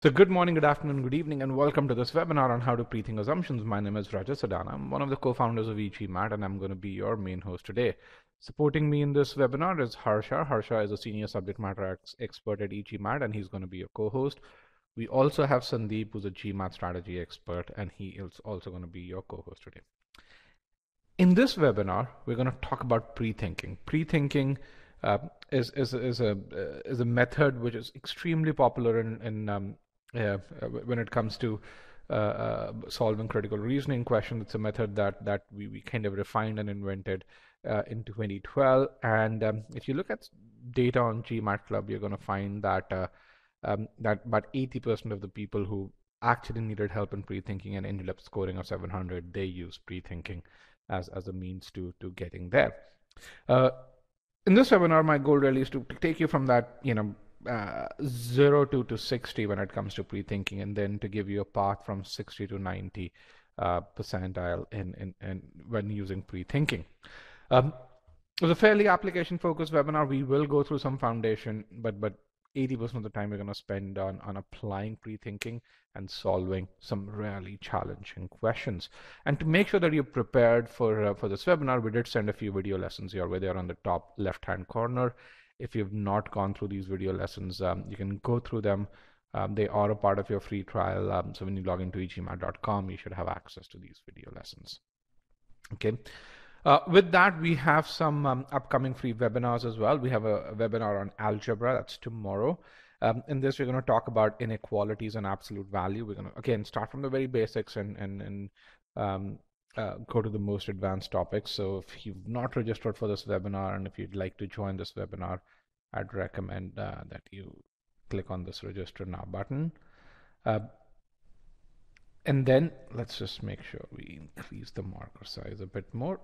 So good morning, good afternoon, good evening, and welcome to this webinar on how to pre-think assumptions. My name is Rajat Sadana. I'm one of the co-founders of e-GMAT, and I'm going to be your main host today. Supporting me in this webinar is Harsha. Harsha is a senior subject matter ex expert at e-GMAT, and he's going to be your co-host. We also have Sandeep, who's a GMAT strategy expert, and he is also going to be your co-host today. In this webinar, we're going to talk about pre-thinking. Pre-thinking uh, is, is, is, a, uh, is a method which is extremely popular in, in um, uh, when it comes to uh, uh, solving critical reasoning questions. It's a method that that we, we kind of refined and invented uh, in 2012. And um, if you look at data on GMAT Club, you're going to find that uh, um, that about 80% of the people who actually needed help in pre-thinking and ended up scoring a 700, they use pre-thinking as as a means to to getting there. Uh, in this webinar, my goal really is to take you from that, you know, uh, 0 to, to 60 when it comes to pre-thinking and then to give you a path from 60 to 90 uh, percentile in, in, in when using pre-thinking. Um, it was a fairly application focused webinar. We will go through some foundation, but but 80% of the time we're going to spend on, on applying pre-thinking and solving some really challenging questions. And to make sure that you're prepared for uh, for this webinar, we did send a few video lessons your way. They're on the top left-hand corner if you've not gone through these video lessons, um, you can go through them. Um, they are a part of your free trial. Um, so when you log into egmat.com, you should have access to these video lessons. Okay. Uh, with that, we have some um, upcoming free webinars as well. We have a, a webinar on algebra. That's tomorrow. Um, in this, we're going to talk about inequalities and absolute value. We're going to, again, start from the very basics and, and, and um, uh, go to the most advanced topics. So if you've not registered for this webinar and if you'd like to join this webinar, I'd recommend uh, that you click on this register now button. Uh, and then let's just make sure we increase the marker size a bit more.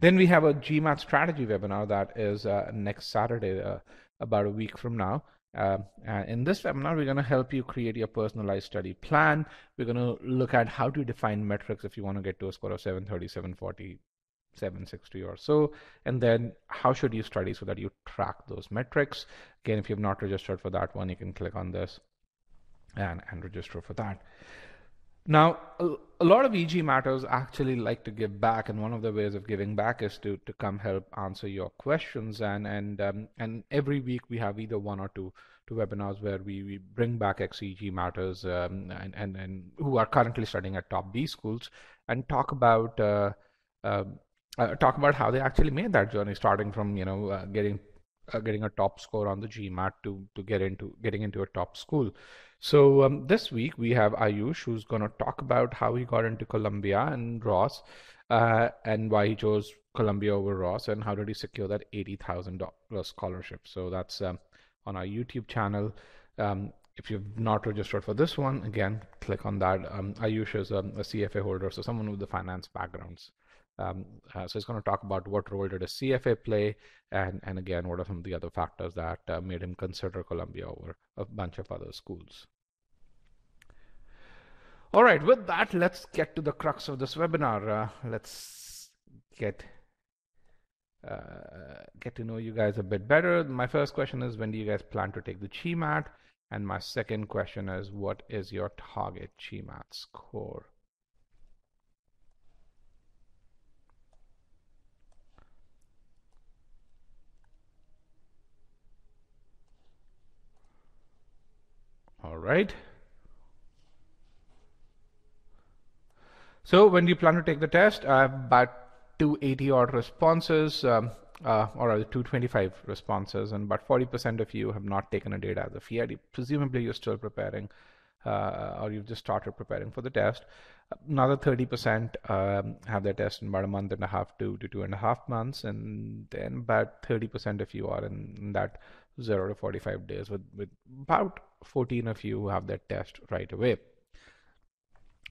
Then we have a GMAT strategy webinar that is uh, next Saturday, uh, about a week from now. Uh, in this webinar, we're going to help you create your personalized study plan. We're going to look at how to define metrics if you want to get to a score of 730, 740, 760 or so. And then how should you study so that you track those metrics. Again, if you have not registered for that one, you can click on this and, and register for that. Now, a, lot of e-GMATers actually like to give back, and one of the ways of giving back is to to come help answer your questions. And and um, and every week we have either one or two two webinars where we, we bring back ex-EGMATers um, and, and and who are currently studying at top B schools and talk about uh, uh, uh, talk about how they actually made that journey, starting from you know uh, getting uh, getting a top score on the GMAT to to get into getting into a top school. So um, this week we have Aayush who's going to talk about how he got into Columbia and Ross uh, and why he chose Columbia over Ross and how did he secure that $80,000 scholarship. So that's um, on our YouTube channel. Um, if you've not registered for this one, again, click on that. Um, Aayush is a, a CFA holder, so someone with the finance backgrounds. Um, uh, so it's going to talk about what role did a CFA play, and and again, what are some of the other factors that uh, made him consider Columbia over a bunch of other schools. All right, with that, let's get to the crux of this webinar. Uh, let's get uh, get to know you guys a bit better. My first question is, when do you guys plan to take the GMAT? And my second question is, what is your target GMAT score? All right. So when you plan to take the test, I have about 280 odd responses, um, uh, or 225 responses, and about 40% of you have not taken a data as of yet. Presumably, you're still preparing, uh, or you've just started preparing for the test. Another 30% um, have their test in about a month and a half to, to two and a half months, and then about 30% of you are in, in that zero to 45 days, with, with about 14 of you who have that test right away.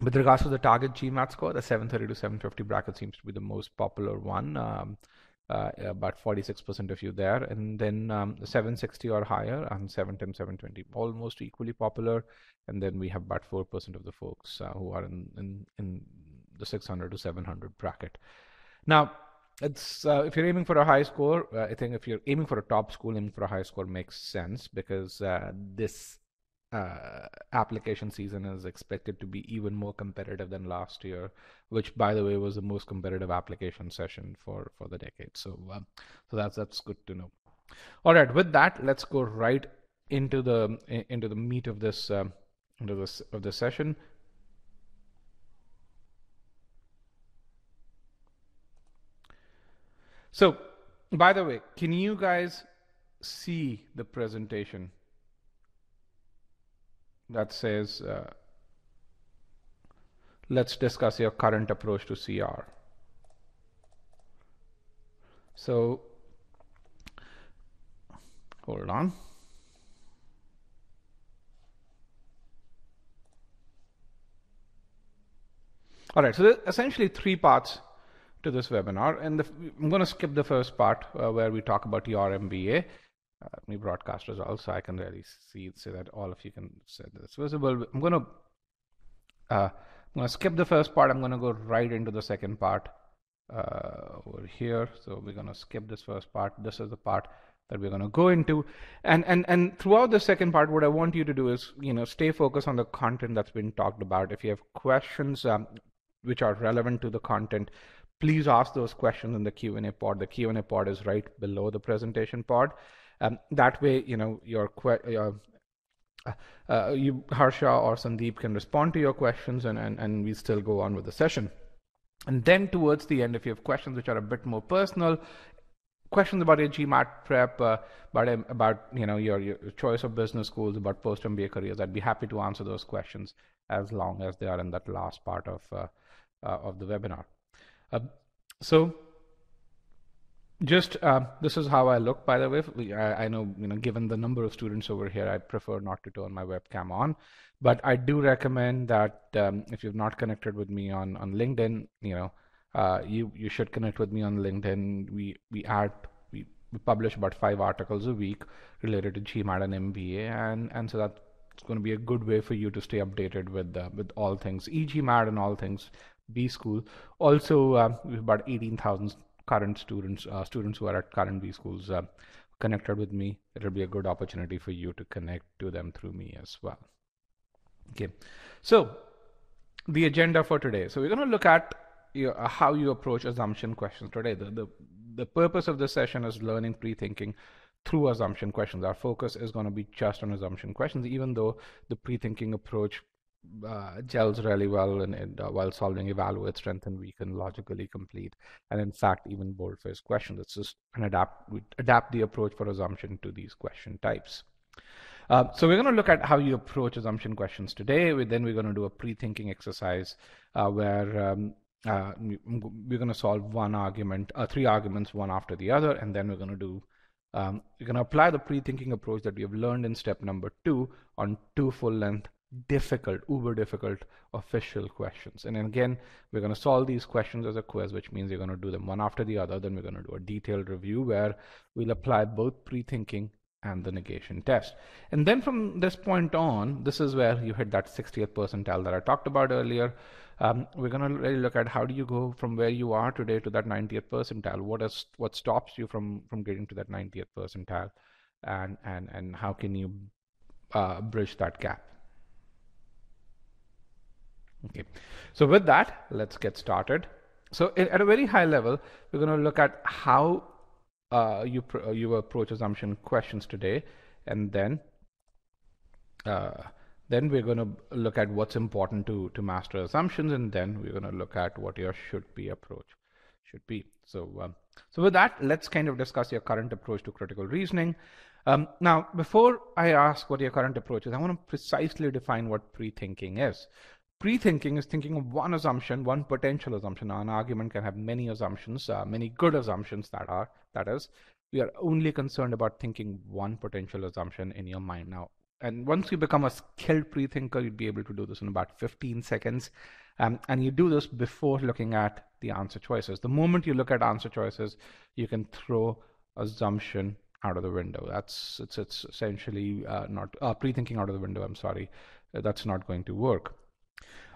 With regards to the target GMAT score, the 730 to 750 bracket seems to be the most popular one. Um, uh, about 46% of you there. And then um, 760 or higher and 710, 720, almost equally popular. And then we have about 4% of the folks uh, who are in, in, in the 600 to 700 bracket. Now, it's uh, if you're aiming for a high score, uh, I think if you're aiming for a top school, aiming for a high score makes sense because uh, this uh, application season is expected to be even more competitive than last year, which, by the way, was the most competitive application session for for the decade. So, um, so that's that's good to know. All right, with that, let's go right into the into the meat of this um, into this of the session. So, by the way, can you guys see the presentation that says, uh, let's discuss your current approach to CR. So, hold on. All right, so essentially three parts to this webinar. And the, I'm going to skip the first part uh, where we talk about your MBA. Uh, let me broadcast results so I can really see so that all of you can see that it's visible. I'm going to uh, I'm going to skip the first part. I'm going to go right into the second part uh, over here. So we're going to skip this first part. This is the part that we're going to go into and and and throughout the second part what i want you to do is you know stay focused on the content that's been talked about if you have questions um, which are relevant to the content please ask those questions in the Q&A pod. The Q&A pod is right below the presentation pod. Um, that way, you know, your, uh, uh, you, Harsha or Sandeep can respond to your questions and, and, and we still go on with the session. And then towards the end, if you have questions which are a bit more personal, questions about your GMAT prep, uh, about, um, about you know your, your choice of business schools, about post MBA careers, I'd be happy to answer those questions as long as they are in that last part of uh, uh, of the webinar. Uh, so just uh, this is how I look, by the way. I, I, know, you know, given the number of students over here, I prefer not to turn my webcam on. But I do recommend that um, if you've not connected with me on, on LinkedIn, you know, uh, you you should connect with me on LinkedIn. We we add we, we publish about five articles a week related to GMAT and MBA, and and so that's going to be a good way for you to stay updated with uh, with all things e-GMAT and all things B school. Also, uh, we have about 18,000 current students, uh, students who are at current B schools uh, connected with me. It'll be a good opportunity for you to connect to them through me as well. Okay, so the agenda for today. So we're going to look at know, how you approach assumption questions today. The, the, the purpose of this session is learning pre-thinking through assumption questions. Our focus is going to be just on assumption questions, even though the pre-thinking approach uh, gels really well and, uh, while solving evaluate, strengthen, weaken, logically complete, and in fact even bold-face questions. It's just an adapt adapt the approach for assumption to these question types. Uh, so we're going to look at how you approach assumption questions today. We, then we're going to do a pre-thinking exercise uh, where um, uh, we're going to solve one argument, uh, three arguments, one after the other, and then we're going to do um, we're going to apply the pre-thinking approach that we have learned in step number two on two full-length difficult, uber difficult official questions. And again, we're going to solve these questions as a quiz, which means you're going to do them one after the other. Then we're going to do a detailed review where we'll apply both pre-thinking and the negation test. And then from this point on, this is where you hit that 60th percentile that I talked about earlier. Um, we're going to really look at how do you go from where you are today to that 90th percentile? What is what stops you from from getting to that 90th percentile, and and and how can you uh, bridge that gap? Okay, so with that, let's get started. So at a very high level, we're going to look at how uh, you uh, you approach assumption questions today, and then uh, then we're going to look at what's important to to master assumptions, and then we're going to look at what your should be approach should be. So um, so with that, let's kind of discuss your current approach to critical reasoning. Um, now, before I ask what your current approach is, I want to precisely define what pre-thinking is. Pre-thinking is thinking of one assumption, one potential assumption. Now, an argument can have many assumptions, uh, many good assumptions that are, that is, we are only concerned about thinking one potential assumption in your mind. Now, and once you become a skilled pre-thinker, you'd be able to do this in about 15 seconds. Um, and you do this before looking at the answer choices. The moment you look at answer choices, you can throw assumption out of the window. That's it's it's essentially uh, not uh, pre-thinking out of the window. I'm sorry, that's not going to work.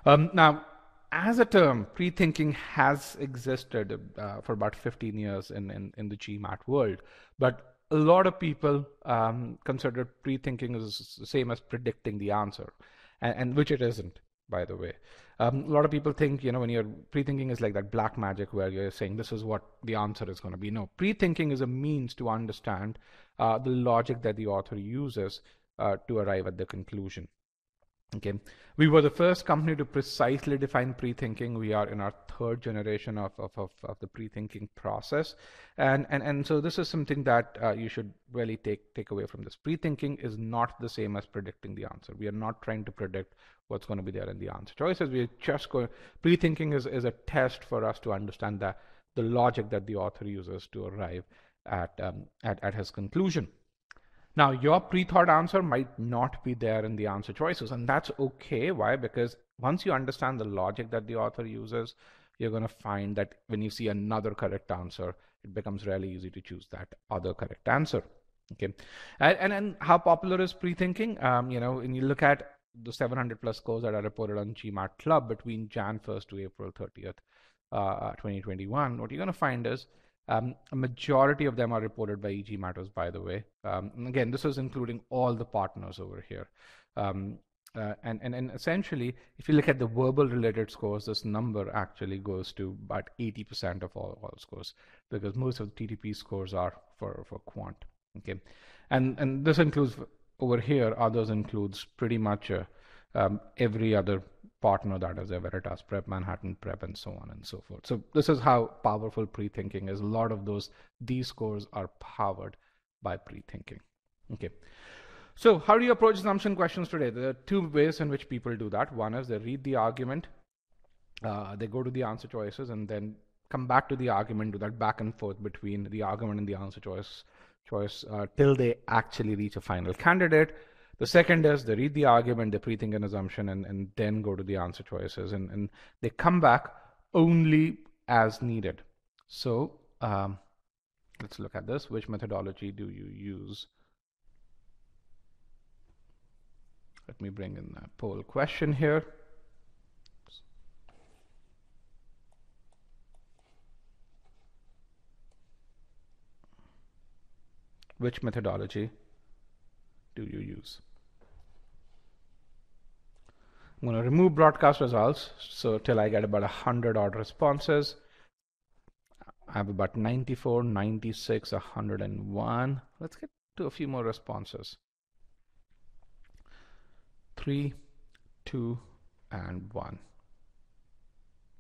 Um, now, as a term, pre-thinking has existed uh, for about 15 years in, in, in the GMAT world, but a lot of people um, consider pre-thinking the same as predicting the answer, and, and which it isn't, by the way. Um, a lot of people think, you know, when you're pre-thinking is like that black magic where you're saying this is what the answer is going to be. No, pre-thinking is a means to understand uh, the logic that the author uses uh, to arrive at the conclusion. Okay, we were the first company to precisely define pre-thinking. We are in our third generation of, of, of, of the pre-thinking process. And, and, and so this is something that uh, you should really take, take away from this. Pre-thinking is not the same as predicting the answer. We are not trying to predict what's going to be there in the answer choices. We're just going, pre-thinking is, is a test for us to understand that the logic that the author uses to arrive at, um, at, at his conclusion. Now, your pre-thought answer might not be there in the answer choices, and that's okay. Why? Because once you understand the logic that the author uses, you're going to find that when you see another correct answer, it becomes really easy to choose that other correct answer. Okay, and and, and how popular is pre-thinking? Um, you know, when you look at the 700 plus scores that are reported on GMAT Club between Jan 1st to April 30th, uh, 2021, what you're going to find is um, a majority of them are reported by e-GMATers, by the way. Um, again, this is including all the partners over here. Um, uh, and, and, and essentially, if you look at the verbal related scores, this number actually goes to about 80% of all, all scores because most of the TTP scores are for, for quant. Okay. And, and this includes over here, others includes pretty much uh, um, every other partner that is a Veritas Prep, Manhattan Prep, and so on and so forth. So this is how powerful pre-thinking is. A lot of those these scores are powered by pre-thinking. Okay. So how do you approach assumption questions today? There are two ways in which people do that. One is they read the argument, uh, they go to the answer choices, and then come back to the argument, do that back and forth between the argument and the answer choice choice uh, till they actually reach a final candidate. The second is they read the argument, they pre-think an assumption, and, and then go to the answer choices, and, and they come back only as needed. So um, let's look at this. Which methodology do you use? Let me bring in a poll question here. Which methodology do you use? I'm going to remove broadcast results. So till I get about 100 odd responses. I have about 94, 96, 101. Let's get to a few more responses. Three, two, and one.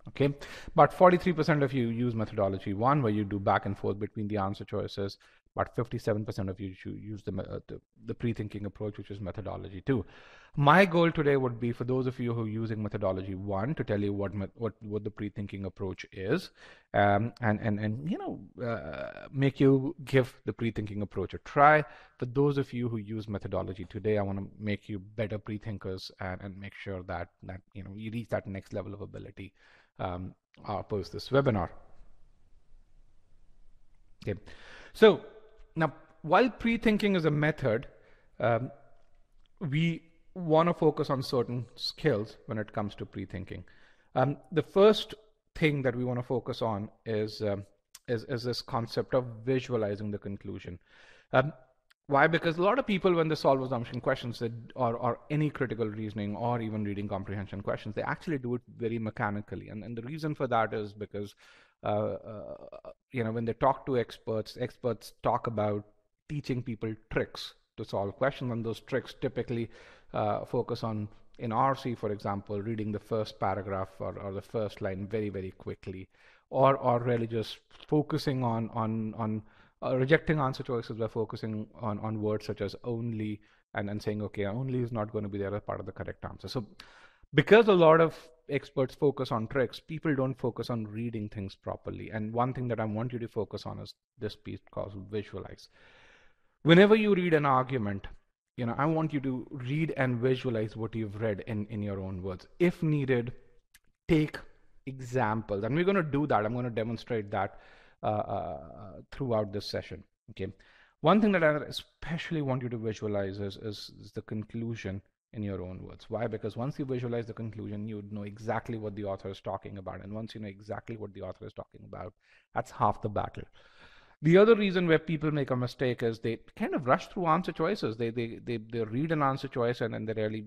Okay, but 43% of you use methodology one, where you do back and forth between the answer choices about 57% of you use the, uh, the, the, pre-thinking approach, which is methodology two. My goal today would be for those of you who are using methodology one to tell you what what what the pre-thinking approach is, um, and and and you know uh, make you give the pre-thinking approach a try. For those of you who use methodology today, I want to make you better pre-thinkers and, and make sure that that you know you reach that next level of ability um, uh, post this webinar. Okay, so now, while pre-thinking is a method, um, we want to focus on certain skills when it comes to pre-thinking. Um, the first thing that we want to focus on is, um, is, is this concept of visualizing the conclusion. Um, why? Because a lot of people, when they solve assumption questions or, or any critical reasoning or even reading comprehension questions, they actually do it very mechanically. And, and the reason for that is because you know, when they talk to experts, experts talk about teaching people tricks to solve questions, and those tricks typically uh, focus on, in RC, for example, reading the first paragraph or, or the first line very, very quickly, or or really just focusing on on on uh, rejecting answer choices by focusing on on words such as only and and saying okay, only is not going to be there as part of the correct answer. So because a lot of experts focus on tricks, people don't focus on reading things properly. And one thing that I want you to focus on is this piece called visualize. Whenever you read an argument, you know, I want you to read and visualize what you've read in, in your own words. If needed, take examples. And we're going to do that. I'm going to demonstrate that uh, uh, throughout this session. Okay. One thing that I especially want you to visualize is, is, is the conclusion in your own words. Why? Because once you visualize the conclusion, you know exactly what the author is talking about. And once you know exactly what the author is talking about, that's half the battle. The other reason where people make a mistake is they kind of rush through answer choices. They they they, they read an answer choice and then they really,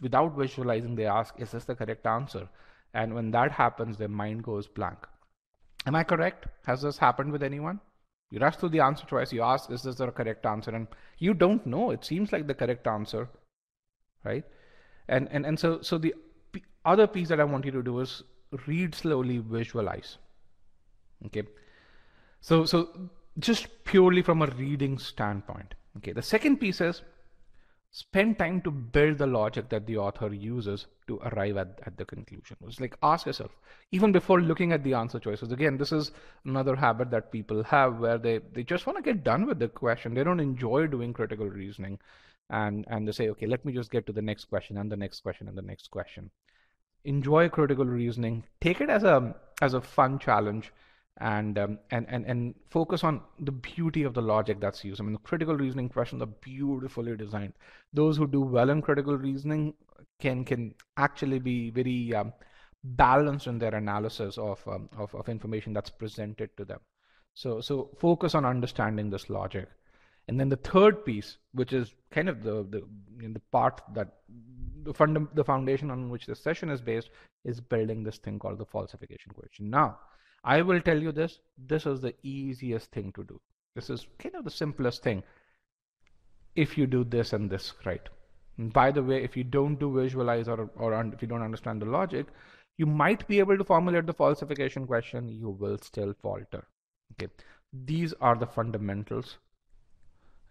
without visualizing, they ask, "Is this the correct answer?" And when that happens, their mind goes blank. Am I correct? Has this happened with anyone? You rush through the answer choice. You ask, "Is this the correct answer?" And you don't know. It seems like the correct answer, right? And and and so so the other piece that I want you to do is read slowly, visualize. Okay. So so just purely from a reading standpoint. Okay. The second piece is spend time to build the logic that the author uses to arrive at, at the conclusion. It's like ask yourself, even before looking at the answer choices. Again, this is another habit that people have where they, they just want to get done with the question. They don't enjoy doing critical reasoning and and they say okay let me just get to the next question and the next question and the next question. Enjoy critical reasoning. Take it as a as a fun challenge and um, and and and focus on the beauty of the logic that's used. I mean the critical reasoning questions are beautifully designed. Those who do well in critical reasoning can can actually be very um, balanced in their analysis of, um, of of information that's presented to them. So so focus on understanding this logic and then the third piece, which is kind of the the, the part that the fund the foundation on which the session is based, is building this thing called the falsification question. Now, I will tell you this: this is the easiest thing to do. This is kind of the simplest thing. If you do this and this right. And by the way, if you don't do visualize or or if you don't understand the logic, you might be able to formulate the falsification question. You will still falter. Okay, these are the fundamentals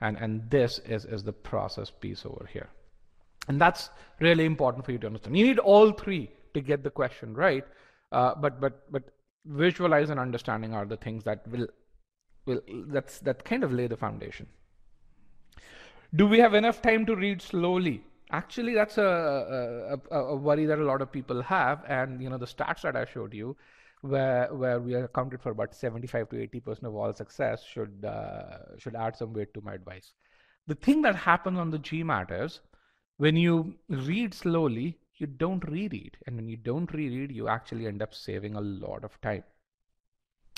and and this is is the process piece over here. And that's really important for you to understand. You need all three to get the question right uh, but but but visualize and understanding are the things that will will that's that kind of lay the foundation. Do we have enough time to read slowly? Actually that's a, a, a worry that a lot of people have. And you know the stats that i showed you where where we are accounted for about 75 to 80 percent of all success should uh, should add some weight to my advice. The thing that happens on the GMAT is when you read slowly, you don't reread, and when you don't reread, you actually end up saving a lot of time.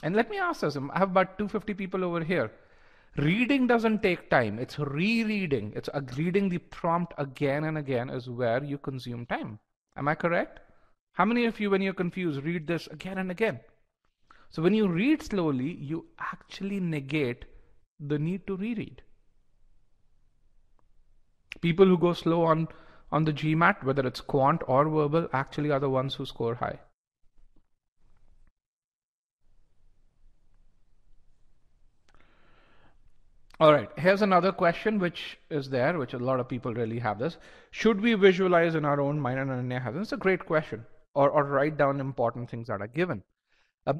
And let me ask this: I have about 250 people over here. Reading doesn't take time; it's rereading. It's reading the prompt again and again is where you consume time. Am I correct? How many of you, when you're confused, read this again and again? So when you read slowly, you actually negate the need to reread. People who go slow on, on the GMAT, whether it's quant or verbal, actually are the ones who score high. All right, here's another question which is there, which a lot of people really have this. Should we visualize in our own mind? And Ananya has. It's a great question or, or write down important things that are given. Uh,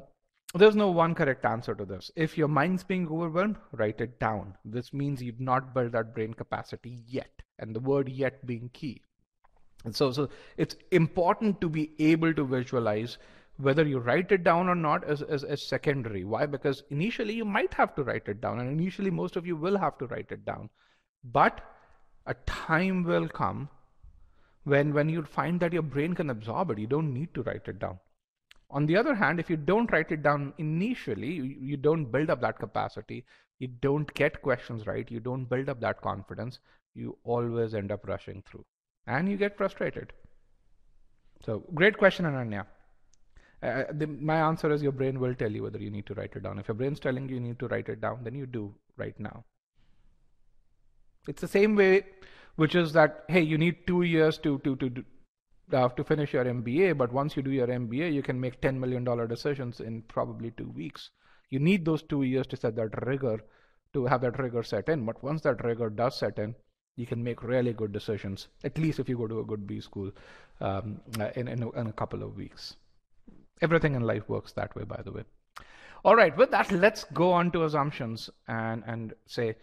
there's no one correct answer to this. If your mind's being overwhelmed, write it down. This means you've not built that brain capacity yet, and the word yet being key. And so, so it's important to be able to visualize whether you write it down or not is, is, is secondary. Why? Because initially you might have to write it down, and initially most of you will have to write it down. But a time will come when when you find that your brain can absorb it you don't need to write it down. On the other hand if you don't write it down initially you, you don't build up that capacity you don't get questions right you don't build up that confidence you always end up rushing through. And you get frustrated. So great question ananya. Uh, the, my answer is your brain will tell you whether you need to write it down. If your brain's telling you you need to write it down then you do right now. It's the same way which is that hey, you need two years to to to uh, to finish your MBA, but once you do your MBA, you can make ten million dollar decisions in probably two weeks. You need those two years to set that rigor, to have that rigor set in. But once that rigor does set in, you can make really good decisions. At least if you go to a good B school um, in in a, in a couple of weeks. Everything in life works that way, by the way. All right, with that, let's go on to assumptions and and say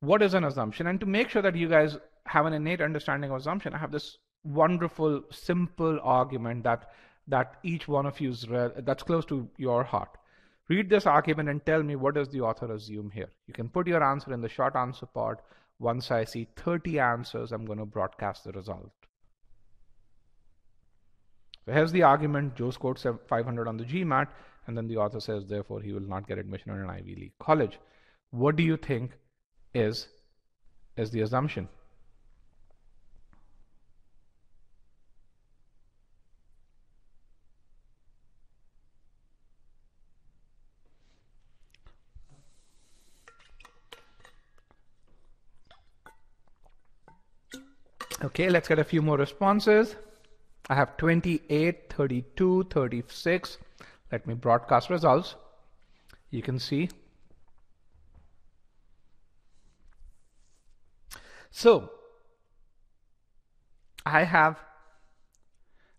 what is an assumption and to make sure that you guys have an innate understanding of assumption, I have this wonderful, simple argument that that each one of you is that's close to your heart. Read this argument and tell me what does the author assume here. You can put your answer in the short answer part. Once I see 30 answers, I'm going to broadcast the result. So here's the argument. Joe scored 500 on the GMAT, and then the author says, therefore, he will not get admission in an Ivy League college. What do you think is, is the assumption? Okay, let's get a few more responses. I have 28, 32, 36. Let me broadcast results. You can see. So I have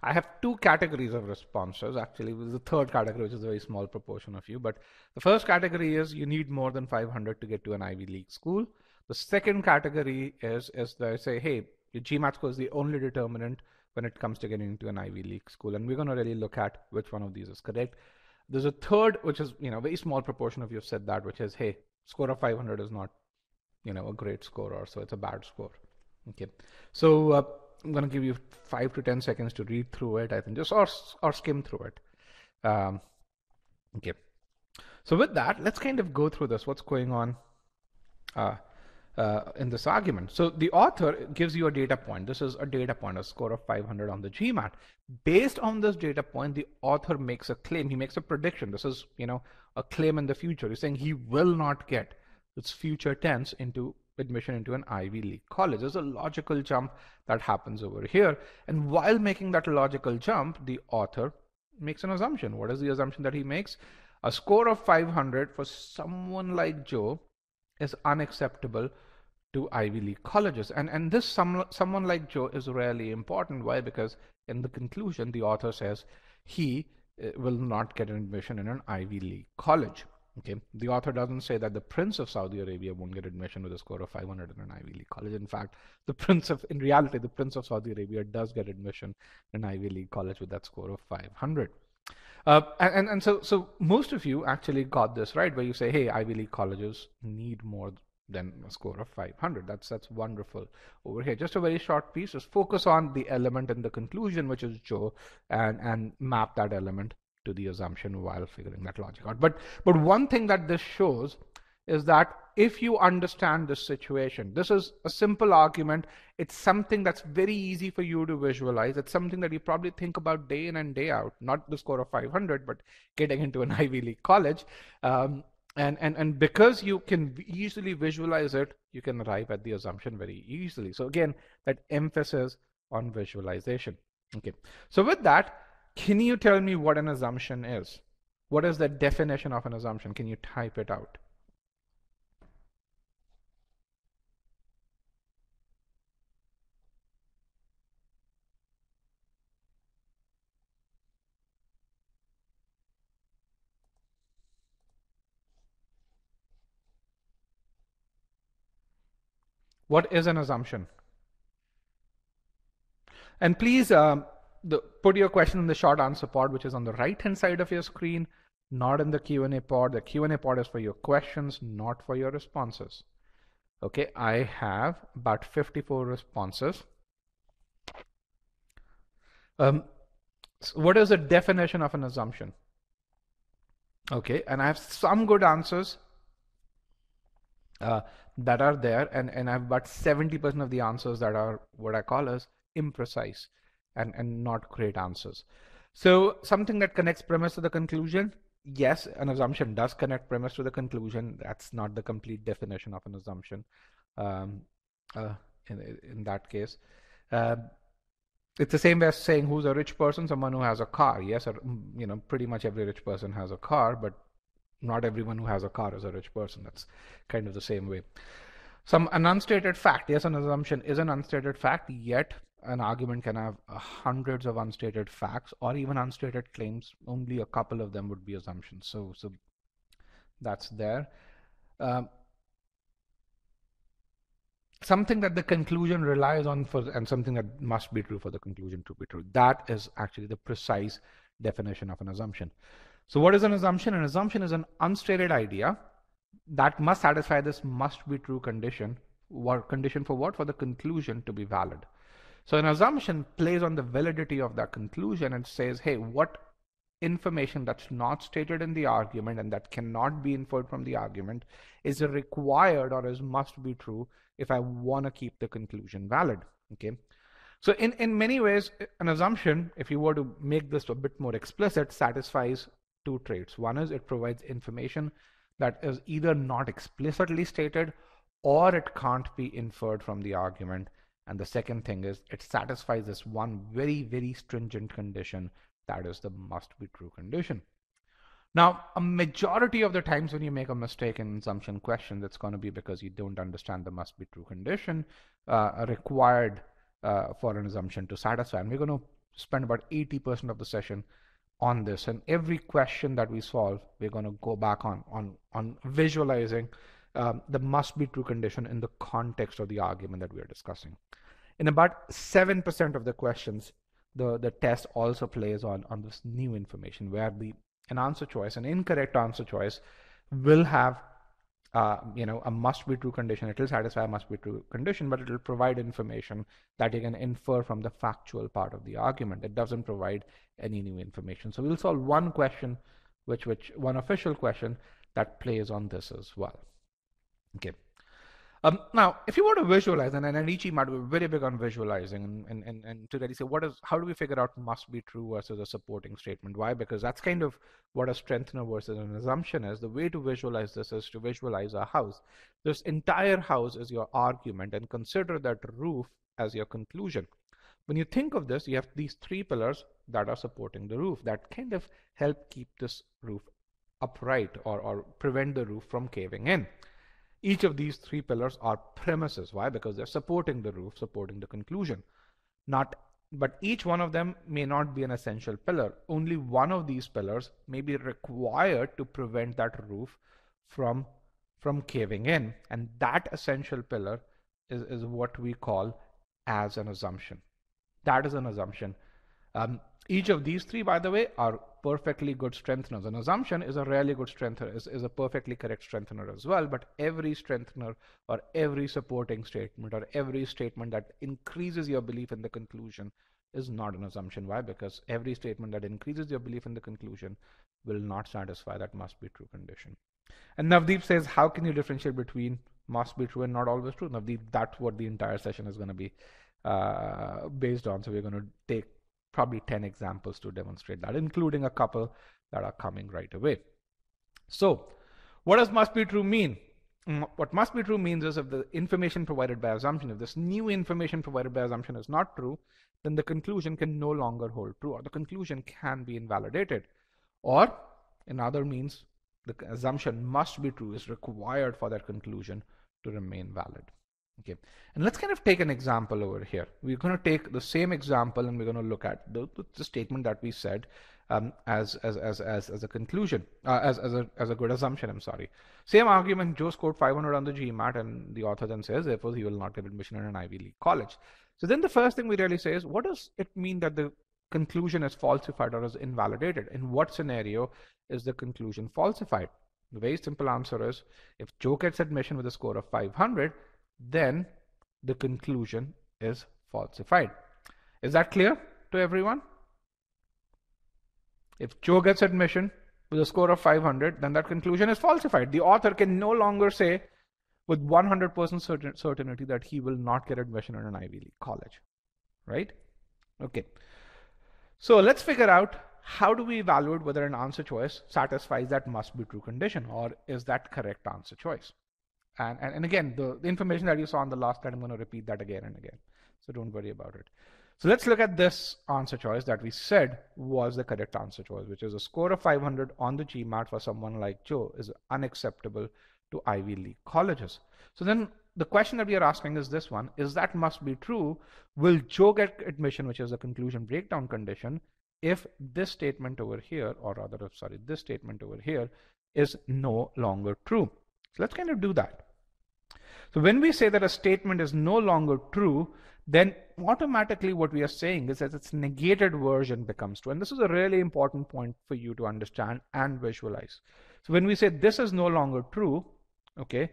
I have two categories of responses. Actually, the third category, which is a very small proportion of you. But the first category is you need more than 500 to get to an Ivy League school. The second category is is they say, hey, your GMAT score is the only determinant when it comes to getting into an Ivy League school. And we're going to really look at which one of these is correct. There's a third, which is, you know, very small proportion of you said that, which is, hey, score of 500 is not, you know, a great score or so it's a bad score. Okay. So uh, I'm going to give you five to 10 seconds to read through it, I think, just or, or skim through it. Um, okay. So with that, let's kind of go through this. What's going on? Uh, uh, in this argument. So the author gives you a data point. This is a data point, a score of 500 on the GMAT. Based on this data point, the author makes a claim. He makes a prediction. This is, you know, a claim in the future. He's saying he will not get its future tense into admission into an Ivy League college. There's a logical jump that happens over here. And while making that logical jump, the author makes an assumption. What is the assumption that he makes? A score of 500 for someone like Joe is unacceptable to Ivy League colleges. And, and this some, someone like Joe is really important. Why? Because in the conclusion, the author says he uh, will not get an admission in an Ivy League college. Okay, the author doesn't say that the Prince of Saudi Arabia won't get admission with a score of 500 in an Ivy League college. In fact, the Prince of, in reality, the Prince of Saudi Arabia does get admission in an Ivy League college with that score of 500. Uh, and, and so, so most of you actually got this right, where you say, hey, Ivy League colleges need more than a score of 500. That's that's wonderful over here. Just a very short piece. Just focus on the element in the conclusion, which is Joe, and and map that element to the assumption while figuring that logic out. But but one thing that this shows is that if you understand this situation, this is a simple argument. It's something that's very easy for you to visualize. It's something that you probably think about day in and day out, not the score of 500, but getting into an Ivy League college. Um, and and and because you can easily visualize it you can arrive at the assumption very easily. So again that emphasis on visualization. Okay. So with that can you tell me what an assumption is? What is the definition of an assumption? Can you type it out What is an assumption? And please um, the, put your question in the short answer pod, which is on the right hand side of your screen, not in the Q&A pod. The Q&A pod is for your questions, not for your responses. Okay, I have about 54 responses. Um, so what is the definition of an assumption? Okay, and I have some good answers. Uh, that are there and, and I have got 70% of the answers that are what I call as imprecise and, and not great answers. So something that connects premise to the conclusion, yes, an assumption does connect premise to the conclusion. That's not the complete definition of an assumption um, uh, in, in that case. Uh, it's the same as saying who's a rich person, someone who has a car. Yes, or, you know, pretty much every rich person has a car, but not everyone who has a car is a rich person. That's kind of the same way. Some an unstated fact, yes, an assumption is an unstated fact, yet an argument can have uh, hundreds of unstated facts or even unstated claims. Only a couple of them would be assumptions. So, so that's there. Um, something that the conclusion relies on for and something that must be true for the conclusion to be true. That is actually the precise definition of an assumption. So what is an assumption? An assumption is an unstated idea that must satisfy this must be true condition. What condition for what? For the conclusion to be valid. So an assumption plays on the validity of that conclusion and says, hey, what information that's not stated in the argument and that cannot be inferred from the argument is required or is must be true if I want to keep the conclusion valid. Okay. So in, in many ways, an assumption, if you were to make this a bit more explicit, satisfies two traits. One is it provides information that is either not explicitly stated or it can't be inferred from the argument. And the second thing is it satisfies this one very, very stringent condition that is the must be true condition. Now, a majority of the times when you make a mistake in assumption question, that's going to be because you don't understand the must be true condition uh, required uh, for an assumption to satisfy. And we're going to spend about 80% of the session on this. And every question that we solve, we're going to go back on on on visualizing um, the must be true condition in the context of the argument that we are discussing. In about 7% of the questions, the, the test also plays on, on this new information where the an answer choice, an incorrect answer choice will have uh, you know, a must be true condition. It will satisfy a must be true condition, but it will provide information that you can infer from the factual part of the argument. It doesn't provide any new information. So we'll solve one question, which which one official question that plays on this as well. Okay. Um, now, if you want to visualize, and, and might be very big on visualizing, and, and, and, and to really say, what is, how do we figure out must be true versus a supporting statement? Why? Because that's kind of what a strengthener versus an assumption is. The way to visualize this is to visualize a house. This entire house is your argument, and consider that roof as your conclusion. When you think of this, you have these three pillars that are supporting the roof that kind of help keep this roof upright or, or prevent the roof from caving in. Each of these three pillars are premises. Why? Because they're supporting the roof, supporting the conclusion. Not, but each one of them may not be an essential pillar. Only one of these pillars may be required to prevent that roof from, from caving in. And that essential pillar is, is what we call as an assumption. That is an assumption. Um, each of these three, by the way, are perfectly good strengtheners. An assumption is a really good strengthener, is, is a perfectly correct strengthener as well. But every strengthener or every supporting statement or every statement that increases your belief in the conclusion is not an assumption. Why? Because every statement that increases your belief in the conclusion will not satisfy that must be true condition. And Navdeep says, how can you differentiate between must be true and not always true? Navdeep, that's what the entire session is going to be uh, based on. So we're going to take probably 10 examples to demonstrate that, including a couple that are coming right away. So what does must be true mean? Mm, what must be true means is if the information provided by assumption, if this new information provided by assumption is not true, then the conclusion can no longer hold true or the conclusion can be invalidated. Or in other means, the assumption must be true is required for that conclusion to remain valid. Okay, and let's kind of take an example over here. We're going to take the same example and we're going to look at the, the statement that we said um, as, as, as, as, as a conclusion, uh, as, as, a, as a good assumption, I'm sorry. Same argument, Joe scored 500 on the GMAT and the author then says, therefore he will not get admission in an Ivy League college. So then the first thing we really say is, what does it mean that the conclusion is falsified or is invalidated? In what scenario is the conclusion falsified? The very simple answer is, if Joe gets admission with a score of 500, then the conclusion is falsified. Is that clear to everyone? If Joe gets admission with a score of 500, then that conclusion is falsified. The author can no longer say with 100% certain, certainty that he will not get admission in an Ivy League college, right? Okay. So let's figure out how do we evaluate whether an answer choice satisfies that must be true condition or is that correct answer choice? And, and, and again, the, the information that you saw on the last slide, I'm going to repeat that again and again. So don't worry about it. So let's look at this answer choice that we said was the correct answer choice, which is a score of 500 on the GMAT for someone like Joe is unacceptable to Ivy League colleges. So then the question that we are asking is this one, is that must be true? Will Joe get admission, which is a conclusion breakdown condition, if this statement over here, or rather, sorry, this statement over here is no longer true? So let's kind of do that. So when we say that a statement is no longer true, then automatically what we are saying is that its negated version becomes true. And this is a really important point for you to understand and visualize. So when we say this is no longer true, okay,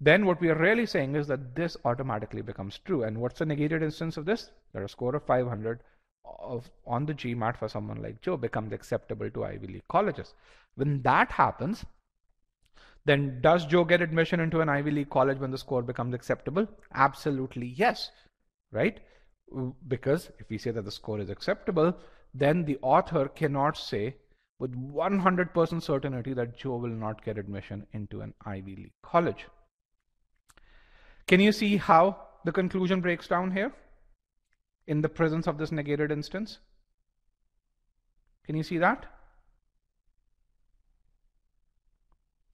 then what we are really saying is that this automatically becomes true. And what's the negated instance of this? That a score of 500 of on the GMAT for someone like Joe becomes acceptable to Ivy League colleges. When that happens, then does Joe get admission into an Ivy League college when the score becomes acceptable? Absolutely yes, right? Because if we say that the score is acceptable, then the author cannot say with 100% certainty that Joe will not get admission into an Ivy League college. Can you see how the conclusion breaks down here in the presence of this negated instance? Can you see that?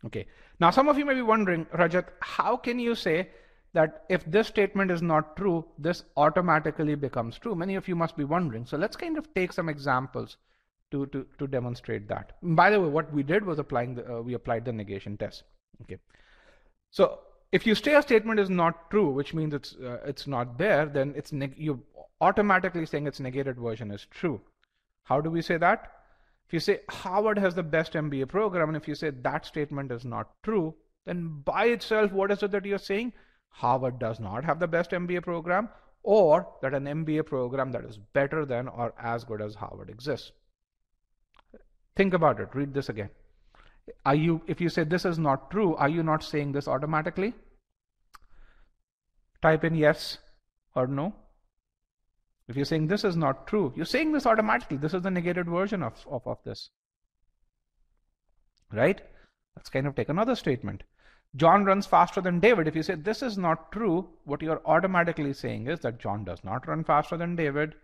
Okay. Now, some of you may be wondering, Rajat, how can you say that if this statement is not true, this automatically becomes true? Many of you must be wondering. So let's kind of take some examples to, to, to demonstrate that. By the way, what we did was applying the, uh, we applied the negation test. Okay. So if you say a statement is not true, which means it's, uh, it's not there, then it's you automatically saying its negated version is true. How do we say that? If you say Harvard has the best MBA program, and if you say that statement is not true, then by itself, what is it that you're saying? Harvard does not have the best MBA program, or that an MBA program that is better than or as good as Harvard exists. Think about it. Read this again. Are you, if you say this is not true, are you not saying this automatically? Type in yes or no. If you're saying this is not true, you're saying this automatically. This is the negated version of, of, of this. Right? Let's kind of take another statement. John runs faster than David. If you say this is not true, what you're automatically saying is that John does not run faster than David,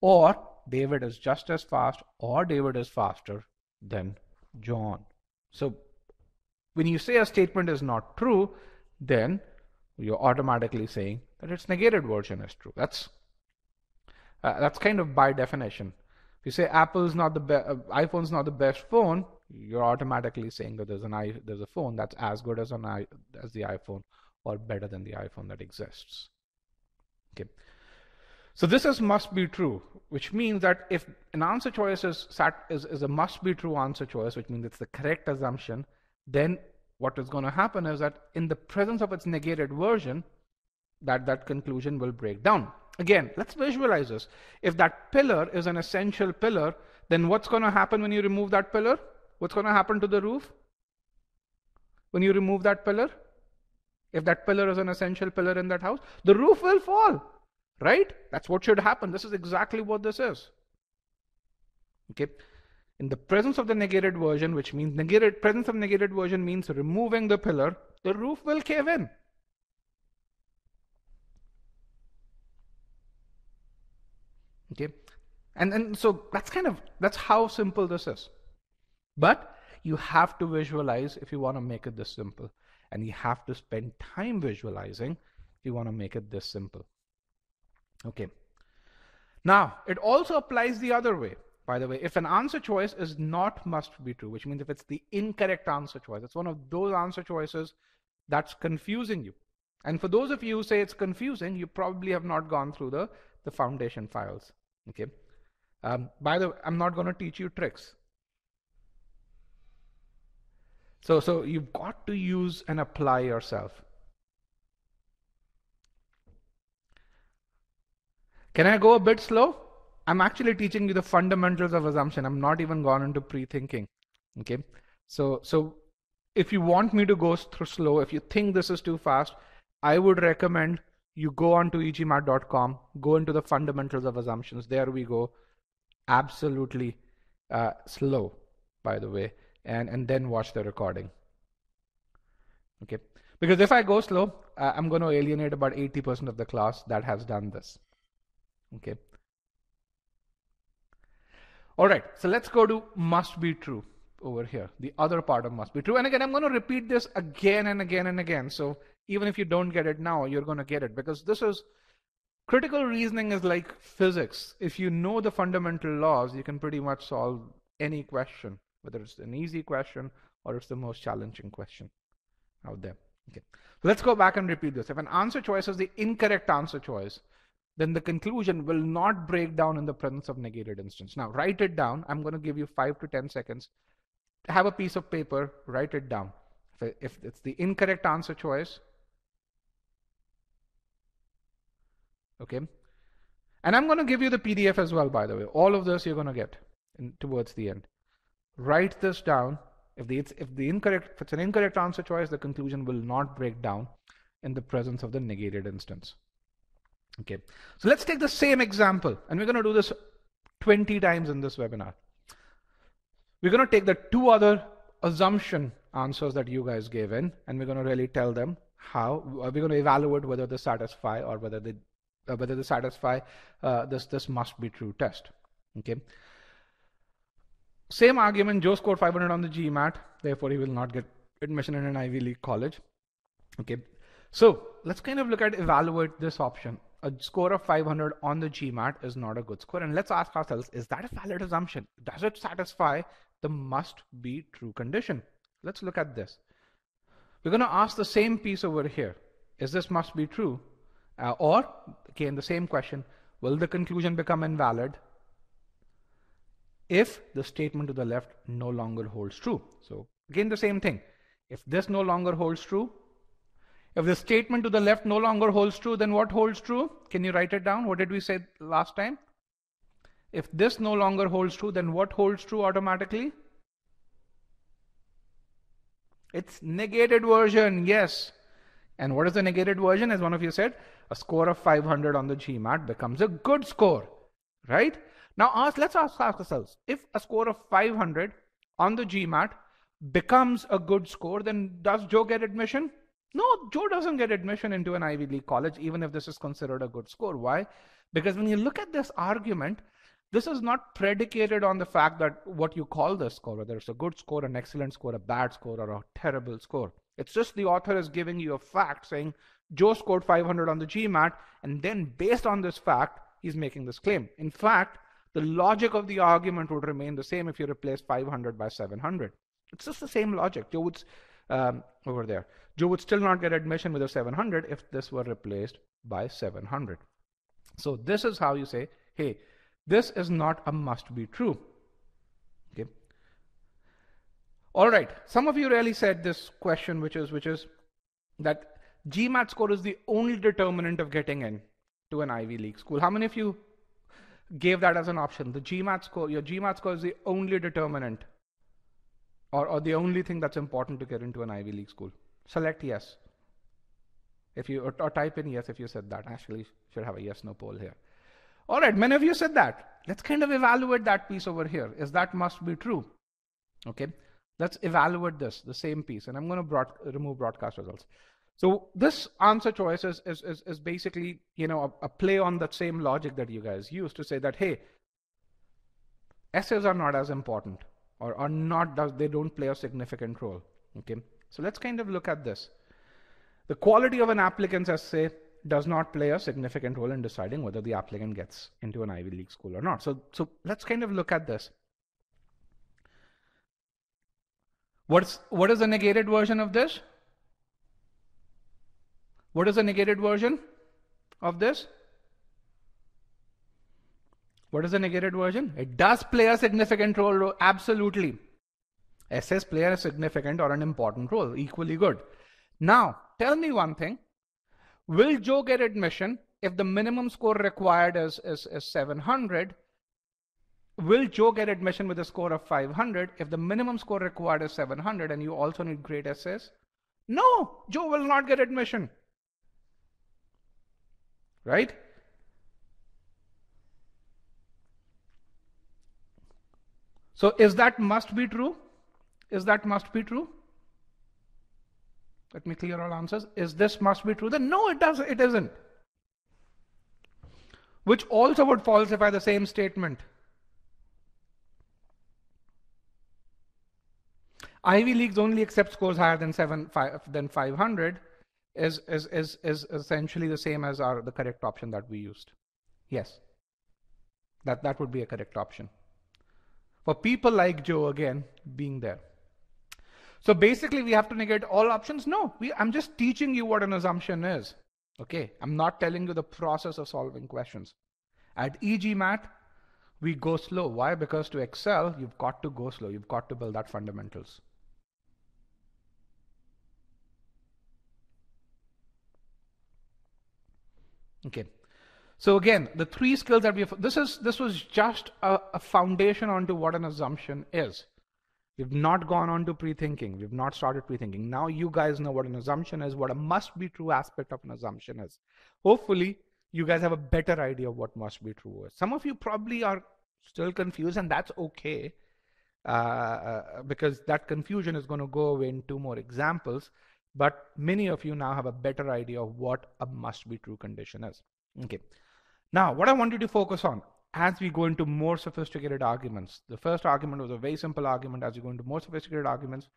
or David is just as fast, or David is faster than John. So when you say a statement is not true, then you're automatically saying that its negated version is true. That's uh, that's kind of by definition. If you say Apple's not the best, uh, iPhone's not the best phone, you're automatically saying that there's an i there's a phone that's as good as an i as the iPhone or better than the iPhone that exists. Okay. So this is must be true, which means that if an answer choice is, sat, is, is a must be true answer choice, which means it's the correct assumption, then what is going to happen is that in the presence of its negated version, that that conclusion will break down. Again, let's visualize this. If that pillar is an essential pillar, then what's going to happen when you remove that pillar? What's going to happen to the roof? When you remove that pillar? If that pillar is an essential pillar in that house, the roof will fall, right? That's what should happen. This is exactly what this is. Okay. In the presence of the negated version, which means negated presence of negated version means removing the pillar, the roof will cave in. Okay. And, and so that's kind of, that's how simple this is. But you have to visualize if you want to make it this simple. And you have to spend time visualizing if you want to make it this simple. Okay. Now, it also applies the other way. By the way, if an answer choice is not must be true, which means if it's the incorrect answer choice, it's one of those answer choices that's confusing you. And for those of you who say it's confusing, you probably have not gone through the, the foundation files okay. Um, by the way i'm not going to teach you tricks. So so you've got to use and apply yourself. Can i go a bit slow? I'm actually teaching you the fundamentals of assumption. I'm not even gone into pre-thinking. Okay. So so if you want me to go through slow if you think this is too fast i would recommend you go on to egmat.com, go into the fundamentals of assumptions. There we go. Absolutely uh, slow, by the way, and, and then watch the recording. Okay, because if I go slow, uh, I'm going to alienate about 80% of the class that has done this. Okay. All right, so let's go to must be true over here. The other part of must be true. And again, I'm going to repeat this again and again and again. So even if you don't get it now, you're going to get it because this is critical reasoning is like physics. If you know the fundamental laws, you can pretty much solve any question, whether it's an easy question or it's the most challenging question out there. Okay. Let's go back and repeat this. If an answer choice is the incorrect answer choice, then the conclusion will not break down in the presence of negated instance. Now write it down. I'm going to give you five to 10 seconds. Have a piece of paper, write it down. If it's the incorrect answer choice, okay. And I'm going to give you the PDF as well, by the way. All of this you're going to get in, towards the end. Write this down. If the, if the incorrect, if it's an incorrect answer choice, the conclusion will not break down in the presence of the negated instance. Okay, so let's take the same example and we're going to do this 20 times in this webinar. We're going to take the two other assumption answers that you guys gave in and we're going to really tell them how we're going to evaluate whether they satisfy or whether they uh, whether they satisfy uh, this this must be true test okay same argument joe scored 500 on the gmat therefore he will not get admission in an ivy league college okay so let's kind of look at evaluate this option a score of 500 on the GMAT is not a good score. And let's ask ourselves, is that a valid assumption? Does it satisfy the must be true condition? Let's look at this. We're going to ask the same piece over here. Is this must be true? Uh, or, again, the same question, will the conclusion become invalid if the statement to the left no longer holds true? So again, the same thing. If this no longer holds true, if the statement to the left no longer holds true, then what holds true? Can you write it down? What did we say last time? If this no longer holds true, then what holds true automatically? It's negated version, yes. And what is the negated version? As one of you said, a score of 500 on the GMAT becomes a good score, right? Now ask, let's ask ourselves, if a score of 500 on the GMAT becomes a good score, then does Joe get admission? No, Joe doesn't get admission into an Ivy League college, even if this is considered a good score. Why? Because when you look at this argument, this is not predicated on the fact that what you call the score, whether it's a good score, an excellent score, a bad score, or a terrible score. It's just the author is giving you a fact saying Joe scored 500 on the GMAT, and then based on this fact, he's making this claim. In fact, the logic of the argument would remain the same if you replace 500 by 700. It's just the same logic. Joe would um, over there. Joe would still not get admission with a 700 if this were replaced by 700. So this is how you say, hey, this is not a must be true. Okay. All right. Some of you really said this question, which is which is that GMAT score is the only determinant of getting in to an Ivy League school. How many of you gave that as an option? The GMAT score, your GMAT score is the only determinant or, or the only thing that's important to get into an Ivy League school? Select yes. If you or, or type in yes if you said that. Actually, should have a yes no poll here. All right, many of you said that. Let's kind of evaluate that piece over here. Is that must be true? Okay, let's evaluate this, the same piece, and I'm going to broad, remove broadcast results. So this answer choice is, is, is, is basically, you know, a, a, play on that same logic that you guys use to say that, hey, essays are not as important or are not they don't play a significant role okay so let's kind of look at this the quality of an applicant's essay does not play a significant role in deciding whether the applicant gets into an Ivy League school or not. So, so let's kind of look at this. What's, what is the negated version of this? What is the negated version of this? What is the negated version? It does play a significant role, absolutely. SS play a significant or an important role, equally good. Now, tell me one thing. Will Joe get admission if the minimum score required is, is, is 700? Will Joe get admission with a score of 500 if the minimum score required is 700 and you also need great SS? No, Joe will not get admission. Right? So is that must be true? Is that must be true? Let me clear all answers. Is this must be true? Then no, it does. It isn't. Which also would falsify the same statement. Ivy Leagues only accept scores higher than seven five, than 500 is, is, is, is essentially the same as our the correct option that we used. Yes, that, that would be a correct option for people like Joe again being there. So basically we have to negate all options. No, we, I'm just teaching you what an assumption is. Okay, I'm not telling you the process of solving questions. At e-GMAT, we go slow. Why? Because to excel, you've got to go slow. You've got to build that fundamentals. Okay. So again, the three skills that we have, this is this was just a, a foundation onto what an assumption is. We've not gone on to pre-thinking. We've not started pre-thinking. Now you guys know what an assumption is, what a must be true aspect of an assumption is. Hopefully, you guys have a better idea of what must be true is. Some of you probably are still confused, and that's okay. Uh, uh, because that confusion is going to go away in two more examples. But many of you now have a better idea of what a must be true condition is. Okay. Now, what I want you to focus on as we go into more sophisticated arguments, the first argument was a very simple argument. As you go into more sophisticated arguments,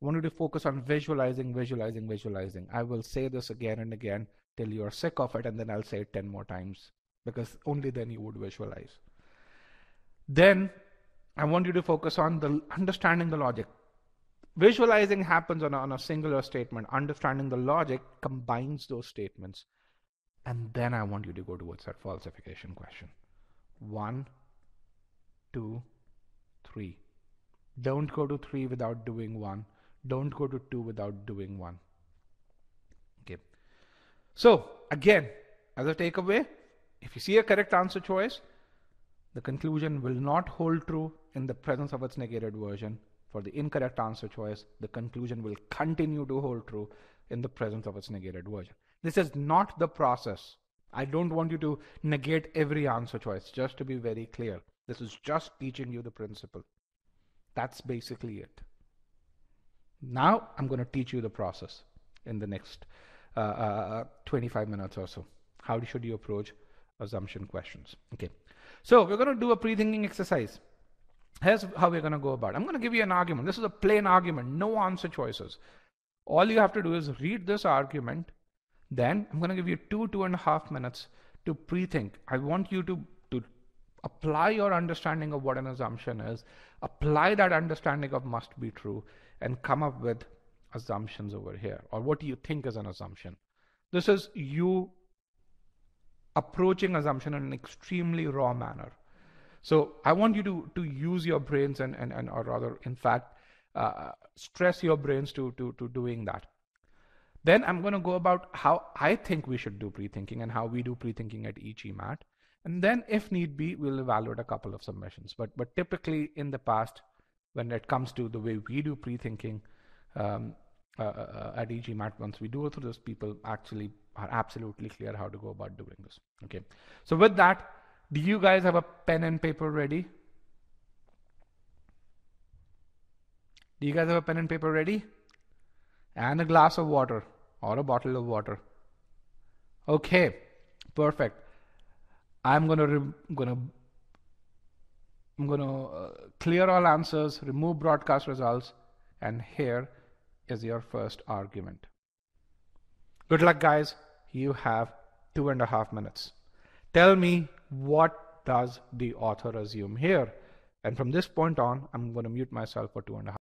I want you to focus on visualizing, visualizing, visualizing. I will say this again and again till you're sick of it, and then I'll say it 10 more times because only then you would visualize. Then I want you to focus on the understanding the logic. Visualizing happens on a, on a singular statement. Understanding the logic combines those statements. And then I want you to go towards that falsification question. One, two, three. Don't go to three without doing one. Don't go to two without doing one. Okay. So again, as a takeaway, if you see a correct answer choice, the conclusion will not hold true in the presence of its negated version. For the incorrect answer choice, the conclusion will continue to hold true in the presence of its negated version. This is not the process. I don't want you to negate every answer choice, just to be very clear. This is just teaching you the principle. That's basically it. Now I'm going to teach you the process in the next uh, uh, 25 minutes or so. How should you approach assumption questions? Okay. So we're going to do a pre-thinking exercise. Here's how we're going to go about it. I'm going to give you an argument. This is a plain argument, no answer choices. All you have to do is read this argument then I'm going to give you two, two and a half minutes to pre-think. I want you to, to apply your understanding of what an assumption is, apply that understanding of must be true, and come up with assumptions over here, or what do you think is an assumption. This is you approaching assumption in an extremely raw manner. So I want you to, to use your brains and, and, and or rather, in fact, uh, stress your brains to, to, to doing that. Then I'm going to go about how I think we should do pre-thinking and how we do pre-thinking at e-GMAT. And then if need be, we'll evaluate a couple of submissions. But, but typically in the past, when it comes to the way we do pre-thinking um, uh, uh, at e-GMAT, once we do it through this, people actually are absolutely clear how to go about doing this. Okay. So with that, do you guys have a pen and paper ready? Do you guys have a pen and paper ready? and a glass of water or a bottle of water. Okay, perfect. I'm gonna gonna I'm gonna uh, clear all answers, remove broadcast results, and here is your first argument. Good luck, guys. You have two and a half minutes. Tell me what does the author assume here? And from this point on, I'm going to mute myself for two and a half.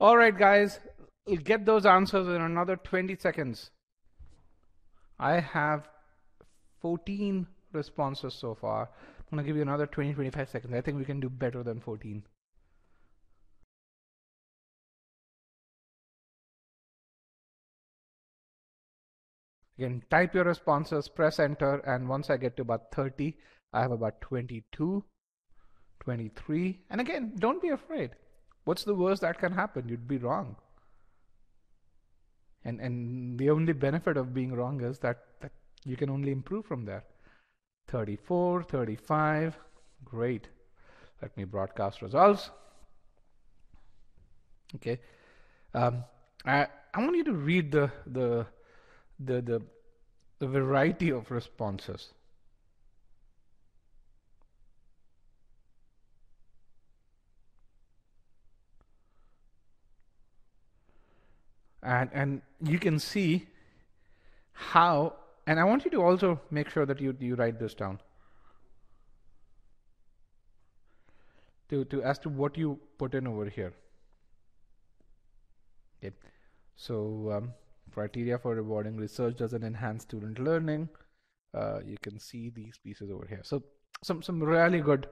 All right, guys, we'll get those answers in another 20 seconds. I have 14 responses so far. I'm going to give you another 20, 25 seconds. I think we can do better than 14. Again, type your responses, press enter, and once I get to about 30, I have about 22, 23. And again, don't be afraid. What's the worst that can happen? You'd be wrong. And, and the only benefit of being wrong is that, that you can only improve from there. 34, 35, great. Let me broadcast results. Okay. Um, I, I want you to read the, the the, the, the variety of responses. And, and you can see how, and I want you to also make sure that you, you write this down. To, to as to what you put in over here. Okay. So um, criteria for rewarding research doesn't enhance student learning. Uh, you can see these pieces over here. So some some really good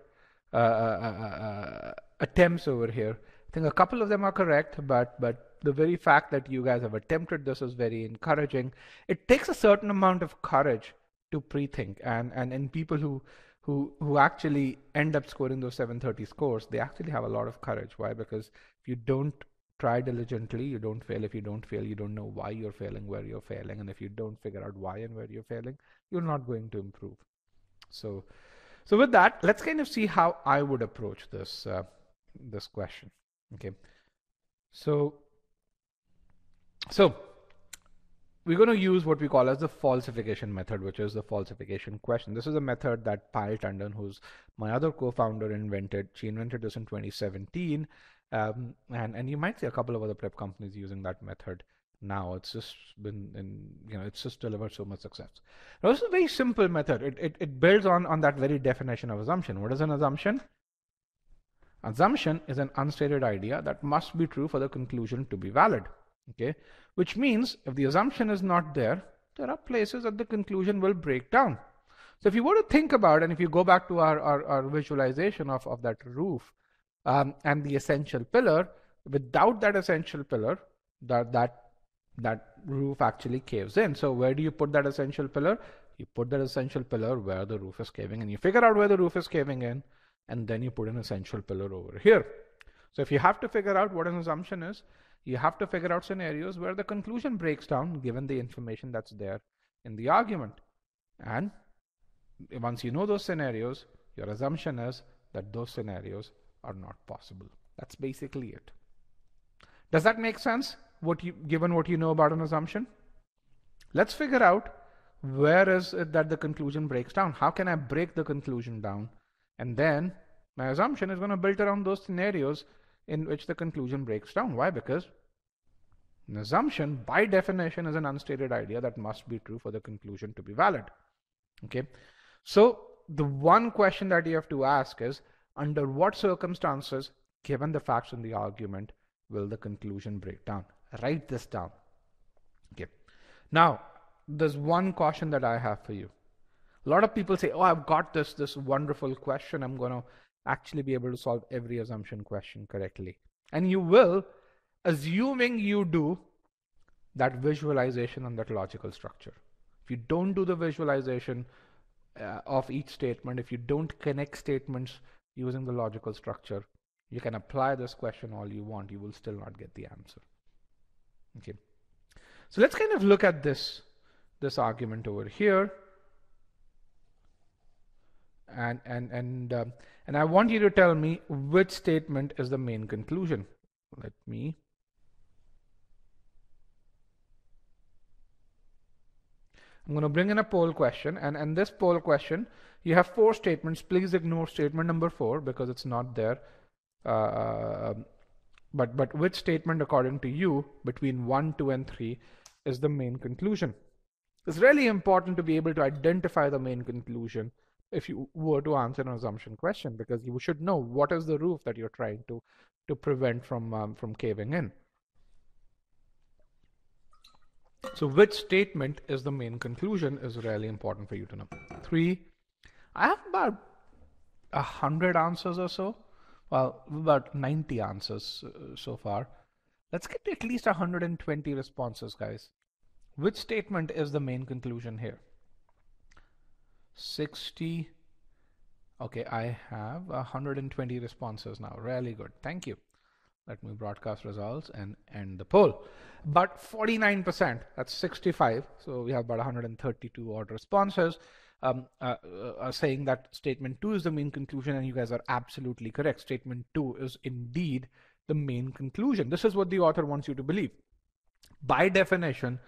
uh, uh, uh, uh, attempts over here. I think a couple of them are correct, but but the very fact that you guys have attempted this is very encouraging. It takes a certain amount of courage to pre-think, and and in people who who who actually end up scoring those 730 scores, they actually have a lot of courage. Why? Because if you don't try diligently you don't fail if you don't fail you don't know why you're failing where you're failing and if you don't figure out why and where you're failing you're not going to improve so so with that let's kind of see how i would approach this uh, this question okay so so we're going to use what we call as the falsification method, which is the falsification question. This is a method that Payal Tandon, who's my other co-founder, invented. She invented this in 2017, um, and and you might see a couple of other prep companies using that method now. It's just been in you know it's just delivered so much success. Now, this is a very simple method. It, it it builds on on that very definition of assumption. What is an assumption? Assumption is an unstated idea that must be true for the conclusion to be valid. Okay, which means if the assumption is not there, there are places that the conclusion will break down. So if you were to think about, and if you go back to our, our, our visualization of, of that roof, um, and the essential pillar. Without that essential pillar, that that that roof actually caves in. So where do you put that essential pillar? You put that essential pillar where the roof is caving and you figure out where the roof is caving in and then you put an essential pillar over here. So if you have to figure out what an assumption is, you have to figure out scenarios where the conclusion breaks down given the information that's there in the argument. And once you know those scenarios, your assumption is that those scenarios are not possible. That's basically it. Does that make sense? What you, given what you know about an assumption? Let's figure out where is it that the conclusion breaks down? How can I break the conclusion down? And then my assumption is going to build around those scenarios in which the conclusion breaks down. Why? Because an assumption, by definition, is an unstated idea that must be true for the conclusion to be valid. Okay. So the one question that you have to ask is, under what circumstances, given the facts in the argument, will the conclusion break down? Write this down. Okay. Now, there's one caution that I have for you. A lot of people say, "Oh, I've got this this wonderful question. I'm going to actually be able to solve every assumption question correctly." And you will, assuming you do that visualization and that logical structure. If you don't do the visualization uh, of each statement, if you don't connect statements using the logical structure. You can apply this question all you want, you will still not get the answer. Okay. So let's kind of look at this, this argument over here. And, and, and, uh, and I want you to tell me which statement is the main conclusion. Let me I'm going to bring in a poll question and, and this poll question, you have four statements. Please ignore statement number four because it's not there. Uh, but, but which statement according to you between one, two and three is the main conclusion? It's really important to be able to identify the main conclusion if you were to answer an assumption question because you should know what is the roof that you're trying to to prevent from um, from caving in. So which statement is the main conclusion is really important for you to know. Three, I have about a hundred answers or so. Well, about 90 answers uh, so far. Let's get at least 120 responses, guys. Which statement is the main conclusion here? 60. Okay, I have 120 responses now. Really good. Thank you. Let me broadcast results and end the poll. But 49%, that's 65. So we have about 132 odd responses um, uh, uh, are saying that statement two is the main conclusion, and you guys are absolutely correct. Statement two is indeed the main conclusion. This is what the author wants you to believe. By definition,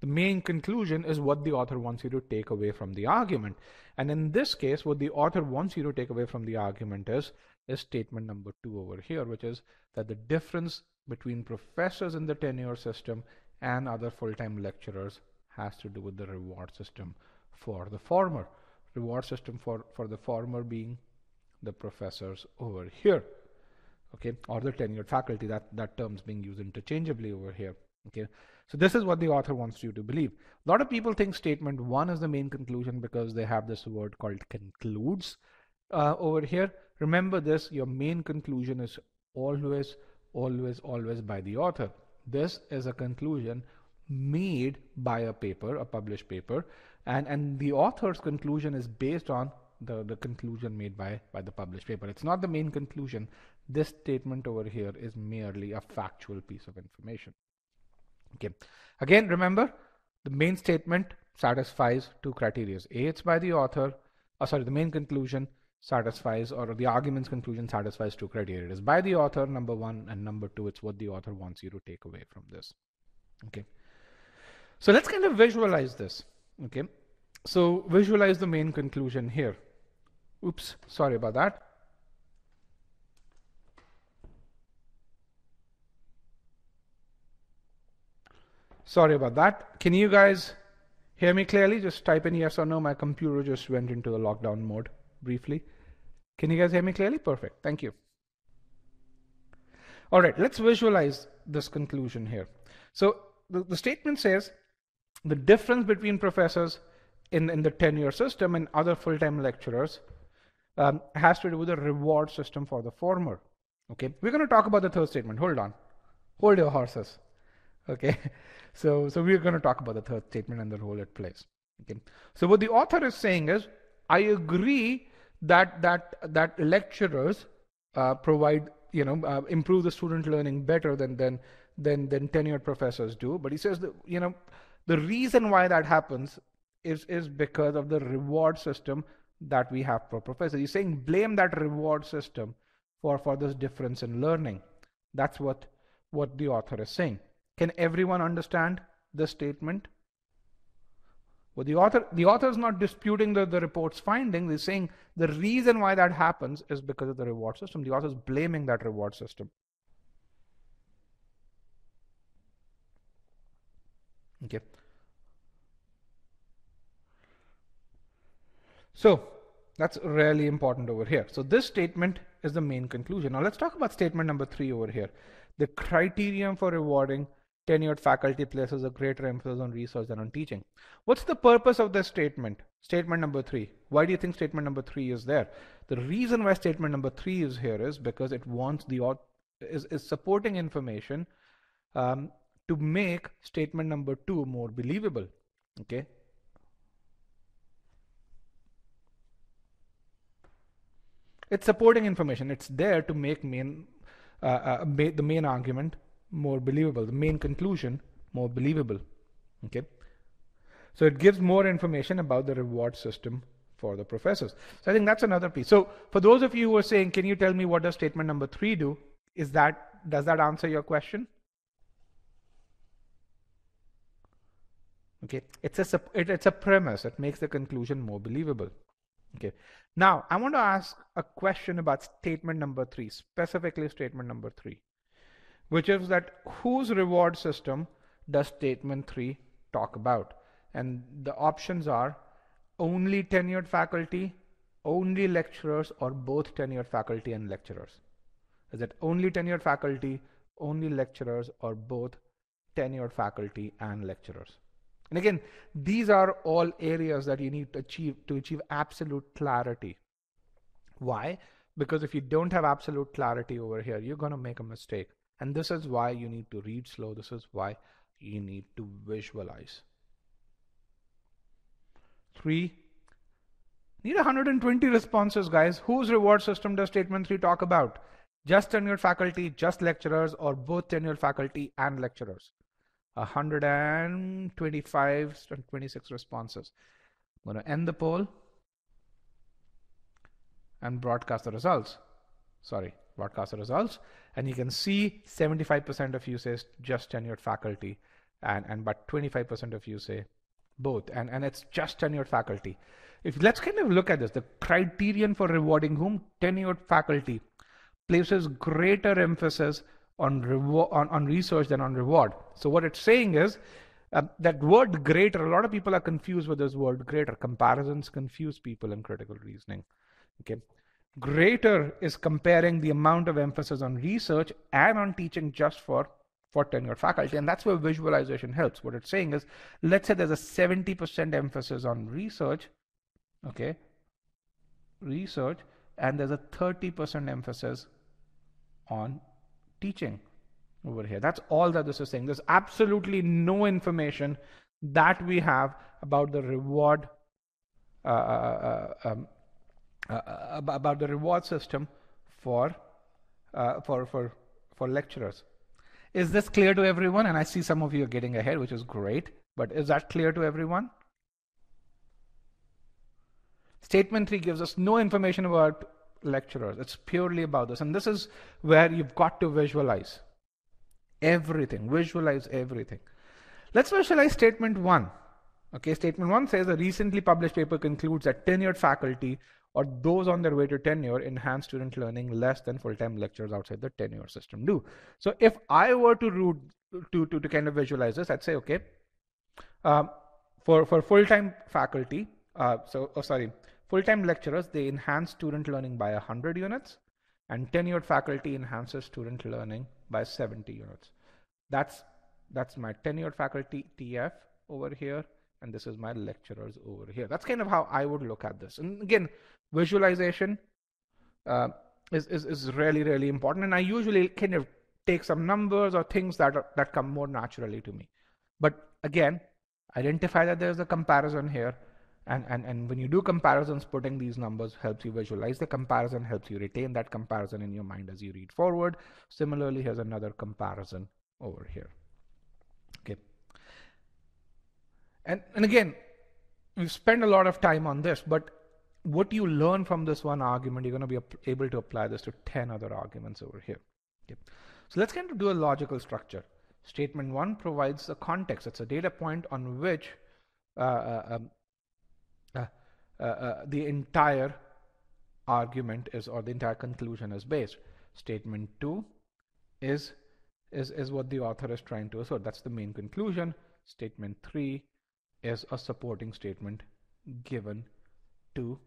the main conclusion is what the author wants you to take away from the argument. And in this case, what the author wants you to take away from the argument is, is statement number two over here, which is that the difference between professors in the tenure system and other full-time lecturers has to do with the reward system for the former. Reward system for, for the former being the professors over here. Okay, or the tenured faculty, that, that term's being used interchangeably over here. Okay, so this is what the author wants you to believe. A lot of people think statement one is the main conclusion because they have this word called concludes uh, over here. Remember this, your main conclusion is always, always, always by the author. This is a conclusion made by a paper, a published paper, and and the author's conclusion is based on the the conclusion made by by the published paper it's not the main conclusion this statement over here is merely a factual piece of information okay. Again remember the main statement satisfies two criteria. A it's by the author oh, sorry the main conclusion satisfies or the argument's conclusion satisfies two criteria. It is by the author number one and number two it's what the author wants you to take away from this. Okay. So let's kind of visualize this. Okay, so visualize the main conclusion here. Oops, sorry about that. Sorry about that. Can you guys hear me clearly? Just type in yes or no. My computer just went into the lockdown mode briefly. Can you guys hear me clearly? Perfect. Thank you. All right, let's visualize this conclusion here. So the, the statement says the difference between professors in, in the tenure system and other full-time lecturers um, has to do with the reward system for the former. Okay, we're going to talk about the third statement. Hold on, hold your horses. Okay, so so we're going to talk about the third statement and the role it plays. Okay, so what the author is saying is, I agree that that that lecturers uh, provide you know uh, improve the student learning better than than than than tenured professors do. But he says that you know the reason why that happens is, is because of the reward system that we have for professors. He's saying blame that reward system for, for this difference in learning. That's what, what the author is saying. Can everyone understand this statement? Well, the author, the author is not disputing the, the report's findings. He's saying the reason why that happens is because of the reward system. The author is blaming that reward system. Okay. So that's really important over here. So this statement is the main conclusion. Now let's talk about statement number three over here. The criterion for rewarding tenured faculty places a greater emphasis on research than on teaching. What's the purpose of this statement? Statement number three. Why do you think statement number three is there? The reason why statement number three is here is because it wants the is, is supporting information um, to make statement number two more believable. Okay, It's supporting information. It's there to make main uh, uh, the main argument more believable, the main conclusion more believable. Okay. So it gives more information about the reward system for the professors. So I think that's another piece. So for those of you who are saying, can you tell me what does statement number three do? Is that does that answer your question? Okay, it's a it, it's a premise. It makes the conclusion more believable. Okay. Now I want to ask a question about statement number three, specifically statement number three, which is that whose reward system does statement three talk about? And the options are only tenured faculty, only lecturers or both tenured faculty and lecturers? Is it only tenured faculty, only lecturers, or both tenured faculty and lecturers? And again, these are all areas that you need to achieve to achieve absolute clarity. Why? Because if you don't have absolute clarity over here, you're going to make a mistake. And this is why you need to read slow. This is why you need to visualize. Three, need 120 responses, guys. Whose reward system does statement three talk about? Just tenured faculty, just lecturers, or both tenured faculty and lecturers? 125 and 26 responses. I'm going to end the poll and broadcast the results. Sorry, broadcast the results. And you can see 75% of you say just tenured faculty and, and but 25% of you say both. And, and it's just tenured faculty. If let's kind of look at this, the criterion for rewarding whom tenured faculty places greater emphasis on, reward, on, on research than on reward. So what it's saying is uh, that word greater, a lot of people are confused with this word greater. Comparisons confuse people in critical reasoning. Okay. Greater is comparing the amount of emphasis on research and on teaching just for for tenured faculty. And that's where visualization helps. What it's saying is, let's say there's a 70% emphasis on research, okay, research, and there's a 30% emphasis on teaching over here. That's all that this is saying. There's absolutely no information that we have about the reward uh, uh, uh um, about the reward system for uh, for for for lecturers. Is this clear to everyone? And I see some of you are getting ahead, which is great. But is that clear to everyone? Statement 3 gives us no information about lecturers. It's purely about this. And this is where you've got to visualize everything. Visualize everything. Let's visualize statement one. Okay, statement one says a recently published paper concludes that tenured faculty or those on their way to tenure enhance student learning less than full-time lecturers outside the tenure system do. So if I were to root to, to, to kind of visualize this, I'd say, okay, um, for, for full-time faculty, uh, so, oh, sorry, Full-time lecturers, they enhance student learning by 100 units and tenured faculty enhances student learning by 70 units. That's, that's my tenured faculty TF over here and this is my lecturers over here. That's kind of how I would look at this. And again, visualization uh, is, is, is really, really important. And I usually kind of take some numbers or things that, are, that come more naturally to me. But again, identify that there's a comparison here and, and, and when you do comparisons, putting these numbers helps you visualize the comparison, helps you retain that comparison in your mind as you read forward. Similarly, here's another comparison over here. Okay. And, and again, we've spent a lot of time on this, but what you learn from this one argument, you're going to be able to apply this to 10 other arguments over here. Okay. So let's kind of do a logical structure. Statement one provides a context. It's a data point on which uh, uh, um, uh, uh, the entire argument is or the entire conclusion is based. Statement 2 is, is, is what the author is trying to assert. That's the main conclusion. Statement 3 is a supporting statement given to,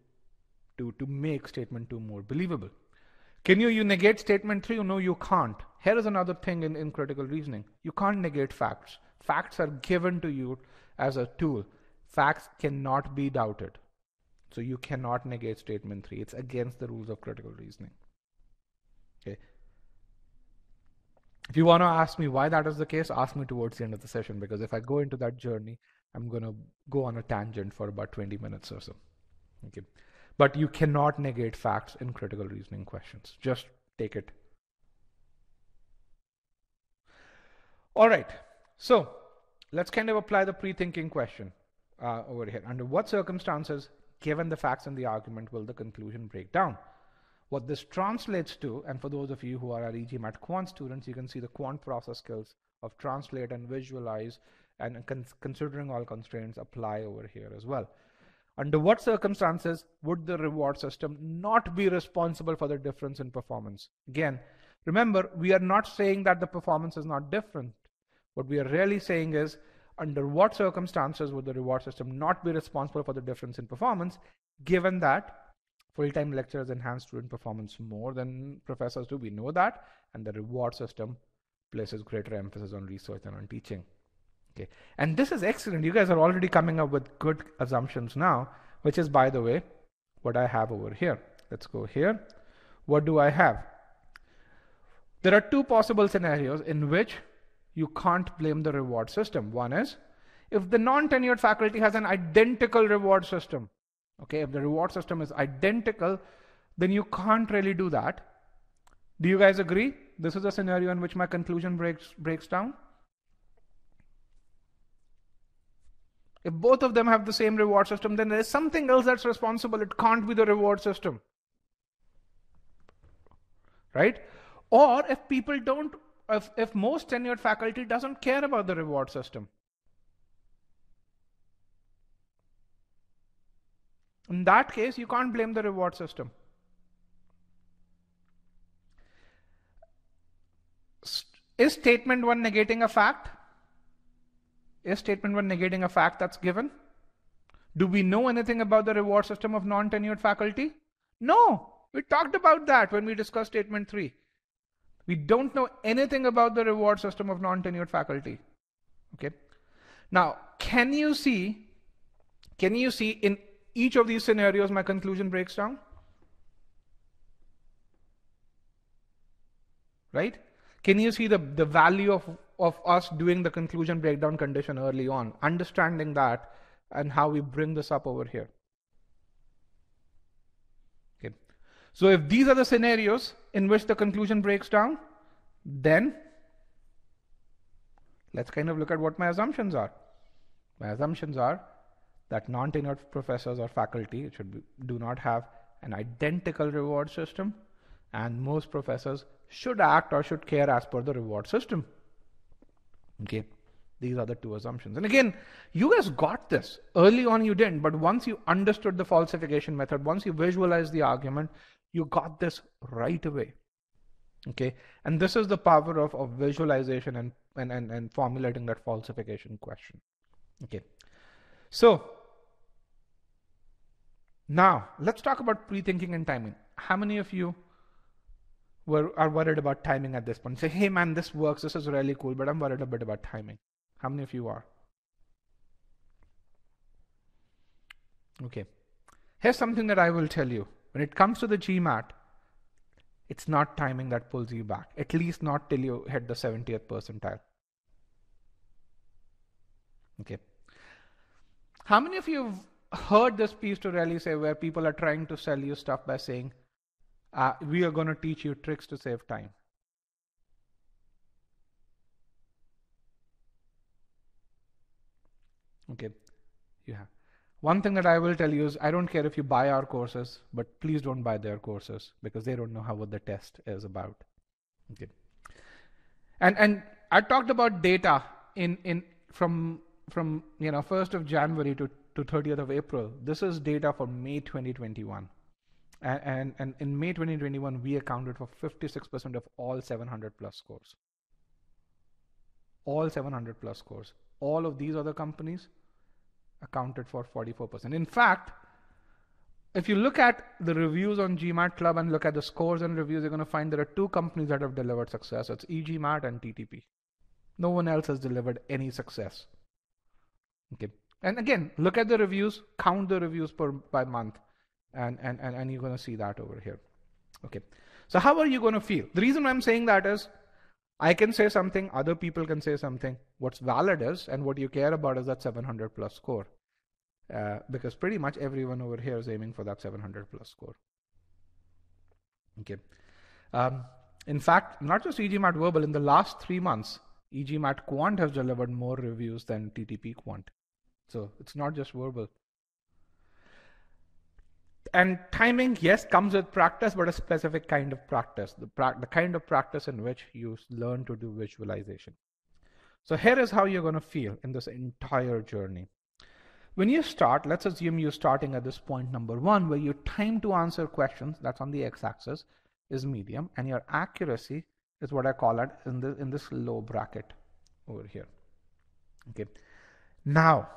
to, to make statement 2 more believable. Can you, you negate statement 3? No, you can't. Here is another thing in, in critical reasoning. You can't negate facts. Facts are given to you as a tool. Facts cannot be doubted. So you cannot negate statement 3. It's against the rules of critical reasoning. Okay. If you want to ask me why that is the case, ask me towards the end of the session because if I go into that journey, I'm going to go on a tangent for about 20 minutes or so. Okay. But you cannot negate facts in critical reasoning questions. Just take it. All right. So let's kind of apply the pre-thinking question uh, over here. Under what circumstances given the facts and the argument, will the conclusion break down? What this translates to, and for those of you who are our EG quant students, you can see the quant process skills of translate and visualize and con considering all constraints apply over here as well. Under what circumstances would the reward system not be responsible for the difference in performance? Again, remember, we are not saying that the performance is not different. What we are really saying is under what circumstances would the reward system not be responsible for the difference in performance, given that Full-time lecturers enhance student performance more than professors do. We know that. And the reward system places greater emphasis on research than on teaching. Okay. And this is excellent. You guys are already coming up with good assumptions now, which is, by the way, what I have over here. Let's go here. What do I have? There are two possible scenarios in which you can't blame the reward system. One is if the non-tenured faculty has an identical reward system. Okay, if the reward system is identical, then you can't really do that. Do you guys agree? This is a scenario in which my conclusion breaks breaks down. If both of them have the same reward system, then there's something else that's responsible. It can't be the reward system. Right? Or if people don't, if, if most tenured faculty doesn't care about the reward system. In that case, you can't blame the reward system. Is statement one negating a fact? Is statement one negating a fact that's given? Do we know anything about the reward system of non tenured faculty? No, we talked about that when we discussed statement three. We don't know anything about the reward system of non tenured faculty. Okay. Now, can you see, can you see in each of these scenarios my conclusion breaks down? Right? Can you see the, the value of, of us doing the conclusion breakdown condition early on, understanding that and how we bring this up over here? Okay. So if these are the scenarios in which the conclusion breaks down, then let's kind of look at what my assumptions are. My assumptions are that non-tenured professors or faculty should be, do not have an identical reward system and most professors should act or should care as per the reward system. Okay, these are the two assumptions. And again, you guys got this. Early on you didn't, but once you understood the falsification method, once you visualized the argument, you got this right away. Okay, and this is the power of, of visualization and, and, and, and formulating that falsification question. Okay, so now let's talk about pre-thinking and timing. How many of you were, are worried about timing at this point. Say, hey man, this works, this is really cool, but I'm worried a bit about timing. How many of you are? Okay. Here's something that I will tell you. When it comes to the GMAT, it's not timing that pulls you back, at least not till you hit the 70th percentile. Okay. How many of you have heard this piece to really say where people are trying to sell you stuff by saying, uh, we are going to teach you tricks to save time. Okay, yeah. One thing that I will tell you is I don't care if you buy our courses, but please don't buy their courses because they don't know how what the test is about. Okay. And and I talked about data in in from from you know 1st of January to to 30th of April. This is data for May 2021 and, and, and in May 2021, we accounted for 56% of all 700 plus scores. All 700 plus scores. All of these other companies accounted for 44%. In fact, if you look at the reviews on GMAT Club and look at the scores and reviews, you're going to find there are two companies that have delivered success. It's e-GMAT and TTP. No one else has delivered any success. Okay. And again, look at the reviews, count the reviews per by month and, and, and, and you're going to see that over here. Okay. So how are you going to feel? The reason I'm saying that is I can say something, other people can say something. What's valid is, and what you care about is that 700 plus score. Uh, because pretty much everyone over here is aiming for that 700 plus score. Okay. Um, in fact, not just e-GMAT Verbal, in the last three months, e-GMAT Quant has delivered more reviews than TTP Quant. So it's not just verbal and timing yes comes with practice but a specific kind of practice the, pra- the kind of practice in which you learn to do visualization. So here is how you're going to feel in this entire journey. When you start let's assume you're starting at this point number one where your time to answer questions that's on the x-axis is medium and your accuracy is what i call it in this in this low bracket over here. Okay. Now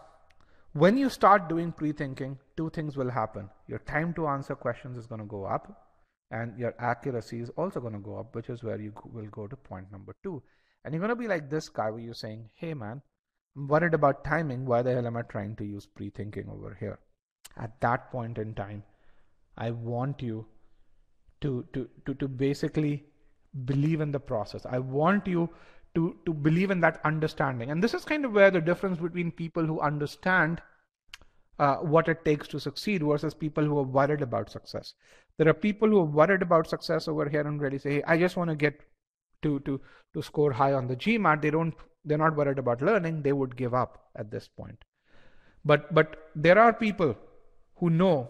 when you start doing pre-thinking, two things will happen. Your time to answer questions is going to go up and your accuracy is also going to go up, which is where you will go to point number two. And you're going to be like this guy where you're saying, hey man, I'm worried about timing. Why the hell am I trying to use pre-thinking over here? At that point in time, I want you to, to, to, to basically believe in the process. I want you to, to believe in that understanding. And this is kind of where the difference between people who understand uh, what it takes to succeed versus people who are worried about success. There are people who are worried about success over here and really say, hey, I just want to get to, to, to score high on the GMAT. They don't, they're not worried about learning. They would give up at this point. But, but there are people who know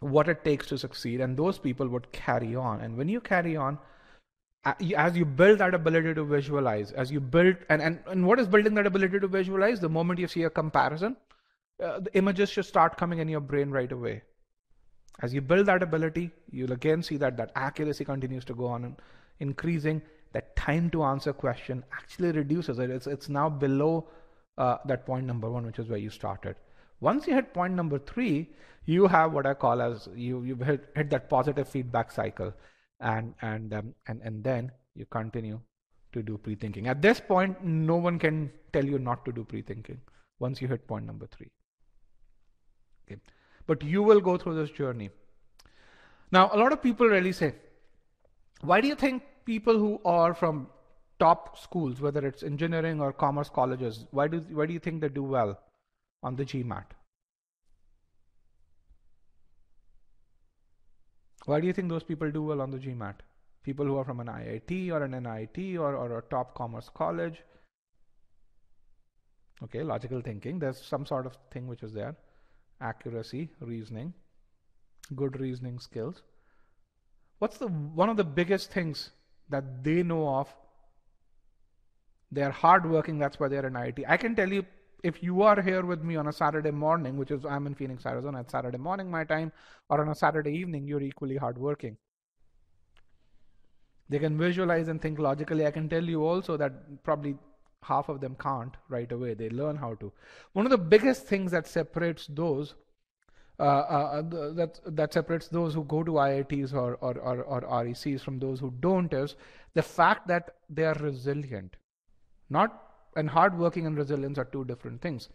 what it takes to succeed and those people would carry on. And when you carry on, as you build that ability to visualize, as you build, and, and, and what is building that ability to visualize? The moment you see a comparison, uh, the images should start coming in your brain right away. As you build that ability, you'll again see that that accuracy continues to go on increasing. That time to answer question actually reduces it. It's, it's now below uh, that point number one, which is where you started. Once you hit point number three, you have what I call as you, you've hit, hit that positive feedback cycle and and um, and and then you continue to do pre-thinking. At this point no one can tell you not to do pre-thinking once you hit point number 3 okay. But you will go through this journey. Now a lot of people really say why do you think people who are from top schools whether it's engineering or commerce colleges why do why do you think they do well on the gmat Why do you think those people do well on the GMAT? People who are from an IIT or an NIT or, or a top commerce college. Okay, logical thinking. There's some sort of thing which is there. Accuracy, reasoning, good reasoning skills. What's the one of the biggest things that they know of? They're hardworking, that's why they're an IIT. I can tell you if you are here with me on a Saturday morning, which is I'm in Phoenix, Arizona, at Saturday morning my time, or on a Saturday evening, you're equally hardworking. They can visualize and think logically. I can tell you also that probably half of them can't right away. They learn how to. One of the biggest things that separates those uh, uh, uh that that separates those who go to IITs or, or, or, or RECs from those who don't is the fact that they are resilient. Not and hardworking and resilience are two different things.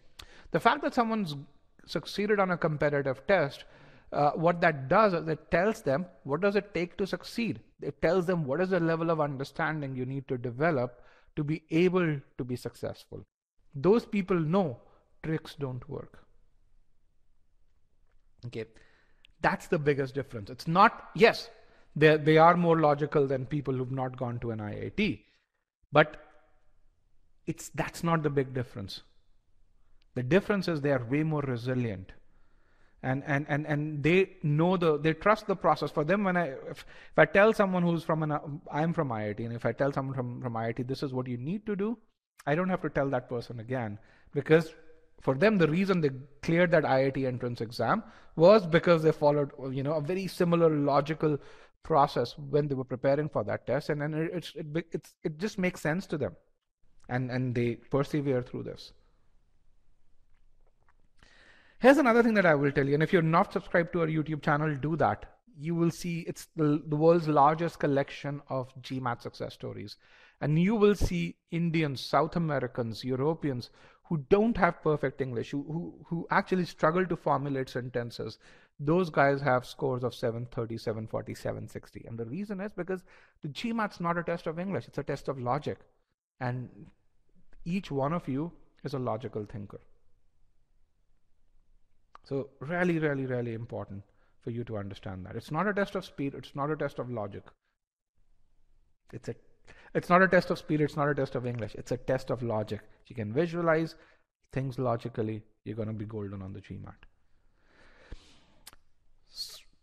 The fact that someone's succeeded on a competitive test, uh, what that does is it tells them what does it take to succeed. It tells them what is the level of understanding you need to develop to be able to be successful. Those people know tricks don't work. Okay, that's the biggest difference. It's not yes, they they are more logical than people who've not gone to an IIT, but it's that's not the big difference. The difference is they are way more resilient. And, and, and, and they know the, they trust the process. For them, when I, if, if I tell someone who's from an, I'm from IIT, and if I tell someone from, from IIT, this is what you need to do, I don't have to tell that person again. Because for them, the reason they cleared that IIT entrance exam was because they followed, you know, a very similar logical process when they were preparing for that test. And then it, it, it's, it just makes sense to them and, and they persevere through this. Here's another thing that I will tell you, and if you're not subscribed to our YouTube channel, do that. You will see it's the, the world's largest collection of GMAT success stories. And you will see Indians, South Americans, Europeans who don't have perfect English, who, who, who actually struggle to formulate sentences. Those guys have scores of 730, 740, 760. And the reason is because the GMAT's not a test of English, it's a test of logic. And each one of you is a logical thinker. So really, really, really important for you to understand that. It's not a test of speed, it's not a test of logic. It's a it's not a test of speed, it's not a test of English, it's a test of logic. You can visualize things logically, you're gonna be golden on the GMAT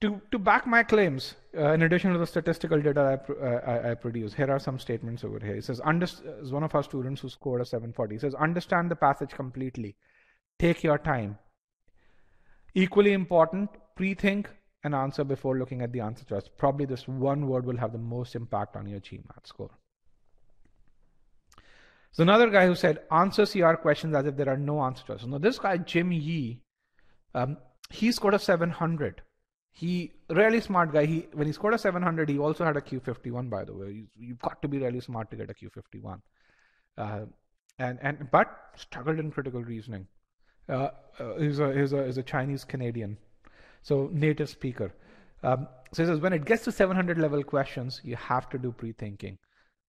to, to back my claims, uh, in addition to the statistical data I, pr- uh, I, I, produce, here are some statements over here. He says, one of our students who scored a 740. He says, understand the passage completely. Take your time. Equally important, pre-think an answer before looking at the answer choice. Probably this one word will have the most impact on your GMAT score. So another guy who said answer CR questions as if there are no answer choices. Now this guy Jim Yee, um, he scored a 700. He really smart guy. He when he scored a 700, he also had a Q51. By the way, you've got to be really smart to get a Q51. Uh, and and but struggled in critical reasoning. Uh, uh, he's a he's a he's a Chinese Canadian, so native speaker. Um, so he says when it gets to 700 level questions, you have to do pre-thinking.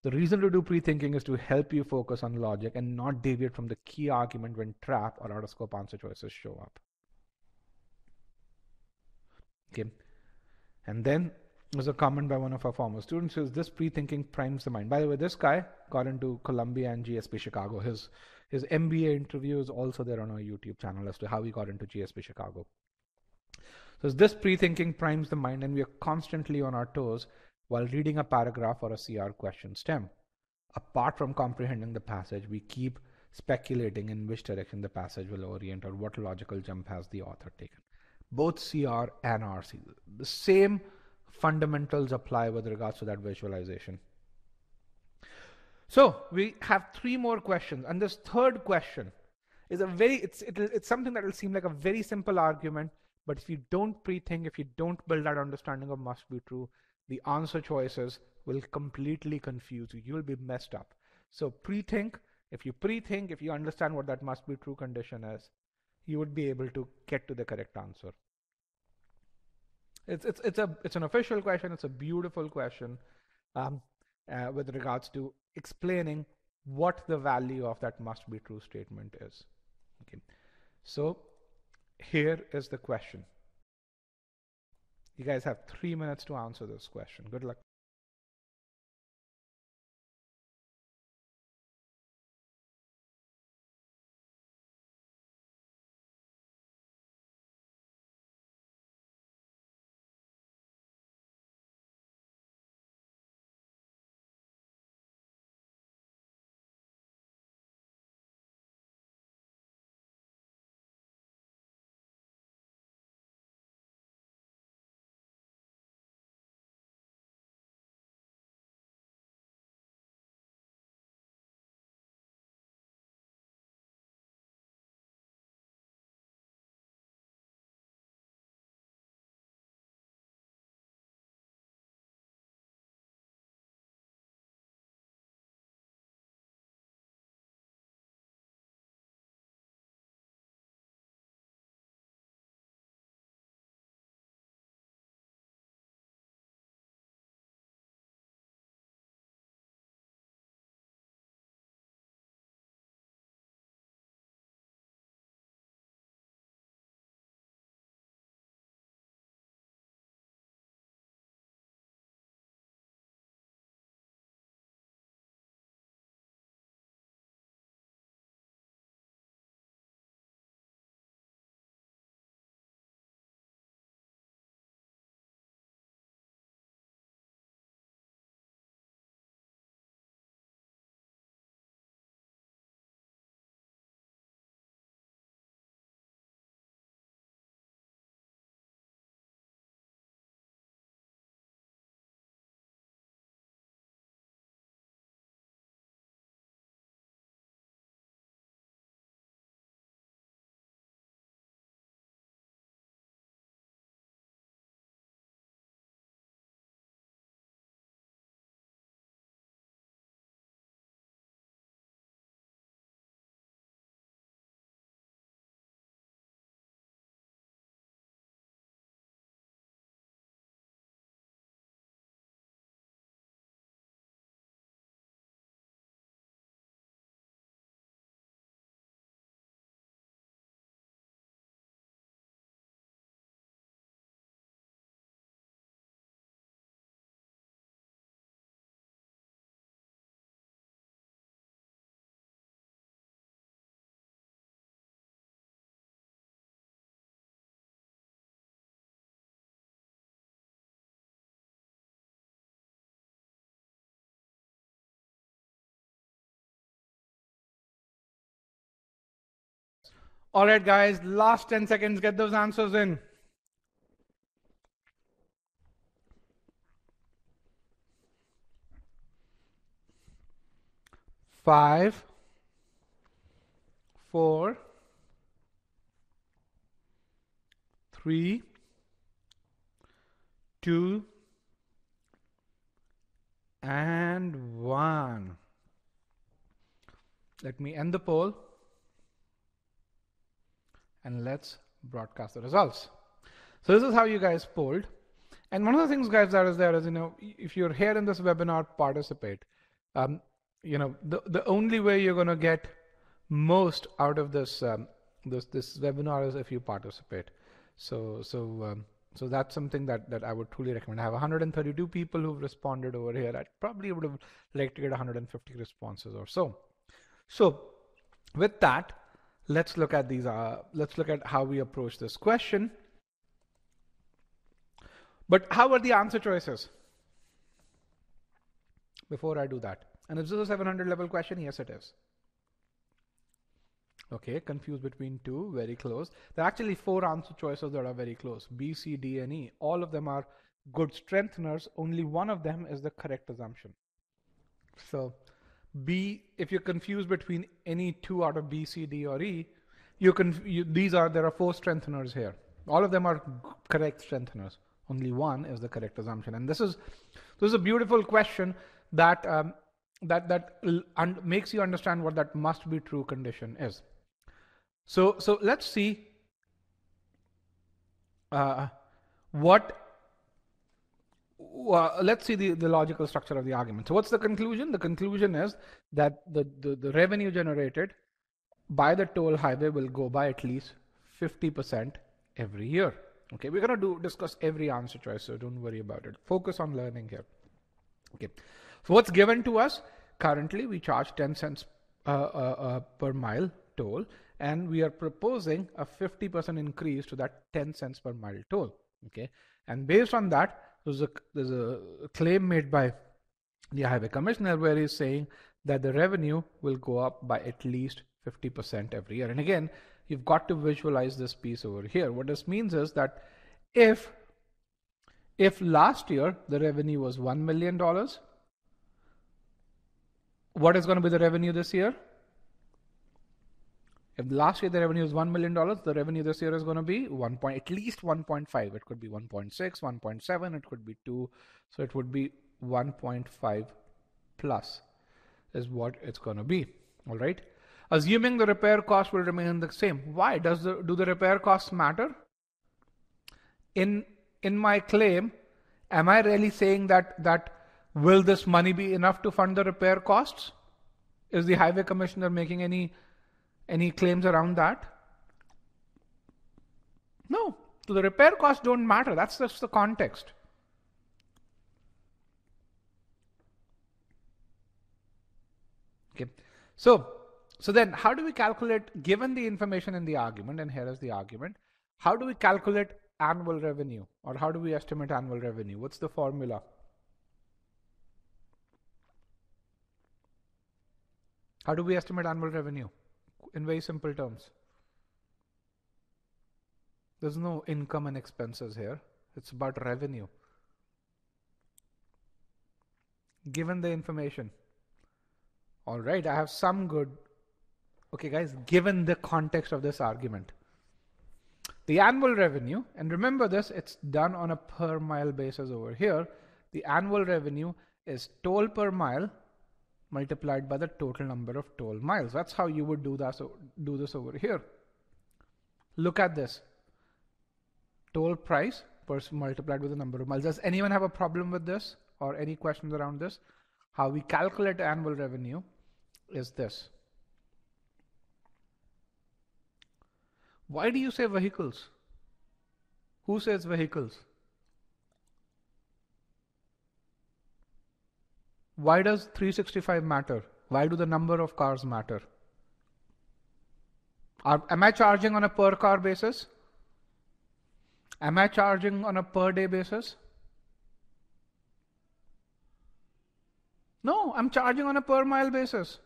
The reason to do pre-thinking is to help you focus on logic and not deviate from the key argument when trap or out of scope answer choices show up. Okay. And then there's a comment by one of our former students says this pre-thinking primes the mind. By the way, this guy got into Columbia and GSB Chicago. His his MBA interview is also there on our YouTube channel as to how he got into GSB Chicago. So this pre-thinking primes the mind and we are constantly on our toes while reading a paragraph or a CR question stem. Apart from comprehending the passage, we keep speculating in which direction the passage will orient or what logical jump has the author taken. Both CR and RC, the same fundamentals apply with regards to that visualization. So we have three more questions, and this third question is a very it's it, it's something that will seem like a very simple argument, but if you don't pre-think, if you don't build that understanding of must be true, the answer choices will completely confuse you. You will be messed up. So pre-think. If you pre-think, if you understand what that must be true condition is, you would be able to get to the correct answer. It's it's it's a it's an official question. It's a beautiful question um, uh, with regards to explaining what the value of that must be true statement is. Okay, so here is the question. You guys have three minutes to answer this question. Good luck. All right, guys, last 10 seconds, get those answers in. Five, four, three, two, and one. Let me end the poll and let's broadcast the results. So this is how you guys polled. And one of the things, guys, that is there is, you know, if you're here in this webinar, participate. Um, you know, the, the only way you're going to get most out of this, um, this, this webinar is if you participate. So, so, um, so that's something that, that I would truly recommend. I have 132 people who've responded over here. I probably would have liked to get 150 responses or so. So with that, let's look at these, uh, let's look at how we approach this question. But how are the answer choices? Before I do that. And is this a 700 level question? Yes, it is. Okay, confused between two, very close. There are actually four answer choices that are very close. B, C, D, and E. All of them are good strengtheners. Only one of them is the correct assumption. So B, if you're confused between any two out of B, C, D, or E, you can, you, these are, there are four strengtheners here. All of them are correct strengtheners. Only one is the correct assumption. And this is, this is a beautiful question that, um, that, that makes you understand what that must be true condition is. So, so let's see uh, what well, let's see the, the logical structure of the argument. So what's the conclusion? The conclusion is that the, the, the revenue generated by the toll highway will go by at least 50% every year. Okay, we're going to do discuss every answer choice, so don't worry about it. Focus on learning here. Okay, so what's given to us? Currently, we charge 10 cents uh, uh, uh, per mile toll, and we are proposing a 50% increase to that 10 cents per mile toll. Okay, and based on that, there's a there's a claim made by the highway commissioner where he's saying that the revenue will go up by at least 50% every year. And again, you've got to visualize this piece over here. What this means is that if if last year the revenue was $1 million, what is going to be the revenue this year? If last year the revenue is $1 million, the revenue this year is going to be 1 point, at least 1.5. It could be 1.6, 1.7, it could be 2. So it would be 1.5 plus is what it's going to be. All right. Assuming the repair cost will remain the same. Why? Does the, do the repair costs matter? In, in my claim, am I really saying that, that will this money be enough to fund the repair costs? Is the highway commissioner making any any claims around that? No. So the repair costs don't matter. That's just the context. Okay. So, so then how do we calculate, given the information in the argument, and here is the argument, how do we calculate annual revenue or how do we estimate annual revenue? What's the formula? How do we estimate annual revenue? In very simple terms. There's no income and expenses here. It's about revenue. Given the information. All right, I have some good. Okay, guys, given the context of this argument. The annual revenue, and remember this, it's done on a per mile basis over here. The annual revenue is toll per mile multiplied by the total number of toll miles. That's how you would do that. So do this over here. Look at this. Toll price multiplied with the number of miles. Does anyone have a problem with this or any questions around this? How we calculate annual revenue is this. Why do you say vehicles? Who says vehicles? Why does 365 matter? Why do the number of cars matter? Are, am I charging on a per car basis? Am I charging on a per day basis? No, I'm charging on a per mile basis.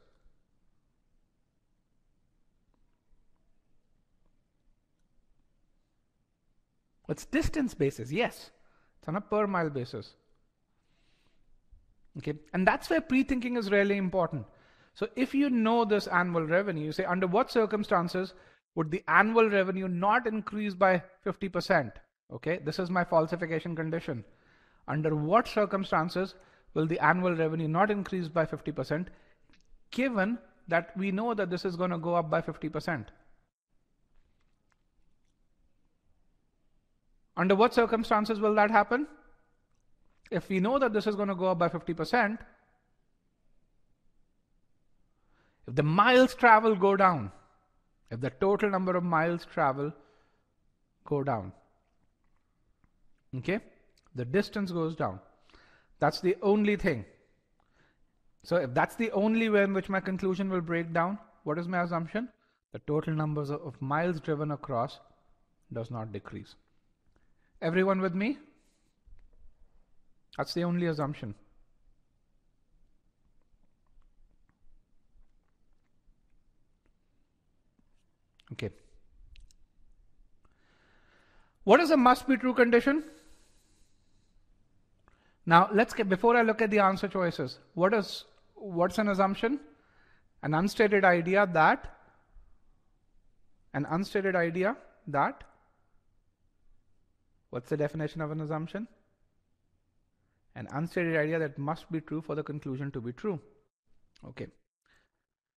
It's distance basis, yes. It's on a per mile basis. Okay, and that's where pre-thinking is really important. So if you know this annual revenue, you say under what circumstances would the annual revenue not increase by 50%? Okay, this is my falsification condition. Under what circumstances will the annual revenue not increase by 50% given that we know that this is going to go up by 50%? Under what circumstances will that happen? If we know that this is going to go up by 50%, if the miles travel go down, if the total number of miles travel go down, okay, the distance goes down. That's the only thing. So if that's the only way in which my conclusion will break down, what is my assumption? The total numbers of miles driven across does not decrease. Everyone with me? That's the only assumption. Okay. What is a must be true condition? Now let's get, before I look at the answer choices, what is, what's an assumption? An unstated idea that, an unstated idea that, what's the definition of an assumption? An unstated idea that must be true for the conclusion to be true. Okay.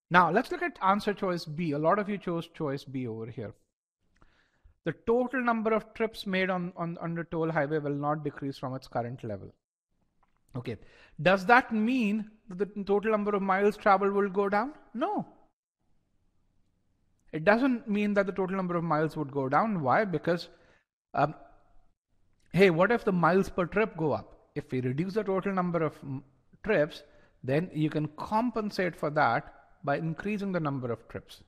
Now let's look at answer choice B. A lot of you chose choice B over here. The total number of trips made on, on under toll highway will not decrease from its current level. Okay. Does that mean that the total number of miles traveled will go down? No. It doesn't mean that the total number of miles would go down. Why? Because, um, hey, what if the miles per trip go up? If we reduce the total number of trips, then you can compensate for that by increasing the number of trips.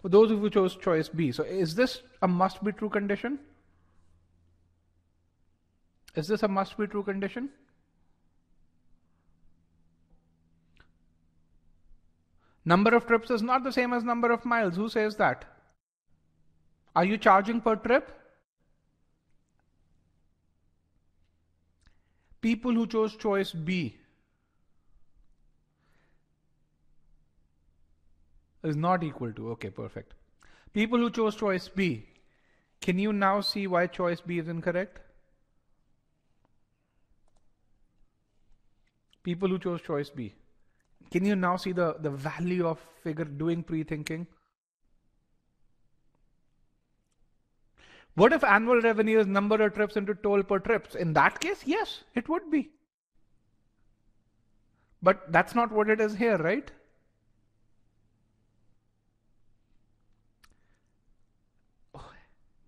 For those who chose choice B, so is this a must be true condition? Is this a must be true condition? Number of trips is not the same as number of miles. Who says that? Are you charging per trip? People who chose choice B is not equal to. Okay, perfect. People who chose choice B, can you now see why choice B is incorrect? People who chose choice B, can you now see the, the value of figure doing pre-thinking? What if annual revenue is number of trips into toll per trips? In that case, yes, it would be. But that's not what it is here, right?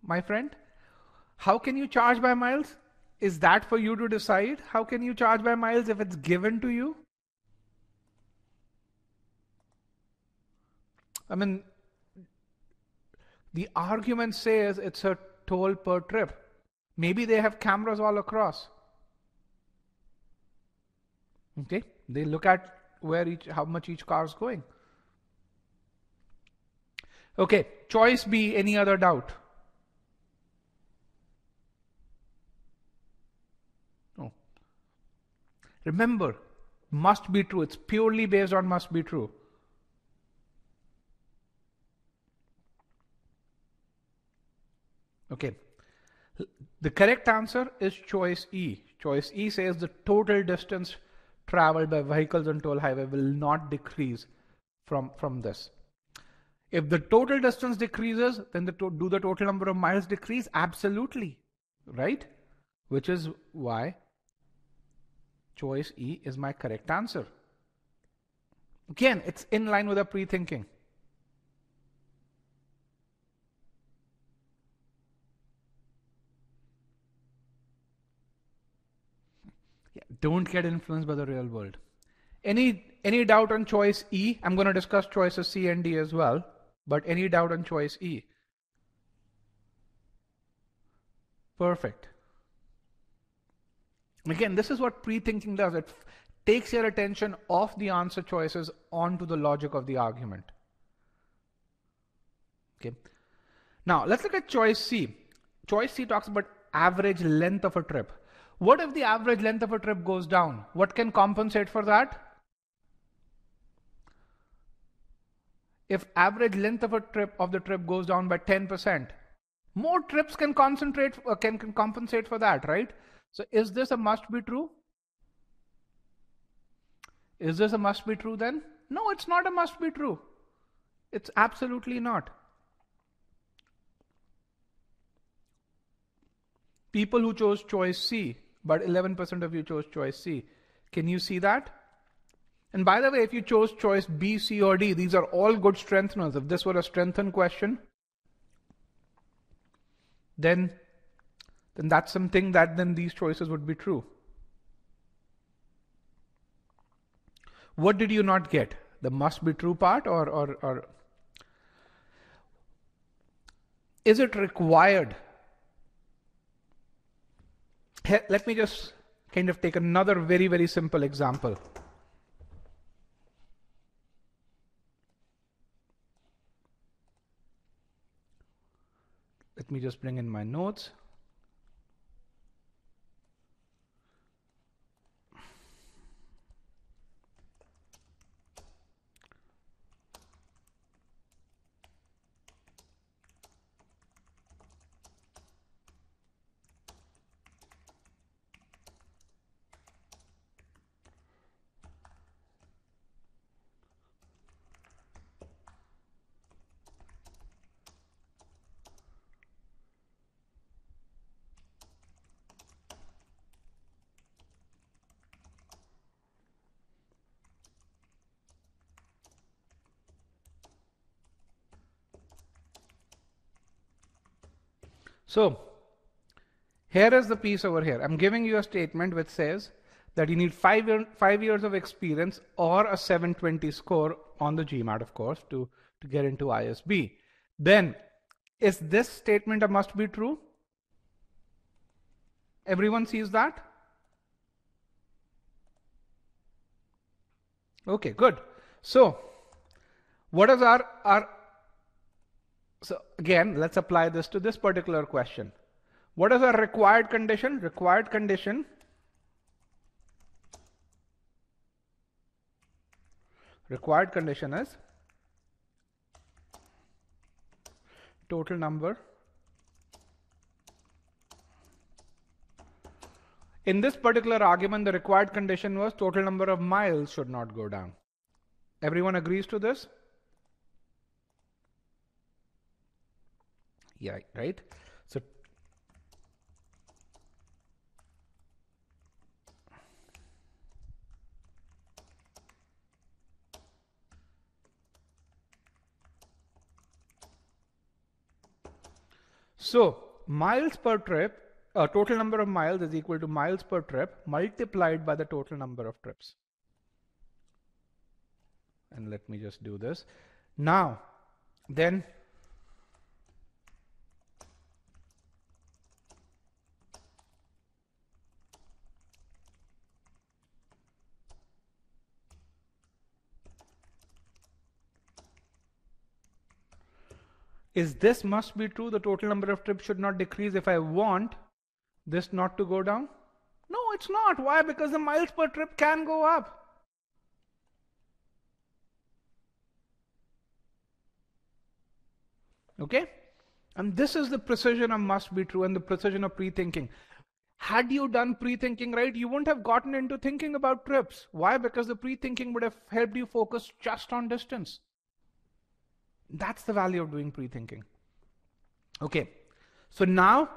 my friend? How can you charge by miles? Is that for you to decide? How can you charge by miles if it's given to you? I mean, the argument says it's a toll per trip. Maybe they have cameras all across. Okay, they look at where each, how much each car is going. Okay, choice B, any other doubt? No. Remember, must be true. It's purely based on must be true. Okay. The correct answer is choice E. Choice E says the total distance traveled by vehicles on toll highway will not decrease from, from this. If the total distance decreases, then the do the total number of miles decrease? Absolutely. Right? Which is why Choice E is my correct answer. Again, it's in line with our pre-thinking. Yeah, don't get influenced by the real world. Any any doubt on choice E? I'm going to discuss choices C and D as well, but any doubt on choice E? Perfect. Again, this is what pre-thinking does. It takes your attention off the answer choices onto the logic of the argument. Okay. Now let's look at choice C. Choice C talks about average length of a trip. What if the average length of a trip goes down? What can compensate for that? if average length of a trip of the trip goes down by 10%, more trips can concentrate uh, can, can compensate for that, right? So is this a must be true? Is this a must be true then? No, it's not a must be true. It's absolutely not. People who chose choice C, but 11% of you chose choice C. Can you see that? And by the way, if you chose choice B, C, or D, these are all good strengtheners. If this were a strengthened question, then, then that's something that then these choices would be true. What did you not get? The must be true part or, or, or is it required? Let me just kind of take another very, very simple example. Let me just bring in my notes. So here is the piece over here. I'm giving you a statement which says that you need five, year, five years of experience or a 720 score on the GMAT, of course, to, to get into ISB. Then, is this statement a must be true? Everyone sees that? Okay, good. So, what is our, our so again, let's apply this to this particular question. What is a required condition? Required condition required condition is total number in this particular argument the required condition was total number of miles should not go down everyone agrees to this right so So miles per trip, uh, total number of miles is equal to miles per trip multiplied by the total number of trips. And let me just do this. Now, then is this must be true? The total number of trips should not decrease if I want this not to go down? No it's not. Why? Because the miles per trip can go up. Okay? And this is the precision of must be true and the precision of pre-thinking. Had you done pre-thinking right you wouldn't have gotten into thinking about trips. Why? Because the pre-thinking would have helped you focus just on distance that's the value of doing pre-thinking. Okay, so now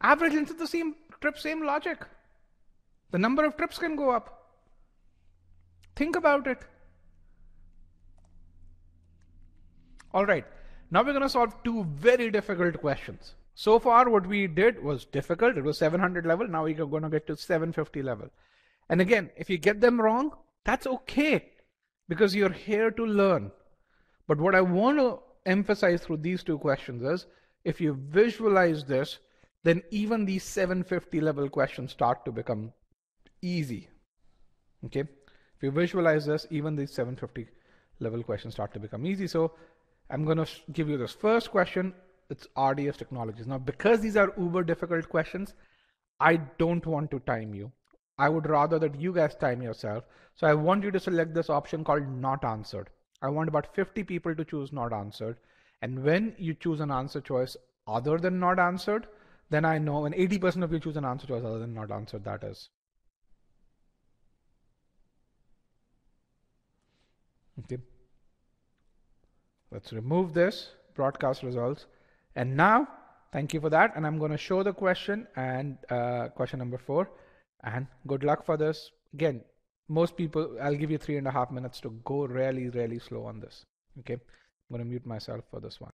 average into the same trip, same logic. The number of trips can go up. Think about it. All right, now we're going to solve two very difficult questions. So far, what we did was difficult. It was 700 level. Now we're going to get to 750 level. And again, if you get them wrong, that's okay because you're here to learn. But what I want to emphasize through these two questions is if you visualize this, then even these 750 level questions start to become easy. Okay. If you visualize this, even these 750 level questions start to become easy. So I'm going to give you this first question. It's RDS technologies. Now, because these are uber difficult questions, I don't want to time you. I would rather that you guys time yourself. So I want you to select this option called not answered. I want about 50 people to choose not answered. And when you choose an answer choice other than not answered, then I know when 80% of you choose an answer choice other than not answered, that is. Okay. Let's remove this broadcast results. And now, thank you for that. And I'm going to show the question and uh, question number four. And good luck for this. Again, most people, I'll give you three and a half minutes to go really, really slow on this. Okay. I'm going to mute myself for this one.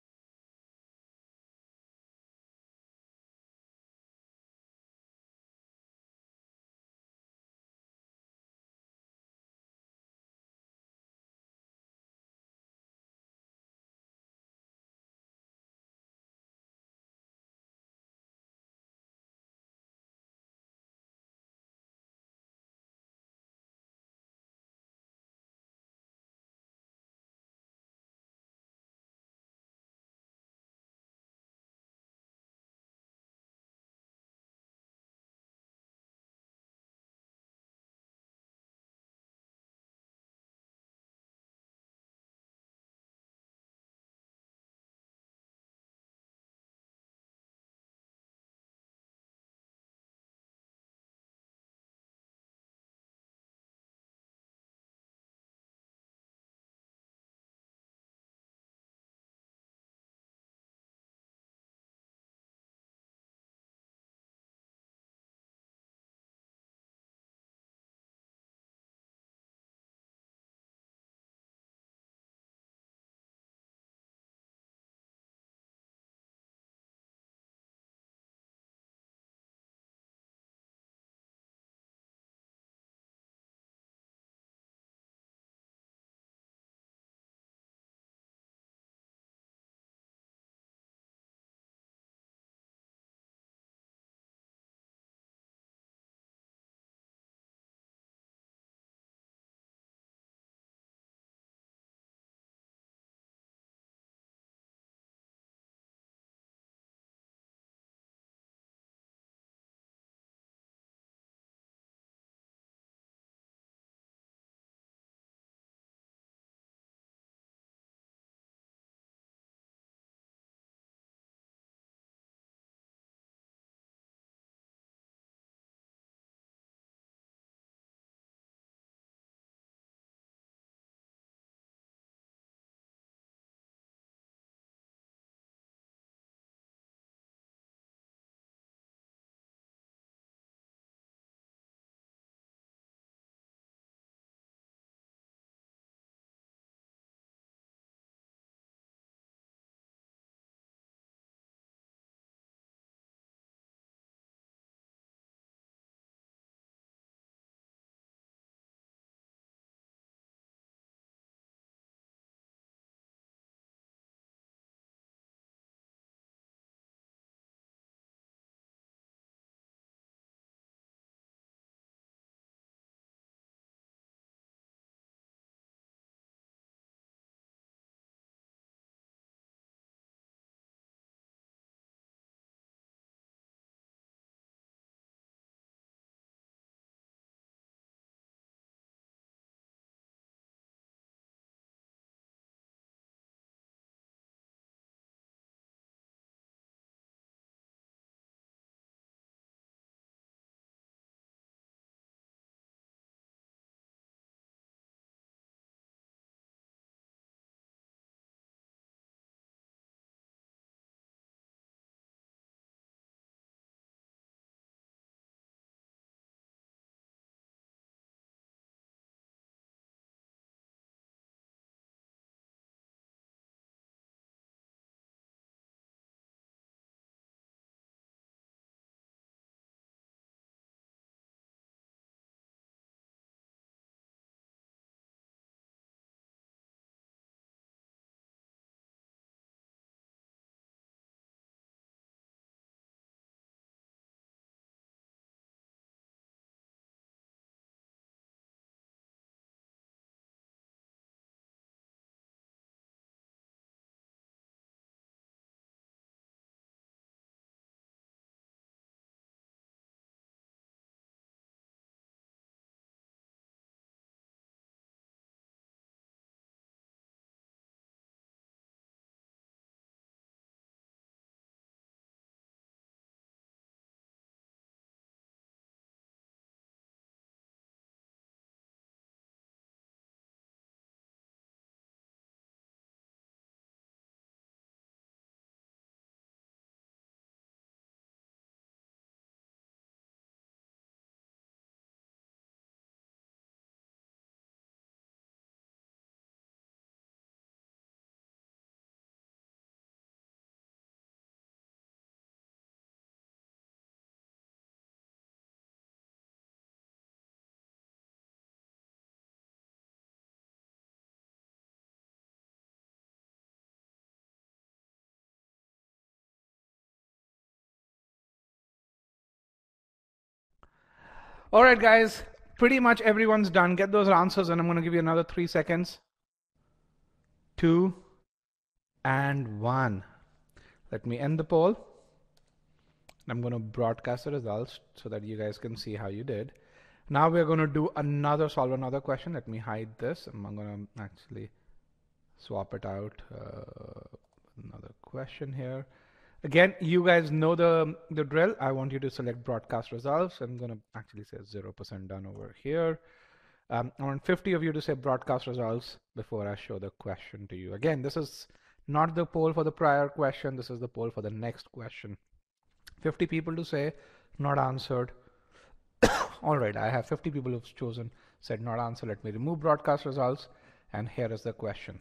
All right, guys, pretty much everyone's done. Get those answers, and I'm going to give you another three seconds. Two and one. Let me end the poll. I'm going to broadcast the results so that you guys can see how you did. Now we're going to do another solve another question. Let me hide this. I'm going to actually swap it out. Uh, another question here. Again, you guys know the, the drill. I want you to select broadcast results. I'm going to actually say 0% done over here. Um, I want 50 of you to say broadcast results before I show the question to you. Again, this is not the poll for the prior question. This is the poll for the next question. 50 people to say not answered. All right, I have 50 people who've chosen said not answer. Let me remove broadcast results. And here is the question.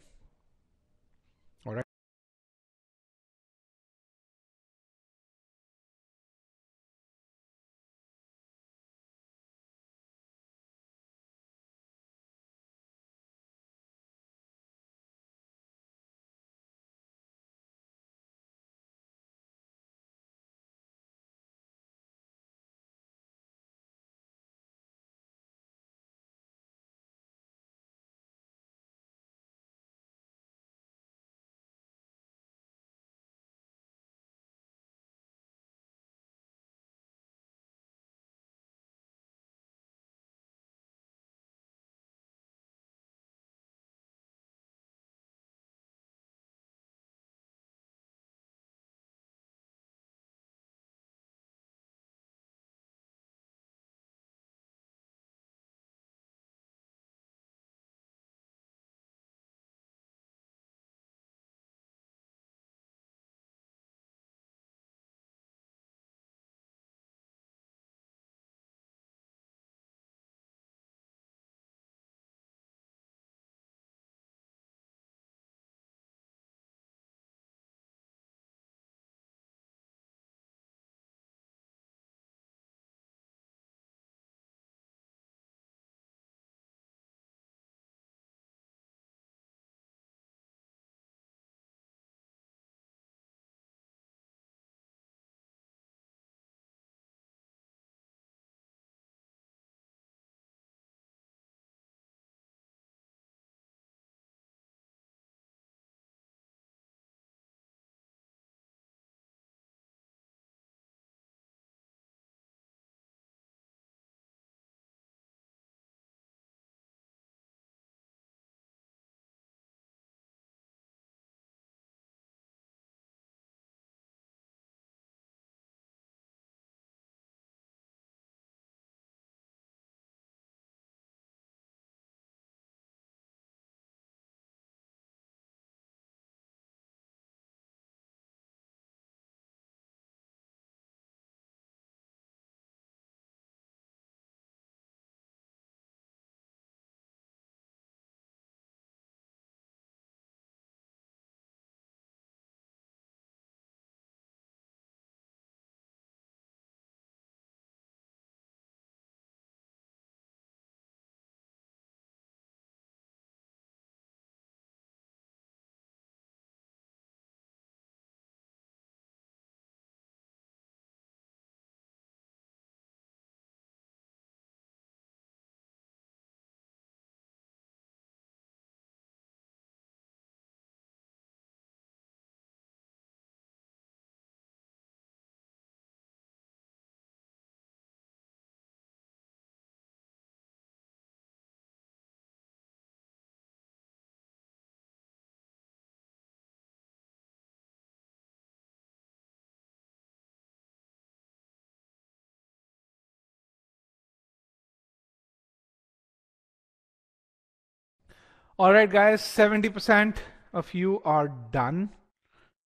All right, guys, 70% of you are done.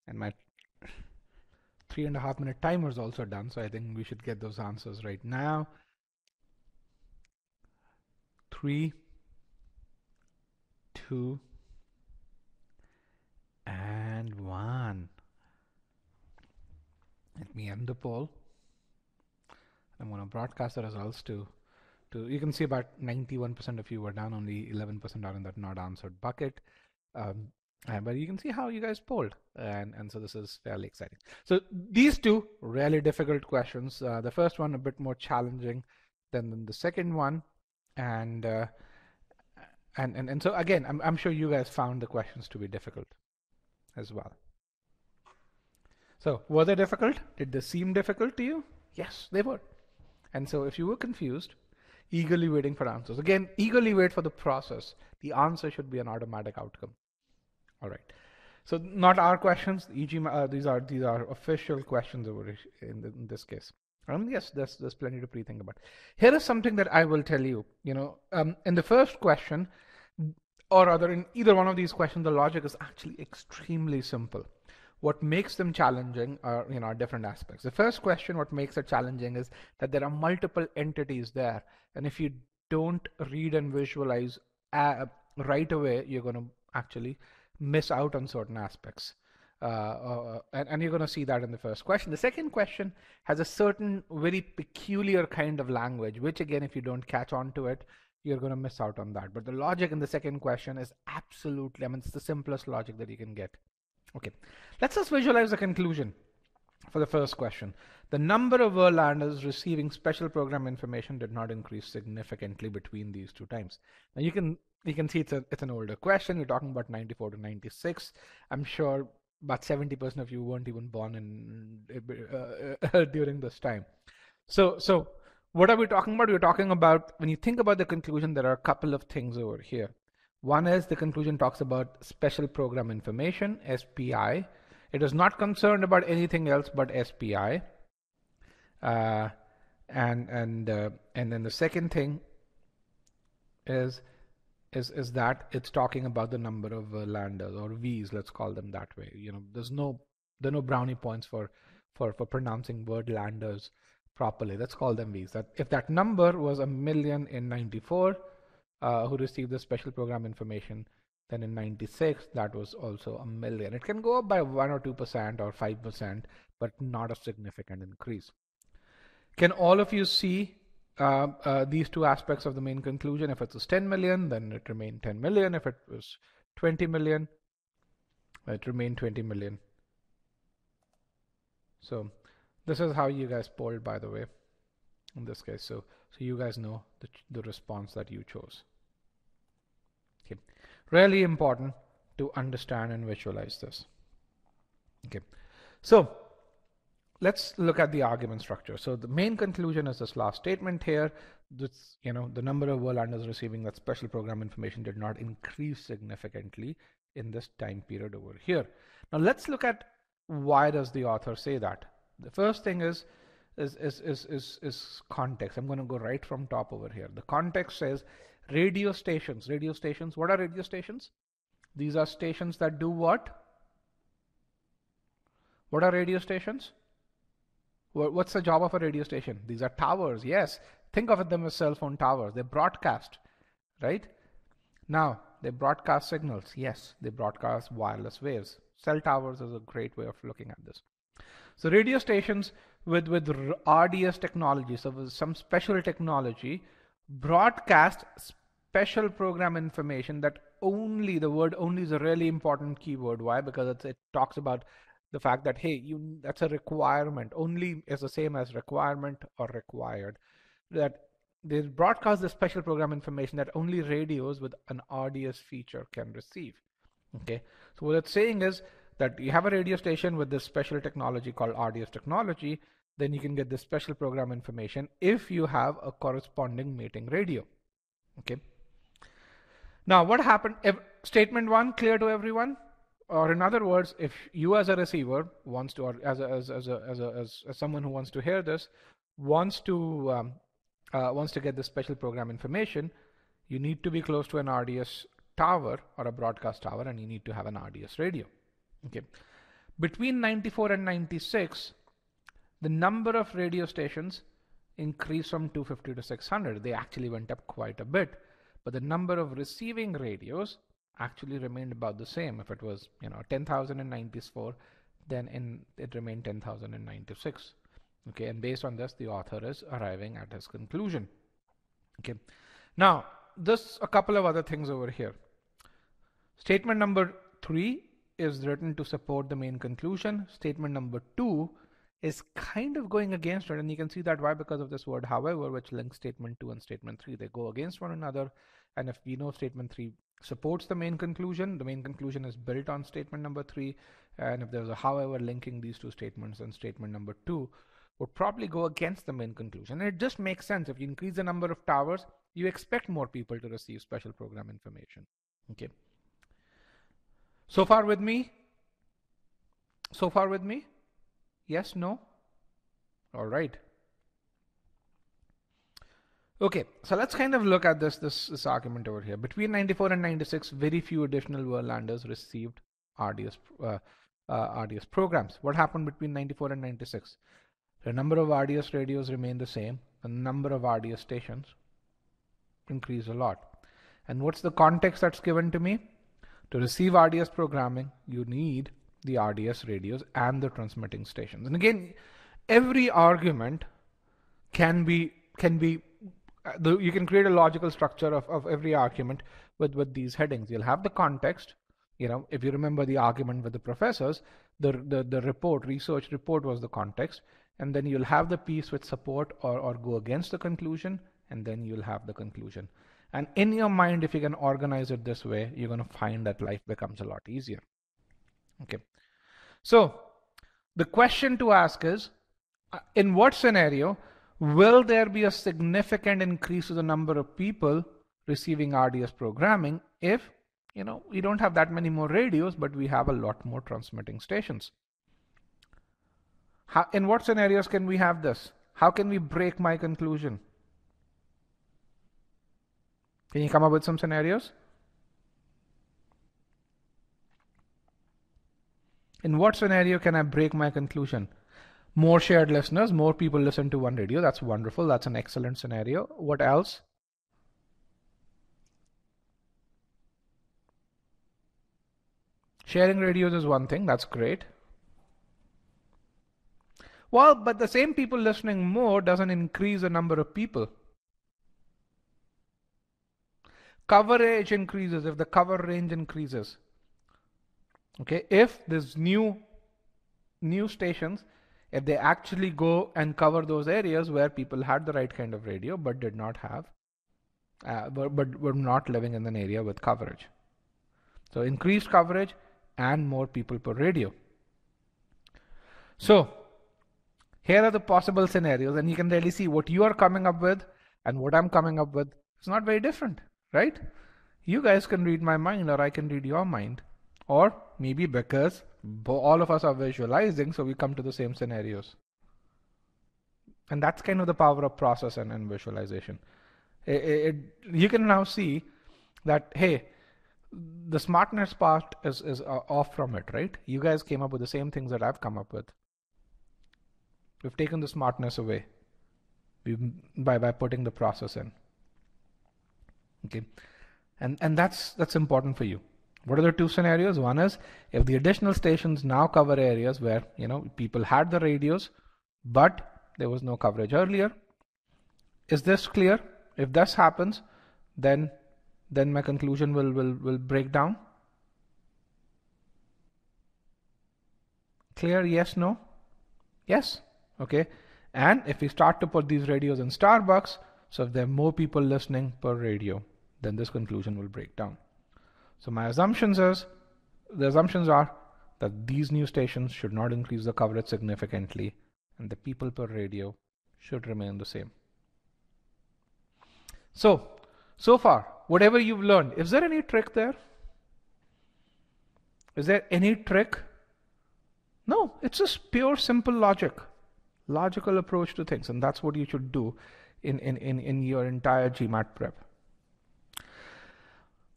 And my three and a half minute timer is also done. So I think we should get those answers right now. Three, two, and one. Let me end the poll. I'm going to broadcast the results to to, you can see about 91% of you were down, only 11% are in that not answered bucket. Um, but you can see how you guys polled and and so this is fairly exciting so these two really difficult questions uh, the first one a bit more challenging than the second one, and uh, and and and so again, I'm I'm sure you guys found the questions to be difficult as well. So were they difficult? Did they seem difficult to you? Yes, they were. And so if you were confused, eagerly waiting for answers. Again, eagerly wait for the process. The answer should be an automatic outcome. All right. So not our questions. EG, uh, these are these are official questions over in, the, in this case. Um, yes, there's there's plenty to pre-think about. Here is something that I will tell you. You know, um, in the first question, or rather in either one of these questions, the logic is actually extremely simple. What makes them challenging are you know different aspects. The first question, what makes it challenging, is that there are multiple entities there, and if you don't read and visualize uh, right away, you're going to actually miss out on certain aspects. Uh, uh, and, and, you're going to see that in the first question. The second question has a certain very peculiar kind of language, which again, if you don't catch on to it, you're going to miss out on that. But the logic in the second question is absolutely, I mean, it's the simplest logic that you can get. Okay, let's just visualize the conclusion for the first question. The number of Verlanders receiving special program information did not increase significantly between these two times. Now you can you can see it's a it's an older question. We're talking about 94 to 96. I'm sure about 70% of you weren't even born in uh, uh, during this time. So so what are we talking about? We're talking about when you think about the conclusion, there are a couple of things over here. One is the conclusion talks about special program information, SPI. It is not concerned about anything else but SPI. Uh, and and uh, and then the second thing is is is that it's talking about the number of uh, landers or V's, let's call them that way. You know, there's no there are no brownie points for for for pronouncing word landers properly. Let's call them V's. That if that number was a million in 94 uh, who received the special program information, then in 96 that was also a million. It can go up by 1 or 2% or 5%, but not a significant increase. Can all of you see uh, uh, these two aspects of the main conclusion? If it was 10 million, then it remained 10 million. If it was 20 million, it remained 20 million. So this is how you guys polled, by the way, in this case. So, so you guys know the, the response that you chose. Really important to understand and visualize this. Okay, so let's look at the argument structure. So the main conclusion is this last statement here. This, you know, the number of Verlanders receiving that special program information did not increase significantly in this time period over here. Now let's look at why does the author say that? The first thing is is is is is, is context. I'm going to go right from top over here. The context says radio stations. Radio stations. What are radio stations? These are stations that do what? What are radio stations? What's the job of a radio station? These are towers. Yes. Think of them as cell phone towers. They broadcast, right? Now, they broadcast signals. Yes, they broadcast wireless waves. Cell towers is a great way of looking at this. So radio stations with, with RDS technology, so with some special technology, broadcast special program information that only, the word only is a really important keyword. Why? Because it talks about the fact that, hey, you that's a requirement. Only is the same as requirement or required. That they broadcast the special program information that only radios with an RDS feature can receive. Okay, so what it's saying is that you have a radio station with this special technology called RDS technology, then you can get this special program information if you have a corresponding mating radio. Okay. Now, what happened? If statement one clear to everyone? Or in other words, if you as a receiver wants to, or as a, as, as, a, as, a, as, as someone who wants to hear this, wants to um, uh, wants to get this special program information, you need to be close to an RDS tower or a broadcast tower, and you need to have an RDS radio. Okay. Between 94 and 96, the number of radio stations increased from 250 to 600. They actually went up quite a bit, but the number of receiving radios actually remained about the same. If it was, you know, 10,000 in 94, then in it remained 10,000 in 96. Okay, and based on this, the author is arriving at his conclusion. Okay, now this a couple of other things over here. Statement number three is written to support the main conclusion. Statement number two is kind of going against it. And you can see that why because of this word however, which links statement two and statement three. They go against one another. And if we know statement three supports the main conclusion, the main conclusion is built on statement number three. And if there's a however linking these two statements, then statement number two would probably go against the main conclusion. And it just makes sense. If you increase the number of towers, you expect more people to receive special program information. Okay. So far with me? So far with me? Yes, no? All right. Okay, so let's kind of look at this, this, this argument over here. Between 94 and 96, very few additional Verlanders received RDS, uh, uh, RDS programs. What happened between 94 and 96? The number of RDS radios remained the same. The number of RDS stations increased a lot. And what's the context that's given to me? To receive RDS programming, you need the RDS radios and the transmitting stations. And again, every argument can be can be uh, the, you can create a logical structure of, of every argument with with these headings. You'll have the context. You know, if you remember the argument with the professors, the the, the report, research report was the context, and then you'll have the piece with support or, or go against the conclusion, and then you'll have the conclusion. And in your mind, if you can organize it this way, you're going to find that life becomes a lot easier. Okay. So the question to ask is, uh, in what scenario will there be a significant increase to the number of people receiving RDS programming if you know we don't have that many more radios but we have a lot more transmitting stations? How, in what scenarios can we have this? How can we break my conclusion? Can you come up with some scenarios In what scenario can I break my conclusion? More shared listeners, more people listen to one radio. That's wonderful. That's an excellent scenario. What else? Sharing radios is one thing. That's great. Well, but the same people listening more doesn't increase the number of people. Coverage increases if the cover range increases okay if there's new new stations if they actually go and cover those areas where people had the right kind of radio but did not have uh, but, but were not living in an area with coverage. So increased coverage and more people per radio. So here are the possible scenarios and you can really see what you are coming up with and what i'm coming up with is not very different right? You guys can read my mind or i can read your mind or maybe because all of us are visualizing so we come to the same scenarios. And that's kind of the power of process and, and visualization. It, it, you can now see that hey the smartness part is, is uh, off from it right? You guys came up with the same things that i've come up with. We've taken the smartness away. By by putting the process in. Okay? And and that's that's important for you what are the two scenarios? One is if the additional stations now cover areas where you know people had the radios, but there was no coverage earlier. Is this clear? If this happens, then then my conclusion will will will break down. Clear? Yes? No? Yes? Okay. And if we start to put these radios in Starbucks, so if there are more people listening per radio, then this conclusion will break down. So my assumptions is the assumptions are that these new stations should not increase the coverage significantly and the people per radio should remain the same. So, so far, whatever you've learned, is there any trick there? Is there any trick? No, it's just pure simple logic, logical approach to things, and that's what you should do in, in, in, in your entire GMAT prep.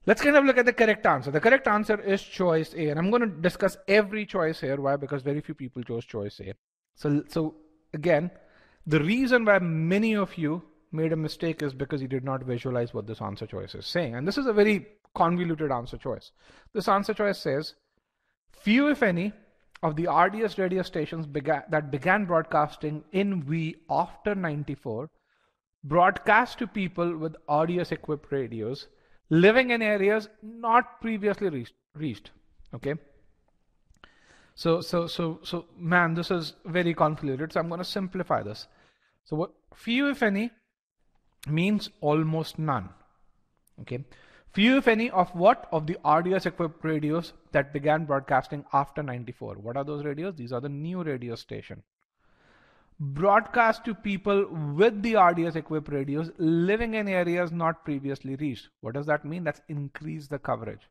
Let's kind of look at the correct answer. The correct answer is choice A. And I'm going to discuss every choice here. Why? Because very few people chose choice A. So, so again, the reason why many of you made a mistake is because you did not visualize what this answer choice is saying. And this is a very convoluted answer choice. This answer choice says, few, if any, of the RDS radio stations began, that began broadcasting in V after 94 broadcast to people with RDS equipped radios living in areas not previously reached, reached okay So, so, so, so, man, this is very convoluted. So I'm going to simplify this. So what few, if any, means almost none. Okay. Few, if any, of what? Of the RDS equipped radios that began broadcasting after 94. What are those radios? These are the new radio station. Broadcast to people with the RDS equipped radios living in areas not previously reached. What does that mean? That's increase the coverage.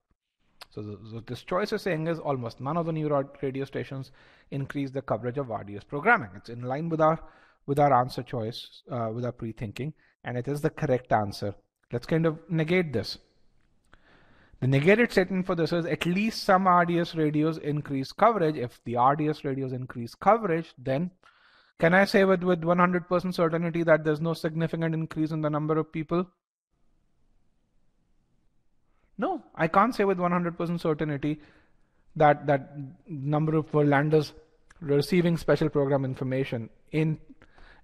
So, so this choice is saying is almost none of the new radio stations increase the coverage of RDS programming. It's in line with our with our answer choice, uh, with our pre-thinking, and it is the correct answer. Let's kind of negate this. The negated statement for this is at least some RDS radios increase coverage. If the RDS radios increase coverage, then can I say with, with 100% certainty that there's no significant increase in the number of people? No, I can't say with 100% certainty that that number of landers receiving special program information in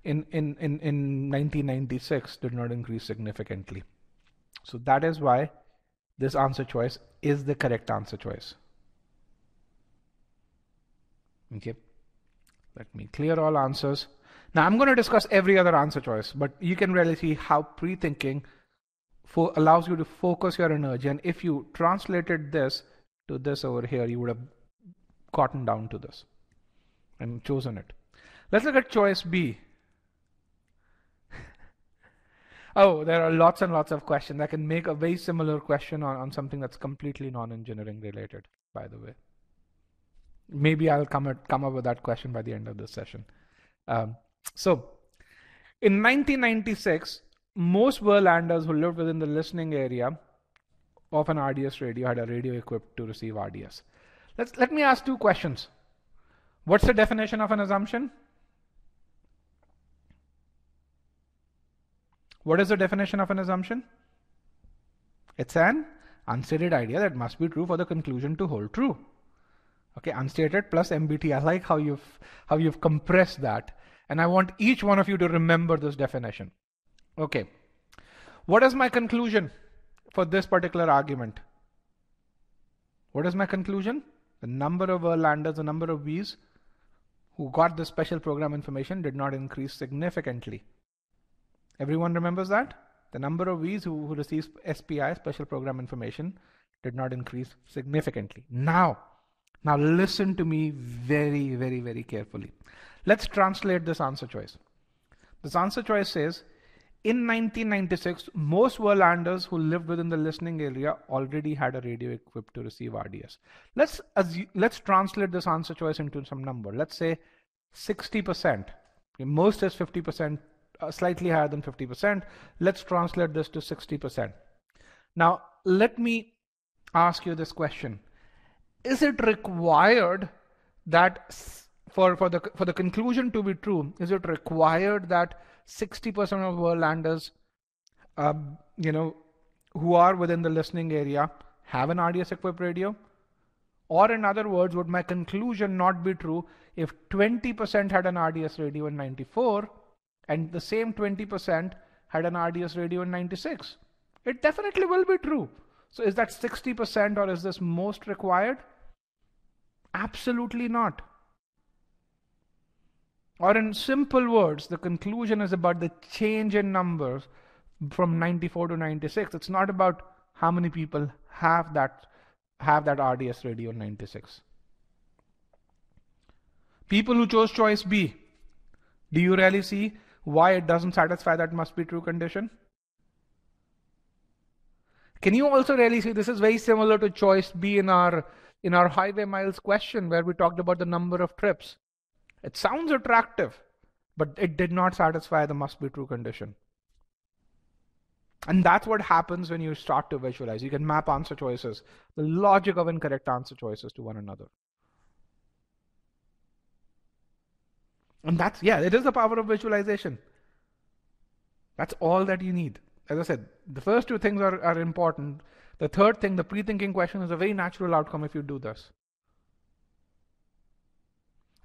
in, in, in, in 1996 did not increase significantly. So that is why this answer choice is the correct answer choice. Okay, let me clear all answers. Now I'm going to discuss every other answer choice, but you can really see how pre-thinking allows you to focus your energy. And if you translated this to this over here, you would have gotten down to this and chosen it. Let's look at choice B. Oh, there are lots and lots of questions. I can make a very similar question on, on something that's completely non-engineering related, by the way. Maybe I'll come, at, come up with that question by the end of this session. Um, so, in 1996, most Verlanders who lived within the listening area of an RDS radio had a radio equipped to receive RDS. Let's, let me ask two questions. What's the definition of an assumption? What is the definition of an assumption? It's an unstated idea that must be true for the conclusion to hold true. Okay, unstated plus MBT. I like how you've how you've compressed that. And I want each one of you to remember this definition. Okay. What is my conclusion for this particular argument? What is my conclusion? The number of landers, the number of V's who got the special program information did not increase significantly. Everyone remembers that? The number of Vs who, who receive SPI, special program information, did not increase significantly. Now, now listen to me very, very, very carefully. Let's translate this answer choice. This answer choice says, in 1996, most Verlanders who lived within the listening area already had a radio equipped to receive RDS. Let's let's translate this answer choice into some number. Let's say 60%. Most is 50%, uh, slightly higher than 50%. Let's translate this to 60%. Now, let me ask you this question. Is it required that for, for, the, for the conclusion to be true, is it required that 60% of Verlanders, uh, you know, who are within the listening area have an RDS equipped radio? Or in other words, would my conclusion not be true if 20% had an RDS radio in 94 and the same 20% had an RDS radio in 96. It definitely will be true. So is that 60% or is this most required? Absolutely not. Or in simple words, the conclusion is about the change in numbers from 94 to 96. It's not about how many people have that have that RDS radio 96. People who chose choice B, do you really see why it doesn't satisfy that must be true condition? Can you also really see this is very similar to choice B in our in our highway miles question where we talked about the number of trips. It sounds attractive, but it did not satisfy the must be true condition. And that's what happens when you start to visualize. You can map answer choices, the logic of incorrect answer choices to one another. And that's, yeah, it is the power of visualization. That's all that you need. As I said, the first two things are, are important. The third thing, the pre-thinking question, is a very natural outcome if you do this.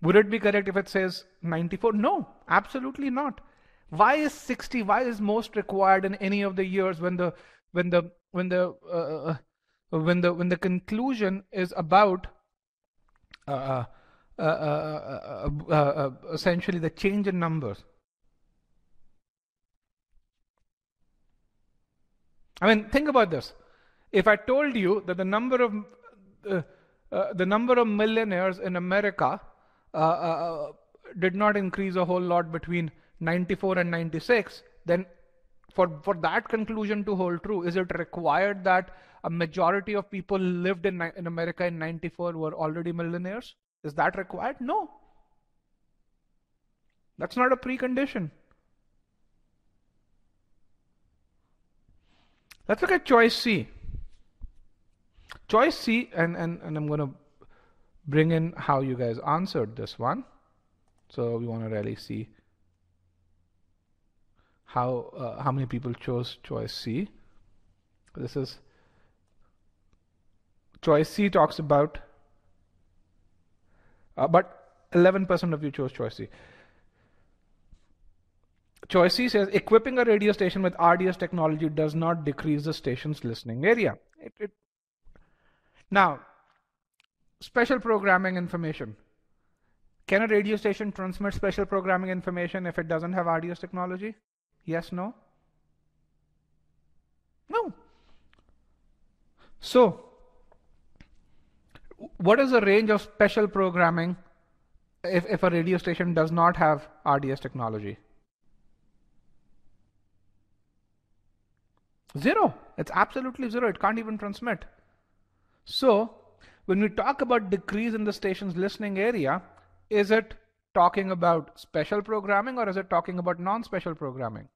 Would it be correct if it says 94? No, absolutely not. Why is 60? Why is most required in any of the years when the when the when the uh, uh when the when the conclusion is about uh, uh uh, uh, uh, uh, essentially the change in numbers. I mean, think about this. If I told you that the number of uh, uh, the number of millionaires in America uh, uh, did not increase a whole lot between 94 and 96, then for, for that conclusion to hold true, is it required that a majority of people lived in, in America in 94 were already millionaires? Is that required? No. That's not a precondition. Let's look at choice C. Choice C, and, and, and I'm going to bring in how you guys answered this one. So we want to really see how uh, how many people chose choice C. This is choice C talks about, uh, but 11% of you chose choice C. Choice C says equipping a radio station with RDS technology does not decrease the station's listening area. It, it, now, special programming information. Can a radio station transmit special programming information if it doesn't have RDS technology? Yes, no? No. So, what is the range of special programming if, if a radio station does not have RDS technology? Zero. It's absolutely zero. It can't even transmit. So, when we talk about decrease in the station's listening area, is it talking about special programming or is it talking about non-special programming?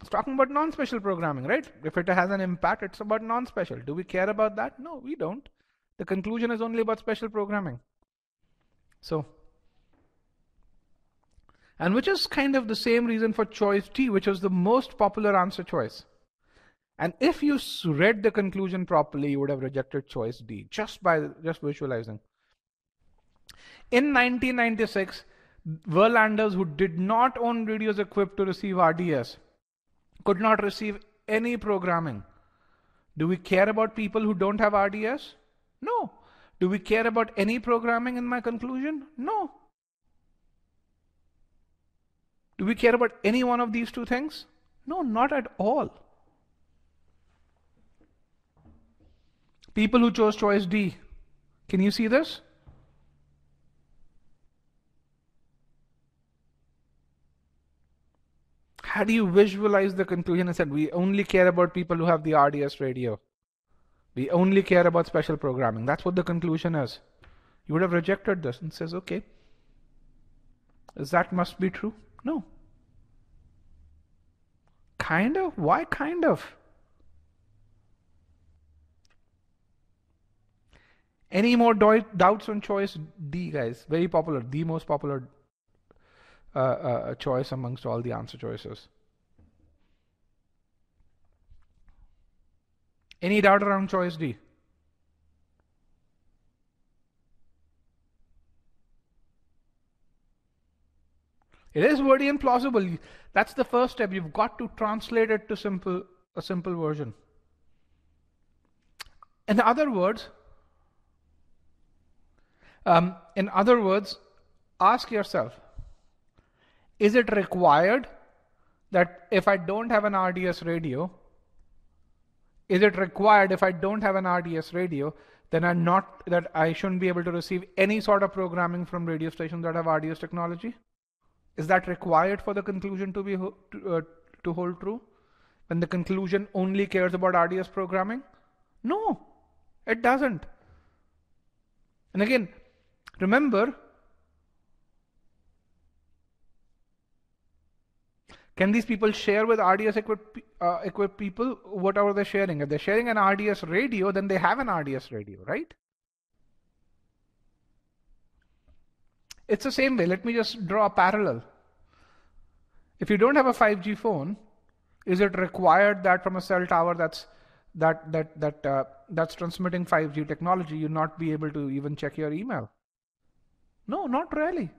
It's talking about non-special programming, right? If it has an impact, it's about non-special. Do we care about that? No, we don't. The conclusion is only about special programming. So, and which is kind of the same reason for choice T, which was the most popular answer choice. And if you read the conclusion properly, you would have rejected choice D just by just visualizing. In 1996, Verlanders who did not own radios equipped to receive RDS could not receive any programming. Do we care about people who don't have RDS? No. Do we care about any programming in my conclusion? No. Do we care about any one of these two things? No, not at all. People who chose choice D, can you see this? How do you visualize the conclusion? I said, we only care about people who have the RDS radio. We only care about special programming. That's what the conclusion is. You would have rejected this and says, okay, is that must be true? No. Kind of? Why kind of? Any more do- doubts on choice D, guys? Very popular, the most popular uh, uh, choice amongst all the answer choices. Any doubt around choice D? It is wordy and plausible. That's the first step. You've got to translate it to simple a simple version. In other words, um, in other words, ask yourself, is it required that if I don't have an RDS radio, is it required if I don't have an RDS radio, then I'm not that I shouldn't be able to receive any sort of programming from radio stations that have RDS technology? Is that required for the conclusion to be to, uh, to hold true? When the conclusion only cares about RDS programming? No, it doesn't. And again, remember Can these people share with RDS equipped, uh, equipped people? What are they sharing? If they're sharing an RDS radio, then they have an RDS radio, right? It's the same way. Let me just draw a parallel. If you don't have a 5G phone, is it required that from a cell tower that's that that that uh, that's transmitting 5G technology, you not be able to even check your email? No, not really.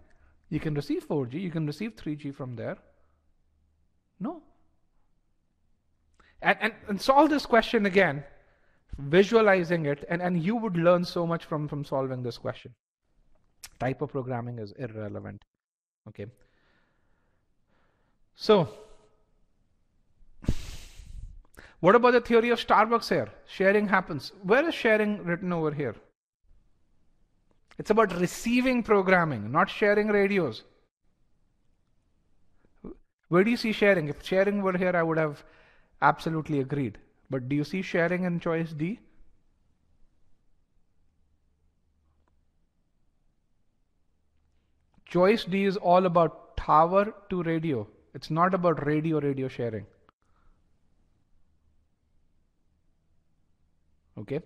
You can receive 4G, you can receive 3G from there. No. And, and, and solve this question again, visualizing it, and, and you would learn so much from, from solving this question. type of programming is irrelevant. Okay. So, what about the theory of Starbucks here? Sharing happens. Where is sharing written over here? It's about receiving programming, not sharing radios. Where do you see sharing? If sharing were here, I would have absolutely agreed. But do you see sharing in choice D? Choice D is all about tower to radio. It's not about radio radio sharing. Okay?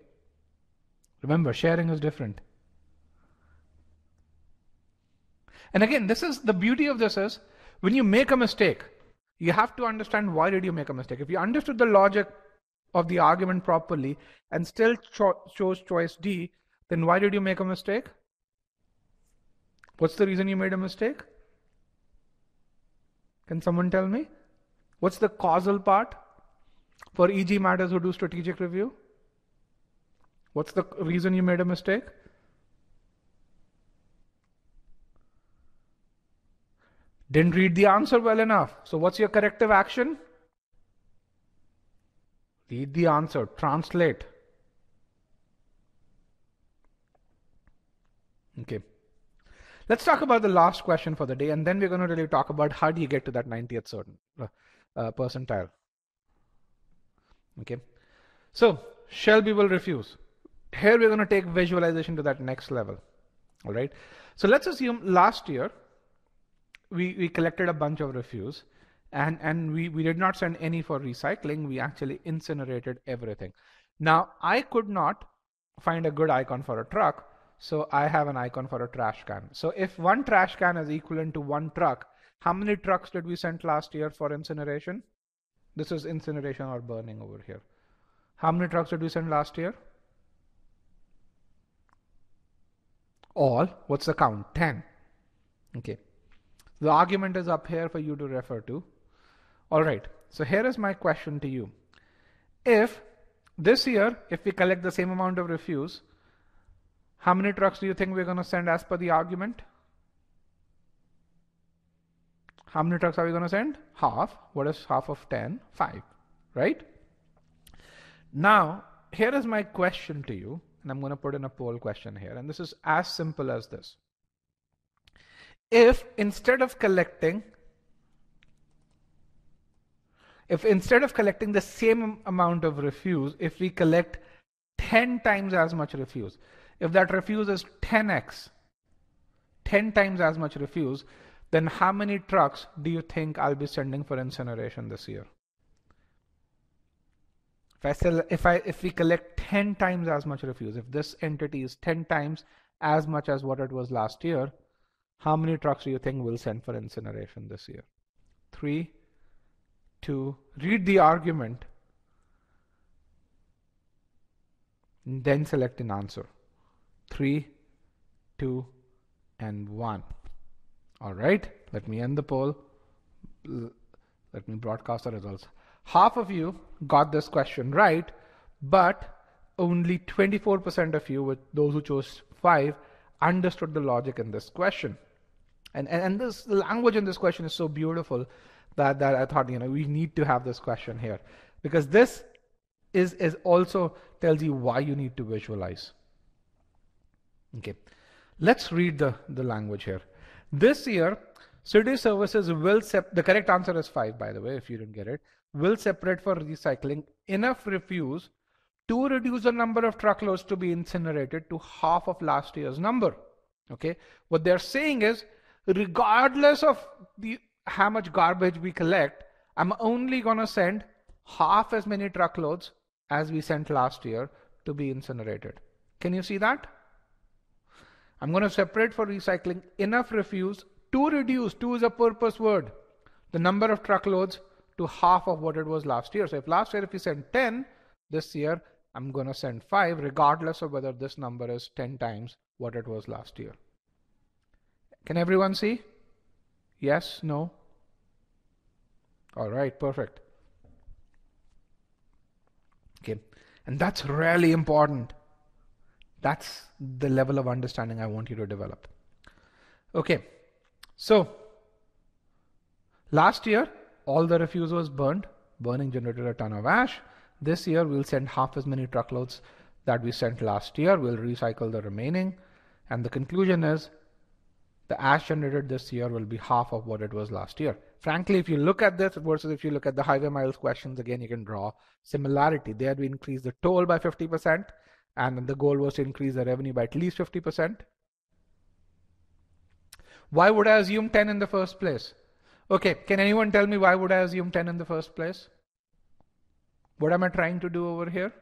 Remember, sharing is different. And again, this is the beauty of this is when you make a mistake, you have to understand why did you make a mistake. If you understood the logic of the argument properly and still cho- chose choice D, then why did you make a mistake? What's the reason you made a mistake? Can someone tell me? What's the causal part for e-GMATers who do strategic review? What's the reason you made a mistake? Didn't read the answer well enough. So, what's your corrective action? Read the answer, translate. Okay. Let's talk about the last question for the day, and then we're going to really talk about how do you get to that 90th certain uh, uh, percentile. Okay. So, Shelbyville refuse. Here we're going to take visualization to that next level. All right. So let's assume last year we, we collected a bunch of refuse and, and we, we did not send any for recycling. We actually incinerated everything. Now I could not find a good icon for a truck so I have an icon for a trash can. So if one trash can is equivalent to one truck, how many trucks did we send last year for incineration? This is incineration or burning over here. How many trucks did we send last year? All. What's the count? 10. Okay. The argument is up here for you to refer to. All right. So here is my question to you. If this year, if we collect the same amount of refuse, how many trucks do you think we're going to send as per the argument? How many trucks are we going to send? Half. What is half of 10? 5. Right? Now, here is my question to you, and I'm going to put in a poll question here, and this is as simple as this. If instead of collecting, if instead of collecting the same amount of refuse, if we collect 10 times as much refuse, if that refuse is 10x, 10 times as much refuse, then how many trucks do you think I'll be sending for incineration this year? If I sell, if I if we collect 10 times as much refuse, if this entity is 10 times as much as what it was last year, how many trucks do you think will send for incineration this year? Three, two, read the argument, then select an answer three, two, and one. All right, let me end the poll. Let me broadcast the results. Half of you got this question right, but only 24% of you, with those who chose five, understood the logic in this question. And, and, and this the language in this question is so beautiful that, that I thought, you know, we need to have this question here because this is, is also tells you why you need to visualize. Okay, let's read the, the language here. This year, city services will, sep- the correct answer is 5 by the way, if you didn't get it, will separate for recycling enough refuse to reduce the number of truckloads to be incinerated to half of last year's number. Okay, what they're saying is, regardless of the how much garbage we collect, I'm only gonna send half as many truckloads as we sent last year to be incinerated. Can you see that? I'm going to separate for recycling enough refuse to reduce, to is a purpose word, the number of truckloads to half of what it was last year. So if last year if we sent 10, this year I'm going to send 5 regardless of whether this number is 10 times what it was last year. Can everyone see? Yes? No? All right, perfect. Okay, and that's really important. That's the level of understanding I want you to develop. Okay, so last year all the refuse was burned. Burning generated a ton of ash. This year we'll send half as many truckloads that we sent last year. We'll recycle the remaining. And the conclusion is the ash generated this year will be half of what it was last year. Frankly, if you look at this versus if you look at the highway miles questions, again, you can draw similarity. There we increased the toll by 50%, and the goal was to increase the revenue by at least 50%. Why would I assume 10 in the first place? Okay, can anyone tell me why would I assume 10 in the first place? What am I trying to do over here?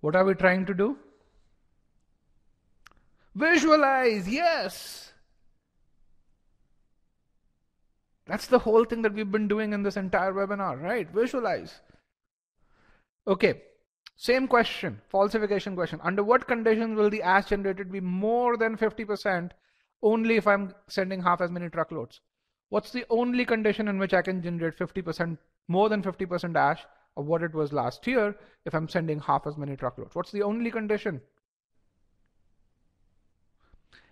What are we trying to do? Visualize, yes. That's the whole thing that we've been doing in this entire webinar, right? Visualize. Okay, same question, falsification question. Under what conditions will the ash generated be more than 50% only if I'm sending half as many truckloads? What's the only condition in which I can generate 50% more than 50% ash of what it was last year if I'm sending half as many truckloads? What's the only condition?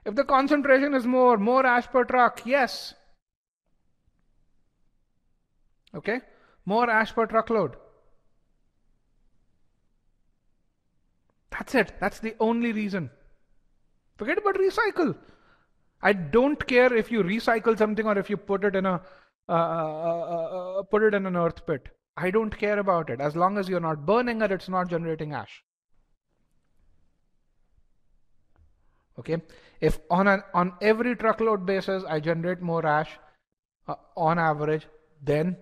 If the concentration is more, more ash per truck, yes. Okay, more ash per truckload. That's it. That's the only reason. Forget about recycle. I don't care if you recycle something or if you put it in a uh, uh, uh, uh put it in an earth pit. I don't care about it as long as you're not burning it. It's not generating ash. Okay, if on an on every truckload basis I generate more ash uh, on average, then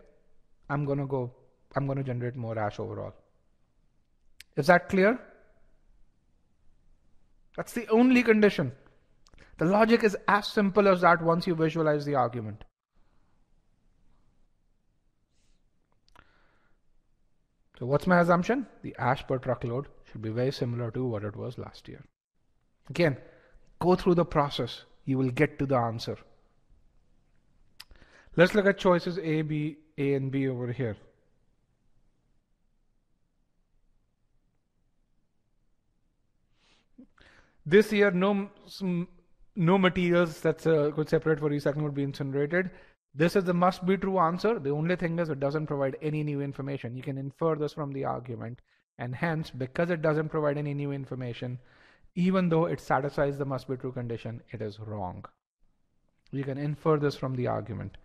I'm gonna go. I'm gonna generate more ash overall. Is that clear? That's the only condition. The logic is as simple as that once you visualize the argument. So what's my assumption? The ash per truckload should be very similar to what it was last year. Again, go through the process. You will get to the answer. Let's look at choices A, B, A and B over here. This year, no no materials that's uh, could separate for recycling would be incinerated. This is the must be true answer. The only thing is it doesn't provide any new information. You can infer this from the argument. And hence, because it doesn't provide any new information, even though it satisfies the must be true condition, it is wrong. You can infer this from the argument.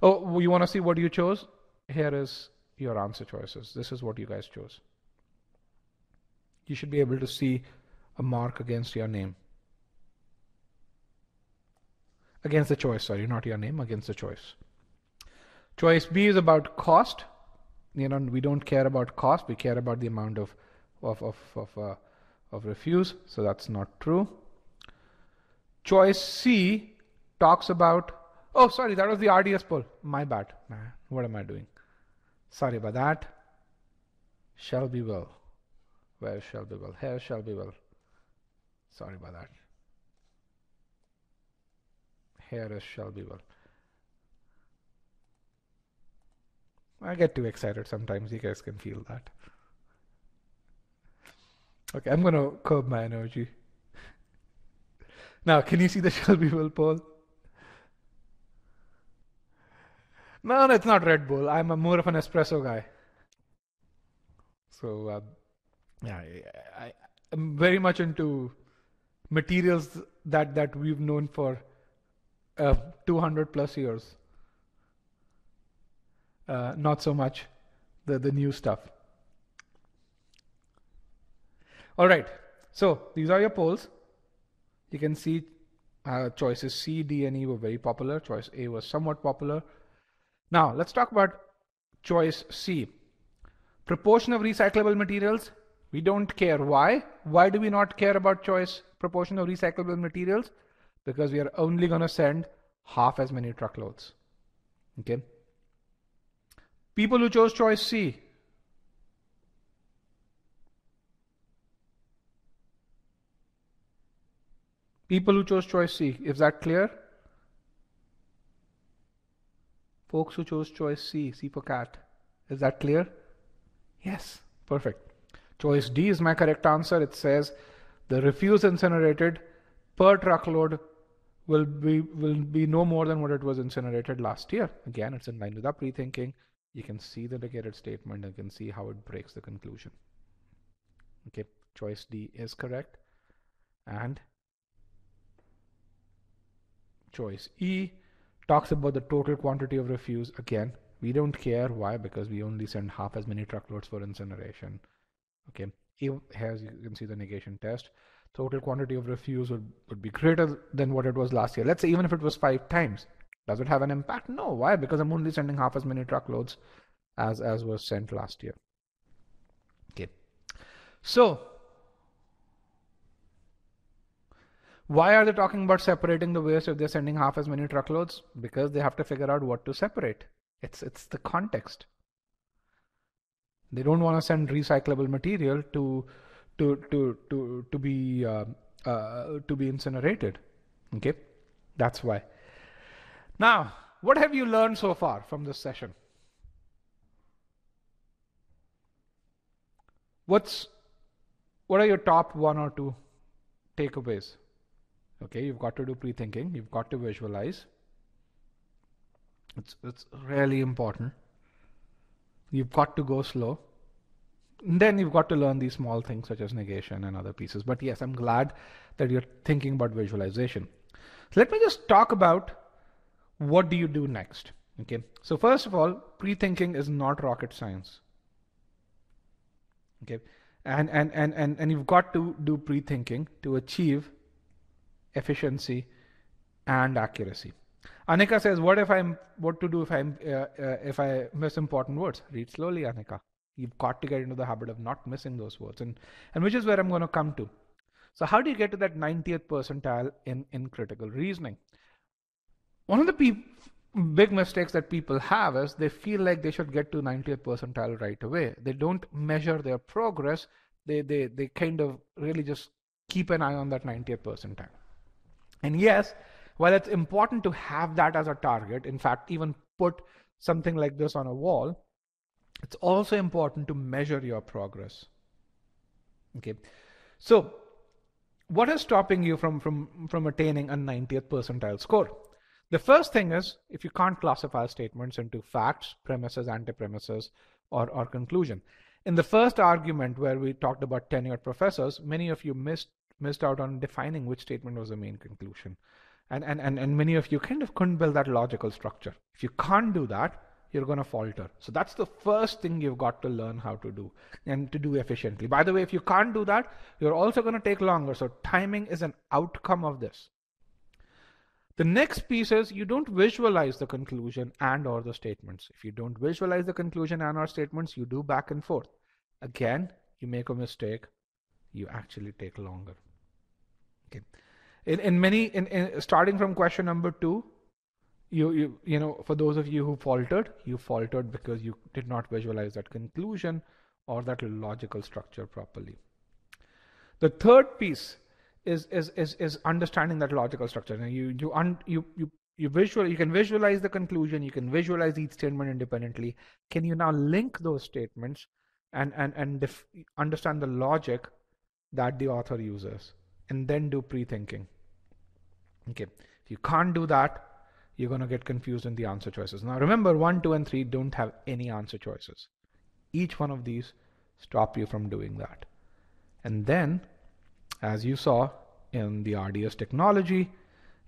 Oh, you want to see what you chose? Here is your answer choices. This is what you guys chose. You should be able to see a mark against your name. Against the choice, sorry, not your name, against the choice. Choice B is about cost. You know, we don't care about cost, we care about the amount of of of of, uh, of refuse, so that's not true. Choice C talks about oh sorry, that was the RDS poll. My bad. Man, what am I doing? Sorry about that. Shelbyville Where Shelbyville? Here Shelbyville Sorry about that. Here is Shelbyville I get too excited sometimes. You guys can feel that. Okay, I'm going to curb my energy. Now, can you see the Shelbyville poll? No, no, it's not Red Bull. I'm a more of an espresso guy. So, uh, yeah, I, I'm very much into materials that that we've known for uh, 200 plus years. Uh, not so much the the new stuff. All right, so these are your polls. You can see uh, choices C, D, and E were very popular. Choice A was somewhat popular. Now let's talk about choice C. Proportion of recyclable materials we don't care. Why? Why do we not care about choice proportion of recyclable materials? Because we are only going to send half as many truckloads. Okay. People who chose choice C. People who chose choice C. Is that clear? Folks who chose choice C, C for cat. Is that clear? Yes. Perfect. Choice D is my correct answer. It says the refuse incinerated per truckload will be will be no more than what it was incinerated last year. Again, it's in line with our pre-thinking. You can see the indicated statement. You can see how it breaks the conclusion. Okay, choice D is correct. And choice E talks about the total quantity of refuse. Again, we don't care. Why? Because we only send half as many truckloads for incineration. Okay, here you can see the negation test. Total quantity of refuse would, would be greater than what it was last year. Let's say even if it was five times. Does it have an impact? No. Why? Because I'm only sending half as many truckloads as, as was sent last year. Okay. So why are they talking about separating the waste if they're sending half as many truckloads? Because they have to figure out what to separate. It's it's the context. They don't want to send recyclable material to to to to to be uh, uh, to be incinerated. Okay, that's why. Now, what have you learned so far from this session? What's what are your top one or two takeaways? Okay, you've got to do pre-thinking. You've got to visualize. It's it's really important. You've got to go slow. And then you've got to learn these small things such as negation and other pieces. But yes, I'm glad that you're thinking about visualization. So let me just talk about what do you do next. Okay. So first of all, pre-thinking is not rocket science. Okay. And and and and, and you've got to do pre-thinking to achieve efficiency and accuracy. Anika says, "What if I'm? What to do if I'm? Uh, uh, if I miss important words? Read slowly, Anika. You've got to get into the habit of not missing those words, and and which is where I'm going to come to. So, how do you get to that 90th percentile in in critical reasoning? One of the pe- big mistakes that people have is they feel like they should get to 90th percentile right away. They don't measure their progress. They they they kind of really just keep an eye on that 90th percentile. And yes, while it's important to have that as a target, in fact, even put something like this on a wall, it's also important to measure your progress. Okay. So what is stopping you from, from, from attaining a 90th percentile score? The first thing is if you can't classify statements into facts, premises, anti-premises, or, or conclusion. In the first argument where we talked about tenured professors, many of you missed missed out on defining which statement was the main conclusion. And, and, and, and many of you kind of couldn't build that logical structure. If you can't do that, you're going to falter. So that's the first thing you've got to learn how to do and to do efficiently. By the way, if you can't do that, you're also going to take longer. So timing is an outcome of this. The next piece is you don't visualize the conclusion and or the statements. If you don't visualize the conclusion and or statements, you do back and forth. Again, you make a mistake, you actually take longer. Okay. In, in many, in, in starting from question number two, you, you, you know, for those of you who faltered, you faltered because you did not visualize that conclusion or that logical structure properly. The third piece is, is, is, is understanding that logical structure. You, you, un, you, you, you visual, you can visualize the conclusion, you can visualize each statement independently. Can you now link those statements and, and, and understand the logic that the author uses and then do pre-thinking? Okay, if you can't do that, you're going to get confused in the answer choices. Now remember, 1, 2, and 3 don't have any answer choices. Each one of these stop you from doing that. And then, as you saw in the RDS technology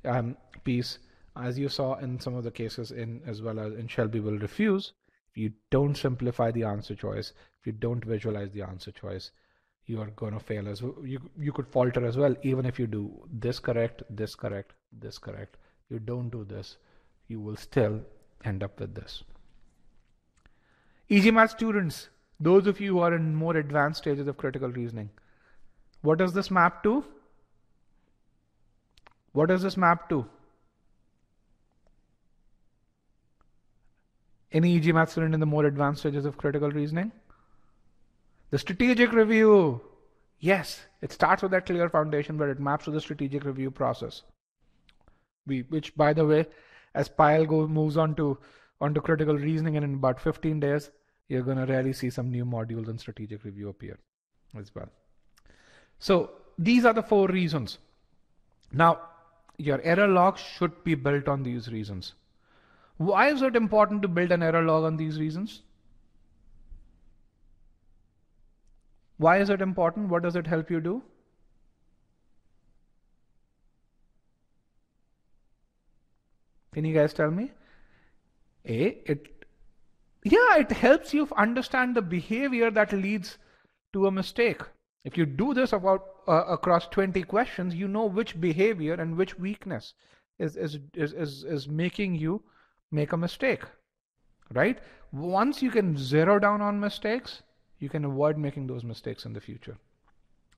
um, piece, as you saw in some of the cases in as well as in Shelbyville refuse, if you don't simplify the answer choice, if you don't visualize the answer choice, you are going to fail as well. You, you could falter as well, even if you do this correct, this correct, this correct. You don't do this, you will still end up with this. e-GMAT students, those of you who are in more advanced stages of critical reasoning, what does this map to? What does this map to? Any e-GMAT student in the more advanced stages of critical reasoning? The strategic review. Yes, it starts with that clear foundation, but it maps to the strategic review process. We, which, by the way, as Payal go, moves on to onto critical reasoning, and in about 15 days, you're going to really see some new modules in strategic review appear as well. So these are the four reasons. Now, your error log should be built on these reasons. Why is it important to build an error log on these reasons? Why is it important? What does it help you do? Can you guys tell me? A, it, yeah, it helps you understand the behavior that leads to a mistake. If you do this about uh, across 20 questions, you know which behavior and which weakness is, is, is, is, is making you make a mistake, right? Once you can zero down on mistakes, you can avoid making those mistakes in the future.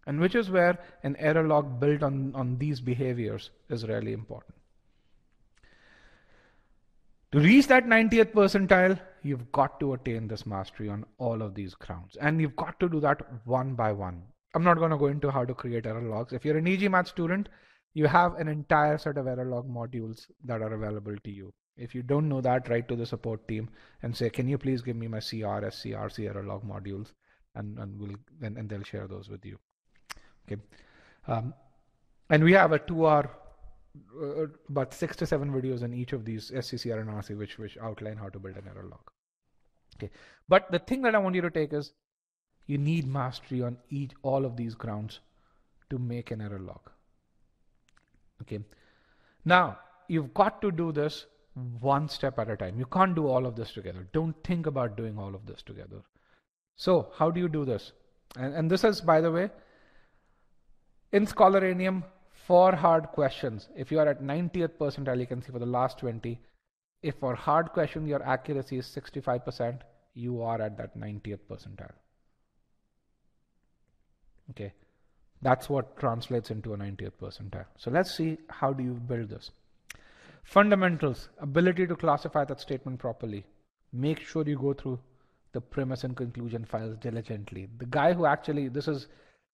And which is where an error log built on, on these behaviors is really important. To reach that 90th percentile, you've got to attain this mastery on all of these grounds. And you've got to do that one by one. I'm not going to go into how to create error logs. If you're an e-GMAT student, you have an entire set of error log modules that are available to you. If you don't know that, write to the support team and say, can you please give me my CR, SCR, error log modules? And, and we'll and, and they'll share those with you. Okay. Um, and we have a two hour uh, about six to seven videos in each of these SCCR and RC, which which outline how to build an error log. Okay, but the thing that I want you to take is you need mastery on each all of these grounds to make an error log. Okay, now you've got to do this one step at a time. You can't do all of this together. Don't think about doing all of this together. So how do you do this? And, and this is, by the way, in Scholaranium, for hard questions, if you are at 90th percentile, you can see for the last 20, if for hard question your accuracy is 65%, you are at that 90th percentile. Okay, that's what translates into a 90th percentile. So let's see how do you build this. Fundamentals, ability to classify that statement properly. Make sure you go through the premise and conclusion files diligently. The guy who actually, this is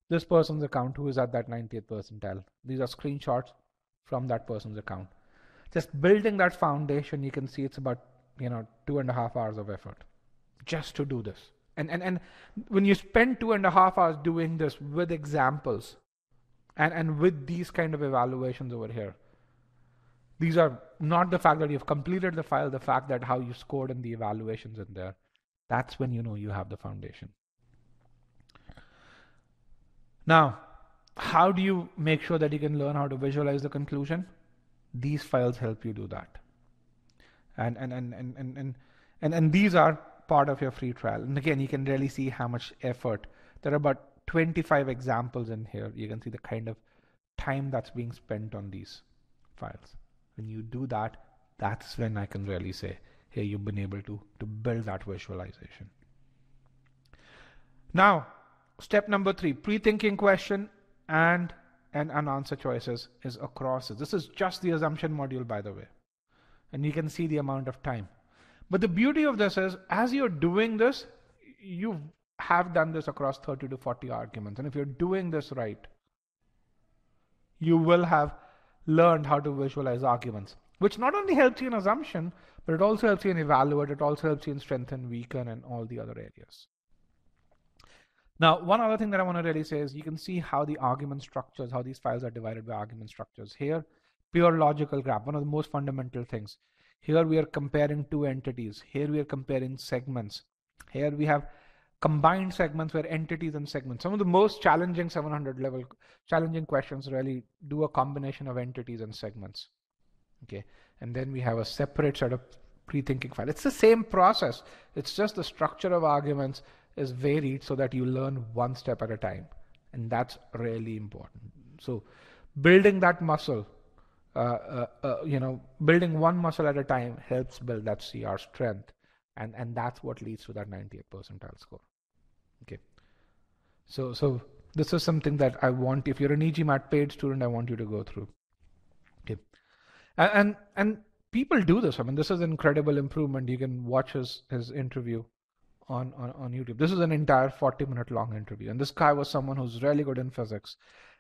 this person's account who is at that 90th percentile. These are screenshots from that person's account. Just building that foundation, you can see it's about, you know, two and a half hours of effort just to do this. And, and, and when you spend two and a half hours doing this with examples and, and with these kind of evaluations over here, these are not the fact that you've completed the file, the fact that how you scored in the evaluations in there. That's when you know you have the foundation. Now, how do you make sure that you can learn how to visualize the conclusion? These files help you do that. And, and, and, and, and, and, and, and these are part of your free trial. And again, you can really see how much effort. There are about 25 examples in here. You can see the kind of time that's being spent on these files. When you do that, that's when I can really say, hey, you've been able to, to build that visualization. Now, Step number three, pre-thinking question and and unanswered choices is across. This is just the assumption module, by the way. And you can see the amount of time. But the beauty of this is, as you're doing this, you have done this across 30 to 40 arguments. And if you're doing this right, you will have learned how to visualize arguments, which not only helps you in assumption, but it also helps you in evaluate, it also helps you in strengthen, weaken, and all the other areas. Now, one other thing that I want to really say is you can see how the argument structures, how these files are divided by argument structures. Here, pure logical gap, one of the most fundamental things. Here we are comparing two entities. Here we are comparing segments. Here we have combined segments where entities and segments. Some of the most challenging 700 level challenging questions really do a combination of entities and segments. Okay, and then we have a separate set of pre-thinking file. It's the same process. It's just the structure of arguments is varied so that you learn one step at a time. And that's really important. So building that muscle, uh, uh, uh, you know, building one muscle at a time helps build that CR strength. And, and that's what leads to that 98 percentile score. Okay. So, so this is something that I want, if you're an e-GMAT paid student, I want you to go through. Okay. And, and, and people do this. I mean, this is incredible improvement. You can watch his, his interview on, on, on YouTube. This is an entire 40 minute long interview. And this guy was someone who's really good in physics.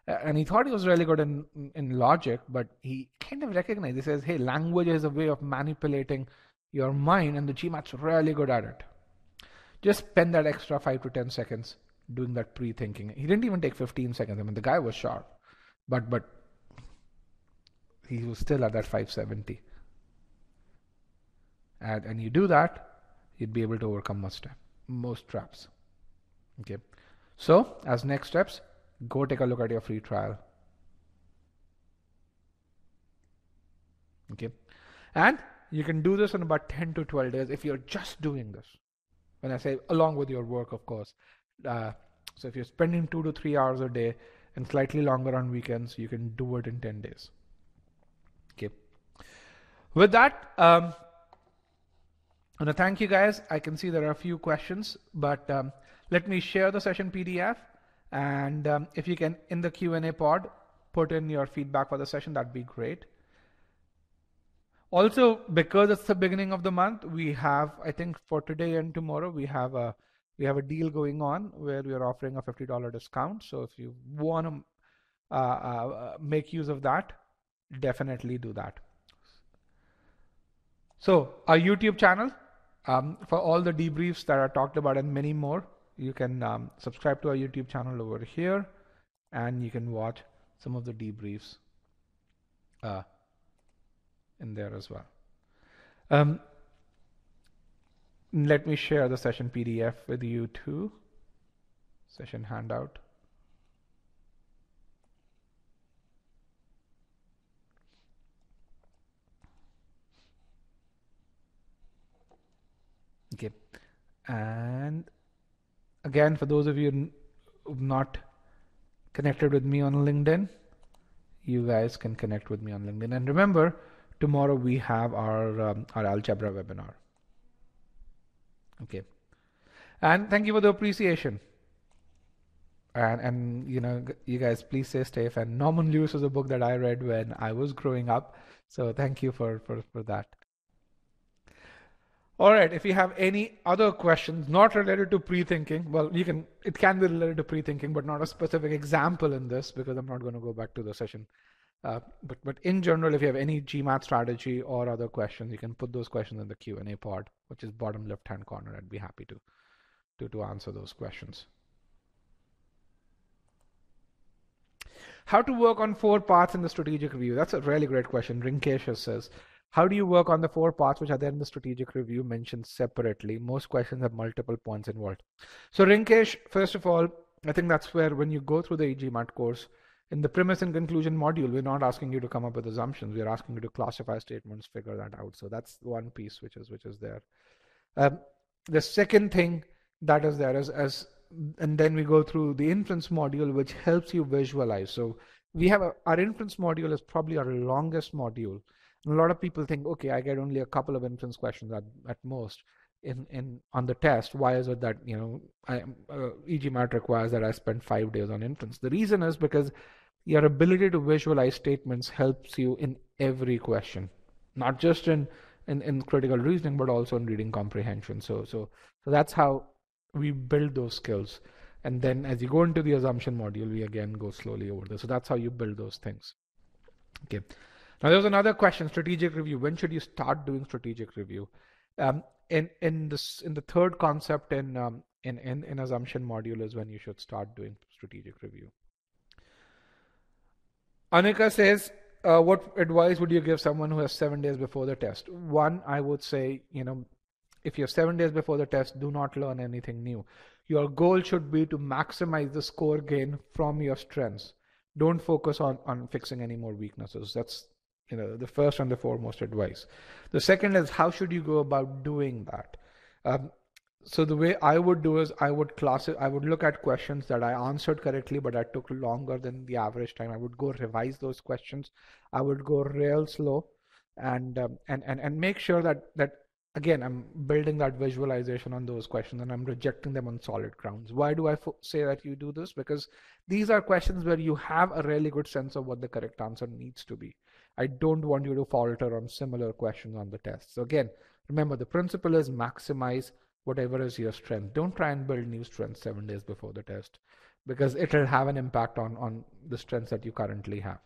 And he thought he was really good in, in logic, but he kind of recognized, he says, hey, language is a way of manipulating your mind, and the GMAT's really good at it. Just spend that extra 5 to 10 seconds doing that pre-thinking. He didn't even take 15 seconds. I mean, the guy was sharp, but but he was still at that 570. And and you do that, you'd be able to overcome most most traps. Okay. So as next steps, go take a look at your free trial. Okay. And you can do this in about 10 to 12 days if you're just doing this. When I say along with your work, of course. Uh, so if you're spending two to three hours a day and slightly longer on weekends, you can do it in 10 days. Okay. With that, um, I want to thank you guys. I can see there are a few questions, but um, let me share the session PDF. And um, if you can, in the Q&A pod, put in your feedback for the session, that'd be great. Also, because it's the beginning of the month, we have, I think for today and tomorrow, we have a we have a deal going on where we are offering a $50 discount. So if you want to uh, uh, make use of that, definitely do that. So our YouTube channel, um, for all the debriefs that are talked about and many more, you can um, subscribe to our YouTube channel over here and you can watch some of the debriefs uh, in there as well. Um, let me share the session PDF with you too. Session handout. Okay. And again, for those of you not connected with me on LinkedIn, you guys can connect with me on LinkedIn. And remember, tomorrow we have our um, our algebra webinar. Okay. And thank you for the appreciation. And and you know, you guys please stay safe. And Norman Lewis was a book that I read when I was growing up. So thank you for for, for that. All right, if you have any other questions not related to pre-thinking, well, you can, it can be related to pre-thinking, but not a specific example in this because I'm not going to go back to the session. Uh, but but in general, if you have any GMAT strategy or other questions, you can put those questions in the Q&A pod, which is bottom left-hand corner. I'd be happy to, to, to answer those questions. How to work on four parts in the strategic review? That's a really great question. Rinkesh says, how do you work on the four parts which are there in the strategic review mentioned separately? Most questions have multiple points involved. So Rinkesh, first of all, I think that's where when you go through the e-GMAT course, in the premise and conclusion module, we're not asking you to come up with assumptions. We're asking you to classify statements, figure that out. So that's one piece which is which is there. Um, the second thing that is there is as and then we go through the inference module, which helps you visualize. So we have a, our inference module is probably our longest module. And a lot of people think, okay, I get only a couple of inference questions at, at most in in on the test. Why is it that you know I, uh, e-GMAT requires that I spend five days on inference? The reason is because your ability to visualize statements helps you in every question, not just in, in, in critical reasoning, but also in reading comprehension. So, so, so that's how we build those skills. And then as you go into the assumption module, we again go slowly over this. So that's how you build those things. Okay. Now there's another question, strategic review. When should you start doing strategic review? Um, in in this in the third concept in um, in, in in assumption module is when you should start doing strategic review. Anika says, uh, what advice would you give someone who has seven days before the test? One, I would say, you know, if you're seven days before the test, do not learn anything new. Your goal should be to maximize the score gain from your strengths. Don't focus on, on fixing any more weaknesses. That's you know the first and the foremost advice. The second is how should you go about doing that? Um, so the way I would do is I would class I would look at questions that I answered correctly, but I took longer than the average time. I would go revise those questions. I would go real slow and, um, and, and, and make sure that, that again, I'm building that visualization on those questions and I'm rejecting them on solid grounds. Why do I say that you do this? Because these are questions where you have a really good sense of what the correct answer needs to be. I don't want you to falter on similar questions on the test. So again, remember the principle is maximize whatever is your strength. Don't try and build new strengths seven days before the test because it will have an impact on, on the strengths that you currently have.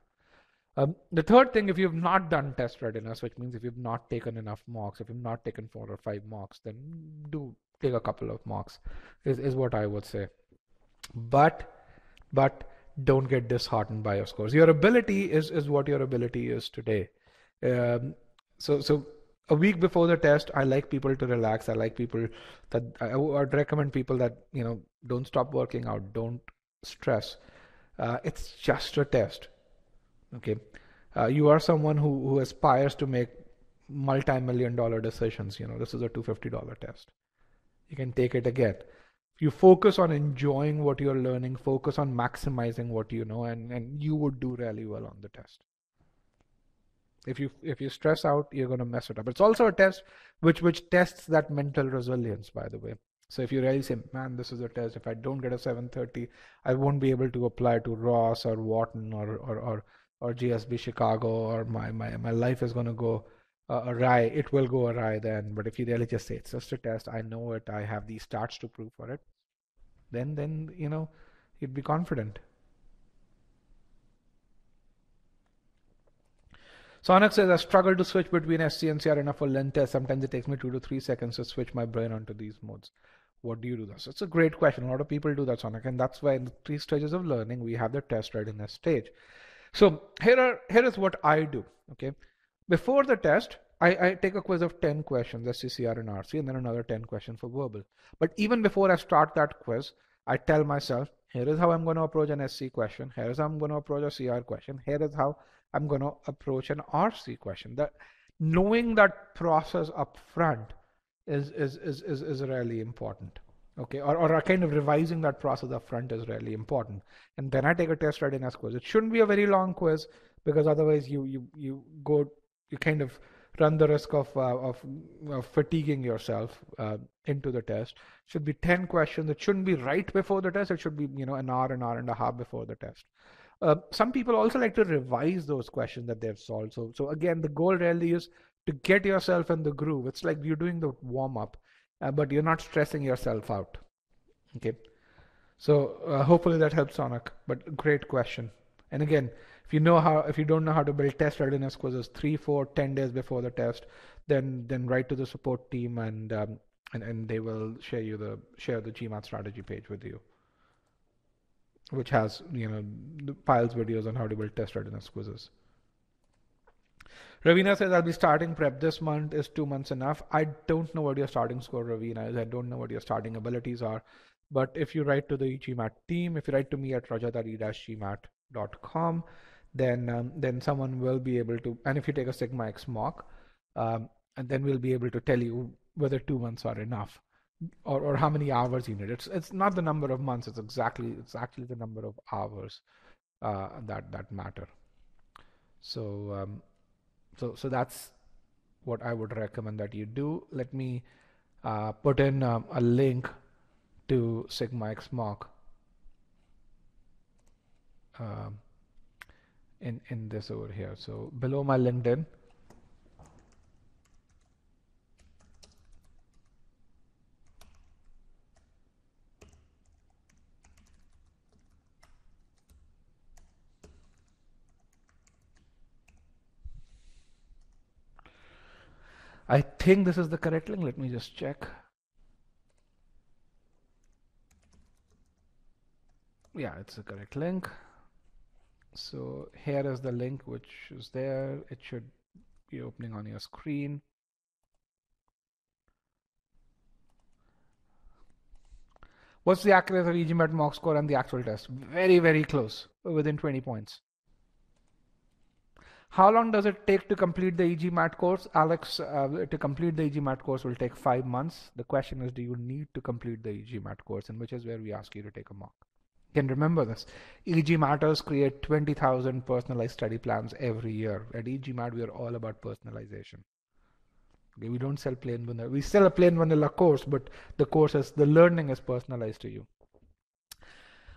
Um, the third thing, if you've not done test readiness, which means if you've not taken enough mocks, if you've not taken four or five mocks, then do take a couple of mocks, is, is what I would say. but but don't get disheartened by your scores your ability is is what your ability is today. Um, so so a week before the test i like people to relax. I like people that i would recommend people that you know don't stop working out don't stress. Uh, it's just a test okay? Uh, you are someone who who aspires to make multi-million dollar decisions. You know this is a $250 test. You can take it again you focus on enjoying what you're learning focus on maximizing what you know and and you would do really well on the test. If you if you stress out you're going to mess it up. It's also a test which which tests that mental resilience by the way. So if you really say man this is a test. If i don't get a 730 i won't be able to apply to ross or wharton or or or, or gsb chicago or my my, my life is going to go uh, awry. It will go awry then. But if you really just say it's just a test. I know it. I have these stats to prove for it then then you know you'd be confident Sonak says, I struggle to switch between SC and CR enough for length test. Sometimes it takes me two to three seconds to switch my brain onto these modes. What do you do? This? It's a great question. A lot of people do that, Sonak. And that's why in the three stages of learning, we have the test readiness stage. So here are here is what I do. Okay. Before the test, I, I take a quiz of 10 questions, SCCR and RC, and then another 10 questions for verbal. But even before I start that quiz, I tell myself, here is how I'm going to approach an SC question. Here is how I'm going to approach a CR question. Here is how I'm going to approach an RC question. That knowing that process up front is is is is, is really important. Okay, or, or kind of revising that process up front is really important. And then I take a test readiness quiz. It shouldn't be a very long quiz because otherwise you you you go you kind of run the risk of uh, of, of, fatiguing yourself uh, into the test. Should be ten questions. It shouldn't be right before the test. It should be you know an hour, an hour and a half before the test. Uh, some people also like to revise those questions that they've solved. So, so again, the goal really is to get yourself in the groove. It's like you're doing the warm up, uh, but you're not stressing yourself out. Okay. So uh, hopefully that helps, Sonak. But great question. And again, if you know how, if you don't know how to build test readiness quizzes three, four, ten days before the test, then then write to the support team and um, and and they will share you the share the GMAT strategy page with you which has you know the piles videos on how to build test readiness quizzes. Ravina says I'll be starting prep this month. Is two months enough? I don't know what your starting score, Ravina, is. I don't know what your starting abilities are. But if you write to the GMAT team, if you write to me at rajat@e-gmat.com, then um, then someone will be able to. And if you take a Sigma X mock, um, and then we'll be able to tell you whether two months are enough or, or how many hours you need. It's it's not the number of months. It's exactly it's actually the number of hours uh, that that matter. So um, so so that's what I would recommend that you do. Let me uh, put in um, a link to Sigma X mock um, in in this over here. So below my LinkedIn. I think this is the correct link. Let me just check. Yeah, it's the correct link. So here is the link which is there. It should be opening on your screen. What's the accuracy of e-GMAT mock score and the actual test? Very, very close, within 20 points. How long does it take to complete the e-GMAT course? Alex, uh, to complete the e-GMAT course will take five months. The question is, do you need to complete the e-GMAT course? And which is where we ask you to take a mock. Can remember this. e-GMATers create 20,000 personalized study plans every year. At e-GMAT, we are all about personalization. Okay, we don't sell plain vanilla. We sell a plain vanilla course, but the course is, the learning is personalized to you.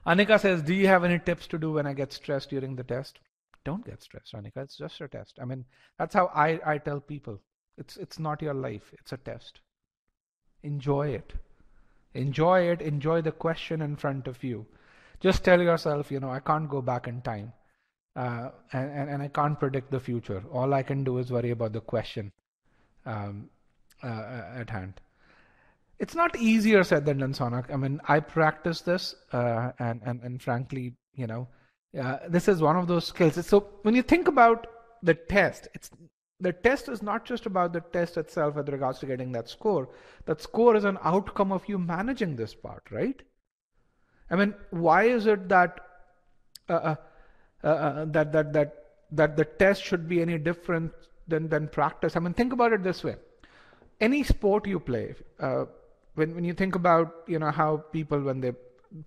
Anika says, do you have any tips to do when I get stressed during the test? don't get stressed, Anika. It's just a test. I mean, that's how I, I tell people. It's it's not your life. It's a test. Enjoy it. Enjoy it. Enjoy the question in front of you. Just tell yourself, you know, I can't go back in time. Uh, and, and, and I can't predict the future. All I can do is worry about the question um, uh, at hand it's not easier said than done, Sonak. I mean, I practice this, uh, and and and frankly, you know, uh, this is one of those skills. So when you think about the test, it's the test is not just about the test itself with regards to getting that score. That score is an outcome of you managing this part, right? I mean, why is it that uh, uh, uh, uh that that that that the test should be any different than than practice? I mean, think about it this way: any sport you play, uh, when when you think about you know how people when they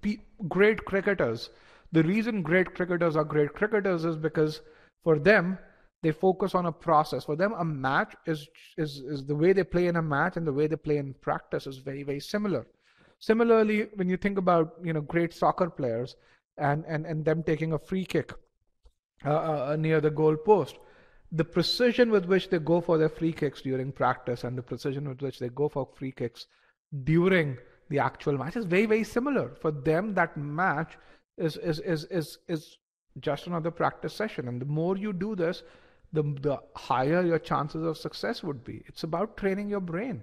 pe- great cricketers, the reason great cricketers are great cricketers is because for them they focus on a process. For them, a match is is is the way they play in a match and the way they play in practice is very very similar. Similarly, when you think about you know great soccer players and and and them taking a free kick uh, uh, uh near the goal post, the precision with which they go for their free kicks during practice and the precision with which they go for free kicks during the actual match is very very similar. For them that match is is is is, is just another practice session. And the more you do this the the higher your chances of success would be. It's about training your brain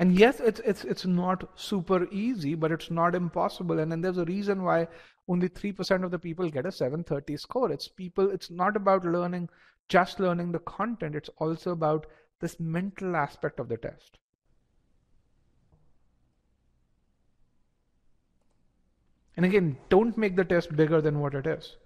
and yes it's it's it's not super easy but it's not impossible. And then there's a reason why only 3% of the people get a 730 score. It's people it's not about learning just learning the content. It's also about this mental aspect of the test. And again, don't make the test bigger than what it is.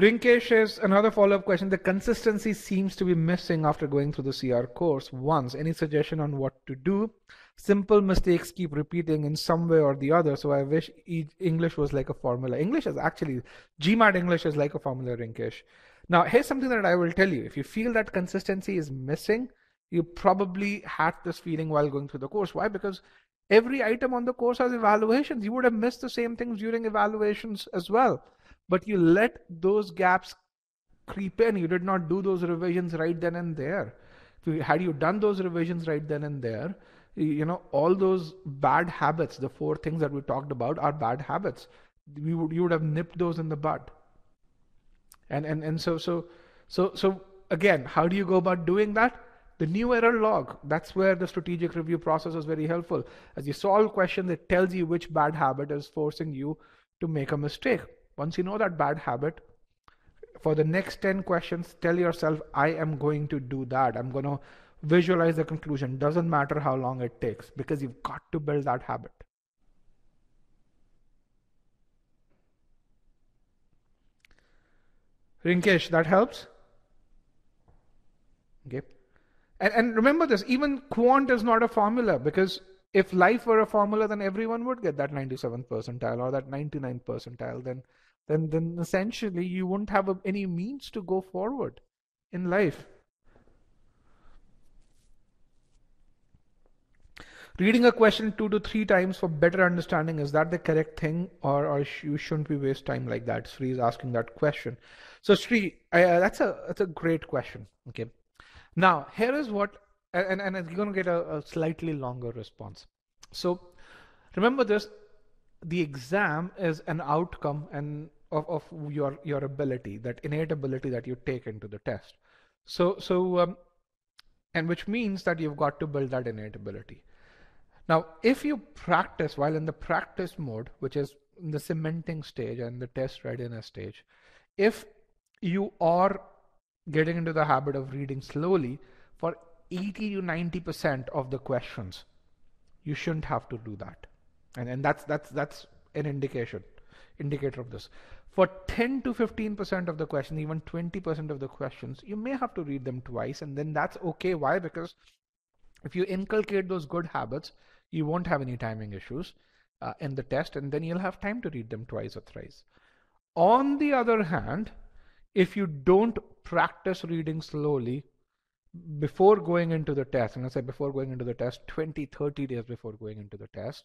Rinkesh says another follow-up question. The consistency seems to be missing after going through the CR course once. Any suggestion on what to do? Simple mistakes keep repeating in some way or the other. So I wish English was like a formula. English is actually GMAT English is like a formula, Rinkesh. Now, here's something that I will tell you. If you feel that consistency is missing, you probably had this feeling while going through the course. Why? Because every item on the course has evaluations. You would have missed the same things during evaluations as well. But you let those gaps creep in. You did not do those revisions right then and there. You, had you done those revisions right then and there, you know, all those bad habits, the four things that we talked about are bad habits. We would, you would have nipped those in the bud and and and so so so so again how do you go about doing that the new error log that's where the strategic review process is very helpful as you solve questions it tells you which bad habit is forcing you to make a mistake once you know that bad habit for the next 10 questions tell yourself i am going to do that i'm going to visualize the conclusion doesn't matter how long it takes because you've got to build that habit Rinkesh, that helps? Okay. And, and remember this, even quant is not a formula because if life were a formula, then everyone would get that 97th percentile or that 99th percentile. Then, then, then essentially you wouldn't have any means to go forward in life. Reading a question two to three times for better understanding is that the correct thing, or, or you shouldn't be waste time like that? Sri is asking that question. So Sri, uh, that's a that's a great question. Okay, now here is what, and and you're gonna get a, a slightly longer response. So remember this: the exam is an outcome and of, of your your ability, that innate ability that you take into the test. So so um, and which means that you've got to build that innate ability. Now, if you practice while in the practice mode, which is in the cementing stage and the test readiness stage, if you are getting into the habit of reading slowly for 80 to 90% of the questions you shouldn't have to do that and and that's that's that's an indication indicator of this. For 10 to 15% of the questions even 20% of the questions you may have to read them twice and then that's okay. Why? Because if you inculcate those good habits you won't have any timing issues uh, in the test and then you'll have time to read them twice or thrice. On the other hand if you don't practice reading slowly before going into the test, and I say before going into the test, 20, 30 days before going into the test,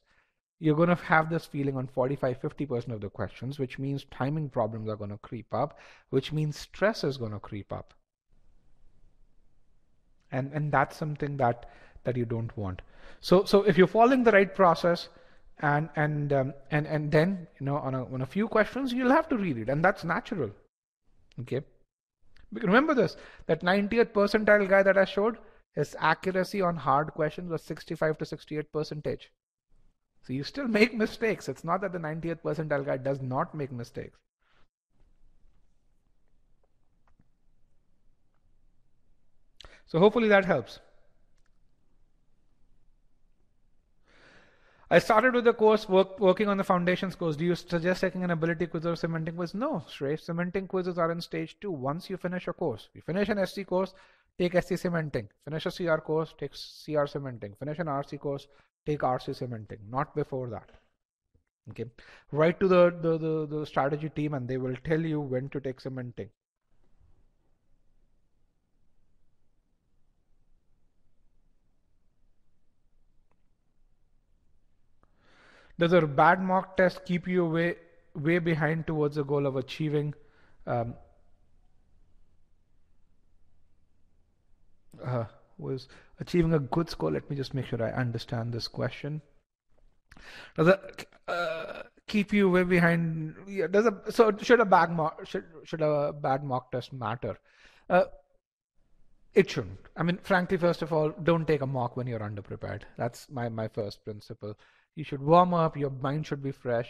you're going to have this feeling on 45, 50% of the questions, which means timing problems are going to creep up, which means stress is going to creep up. And, and that's something that, that you don't want. So, so if you're following the right process, and and um, and and then you know on a, on a few questions you'll have to read it and that's natural okay remember this that 90th percentile guy that i showed his accuracy on hard questions was 65 to 68 percentage so you still make mistakes it's not that the 90th percentile guy does not make mistakes so hopefully that helps I started with the course work, working on the foundations course. Do you suggest taking an ability quiz or cementing quiz? No, Shrey. Cementing quizzes are in stage two. Once you finish a course, you finish an SC course, take SC cementing. Finish a CR course, take CR cementing. Finish an RC course, take RC cementing. Not before that. Okay. Write to the, the, the, the strategy team and they will tell you when to take cementing. does a bad mock test keep you way way behind towards the goal of achieving um, uh, was achieving a good score. Let me just make sure i understand this question. Does it uh, keep you way behind? Yeah, does a so should a bad mock should should a bad mock test matter? Uh, it shouldn't. I mean frankly first of all don't take a mock when you're underprepared. That's my my first principle. You should warm up your mind should be fresh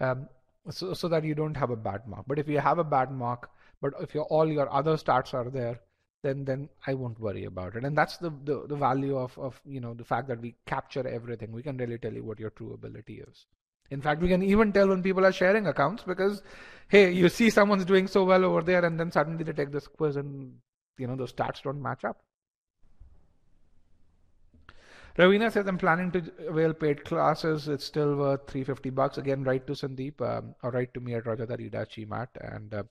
um, so, so that you don't have a bad mock. But if you have a bad mock but if your all your other stats are there then then i won't worry about it and that's the, the the value of of you know the fact that we capture everything we can really tell you what your true ability is in fact we can even tell when people are sharing accounts because hey you see someone's doing so well over there and then suddenly they take this quiz and you know those stats don't match up Ravina says, I'm planning to avail paid classes. It's still worth 350 bucks. Again, write to Sandeep um, or write to me at rajat.gmat. And uh,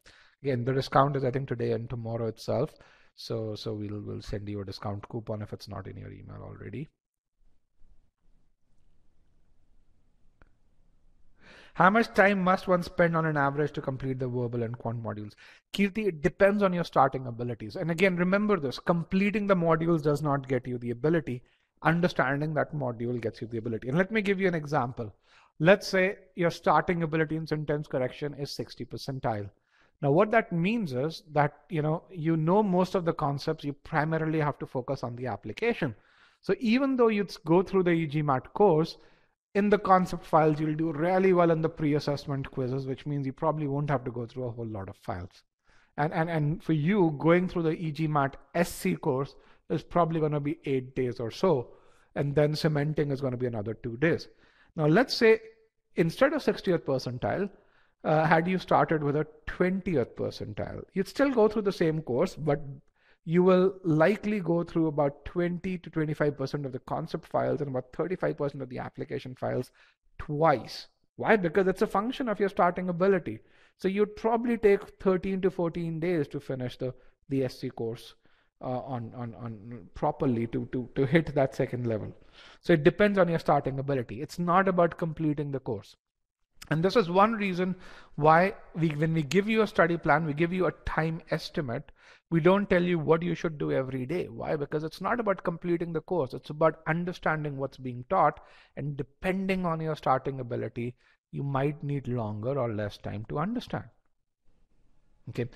again, the discount is, I think, today and tomorrow itself. So, so we'll, we'll send you a discount coupon if it's not in your email already. How much time must one spend on an average to complete the verbal and quant modules? Kirti, it depends on your starting abilities. And again, remember this, completing the modules does not get you the ability understanding that module gets you the ability. And let me give you an example. Let's say your starting ability in sentence correction is 60 percentile. Now, what that means is that you know you know most of the concepts. You primarily have to focus on the application. So even though you go through the e-GMAT course, in the concept files you'll do really well in the pre-assessment quizzes, which means you probably won't have to go through a whole lot of files. And and and for you going through the e-GMAT SC course is probably going to be eight days or so. And then cementing is going to be another two days. Now, let's say instead of 60th percentile, uh, had you started with a 20th percentile, you'd still go through the same course, but you will likely go through about 20 to 25% of the concept files and about 35% of the application files twice. Why? Because it's a function of your starting ability. So you'd probably take 13 to 14 days to finish the, the SC course uh, on, on, on properly to, to, to hit that second level. So it depends on your starting ability. It's not about completing the course. And this is one reason why we, when we give you a study plan, we give you a time estimate. We don't tell you what you should do every day. Why? Because it's not about completing the course. It's about understanding what's being taught. And depending on your starting ability, you might need longer or less time to understand. Okay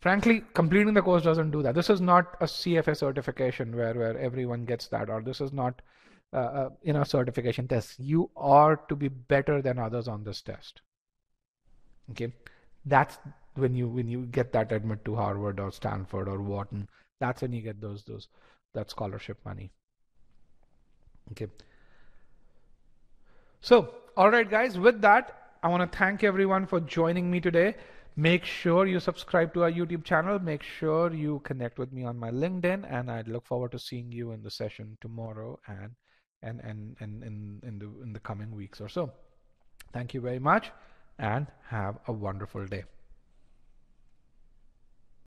frankly completing the course doesn't do that this is not a cfa certification where where everyone gets that or this is not uh, you know certification test you are to be better than others on this test. Okay? That's when you when you get that admit to harvard or stanford or wharton that's when you get those those that scholarship money. Okay? So all right guys with that i want to thank everyone for joining me today. Make sure you subscribe to our YouTube channel. Make sure you connect with me on my LinkedIn, and I look forward to seeing you in the session tomorrow and and and and in in the in the coming weeks or so. Thank you very much, and have a wonderful day.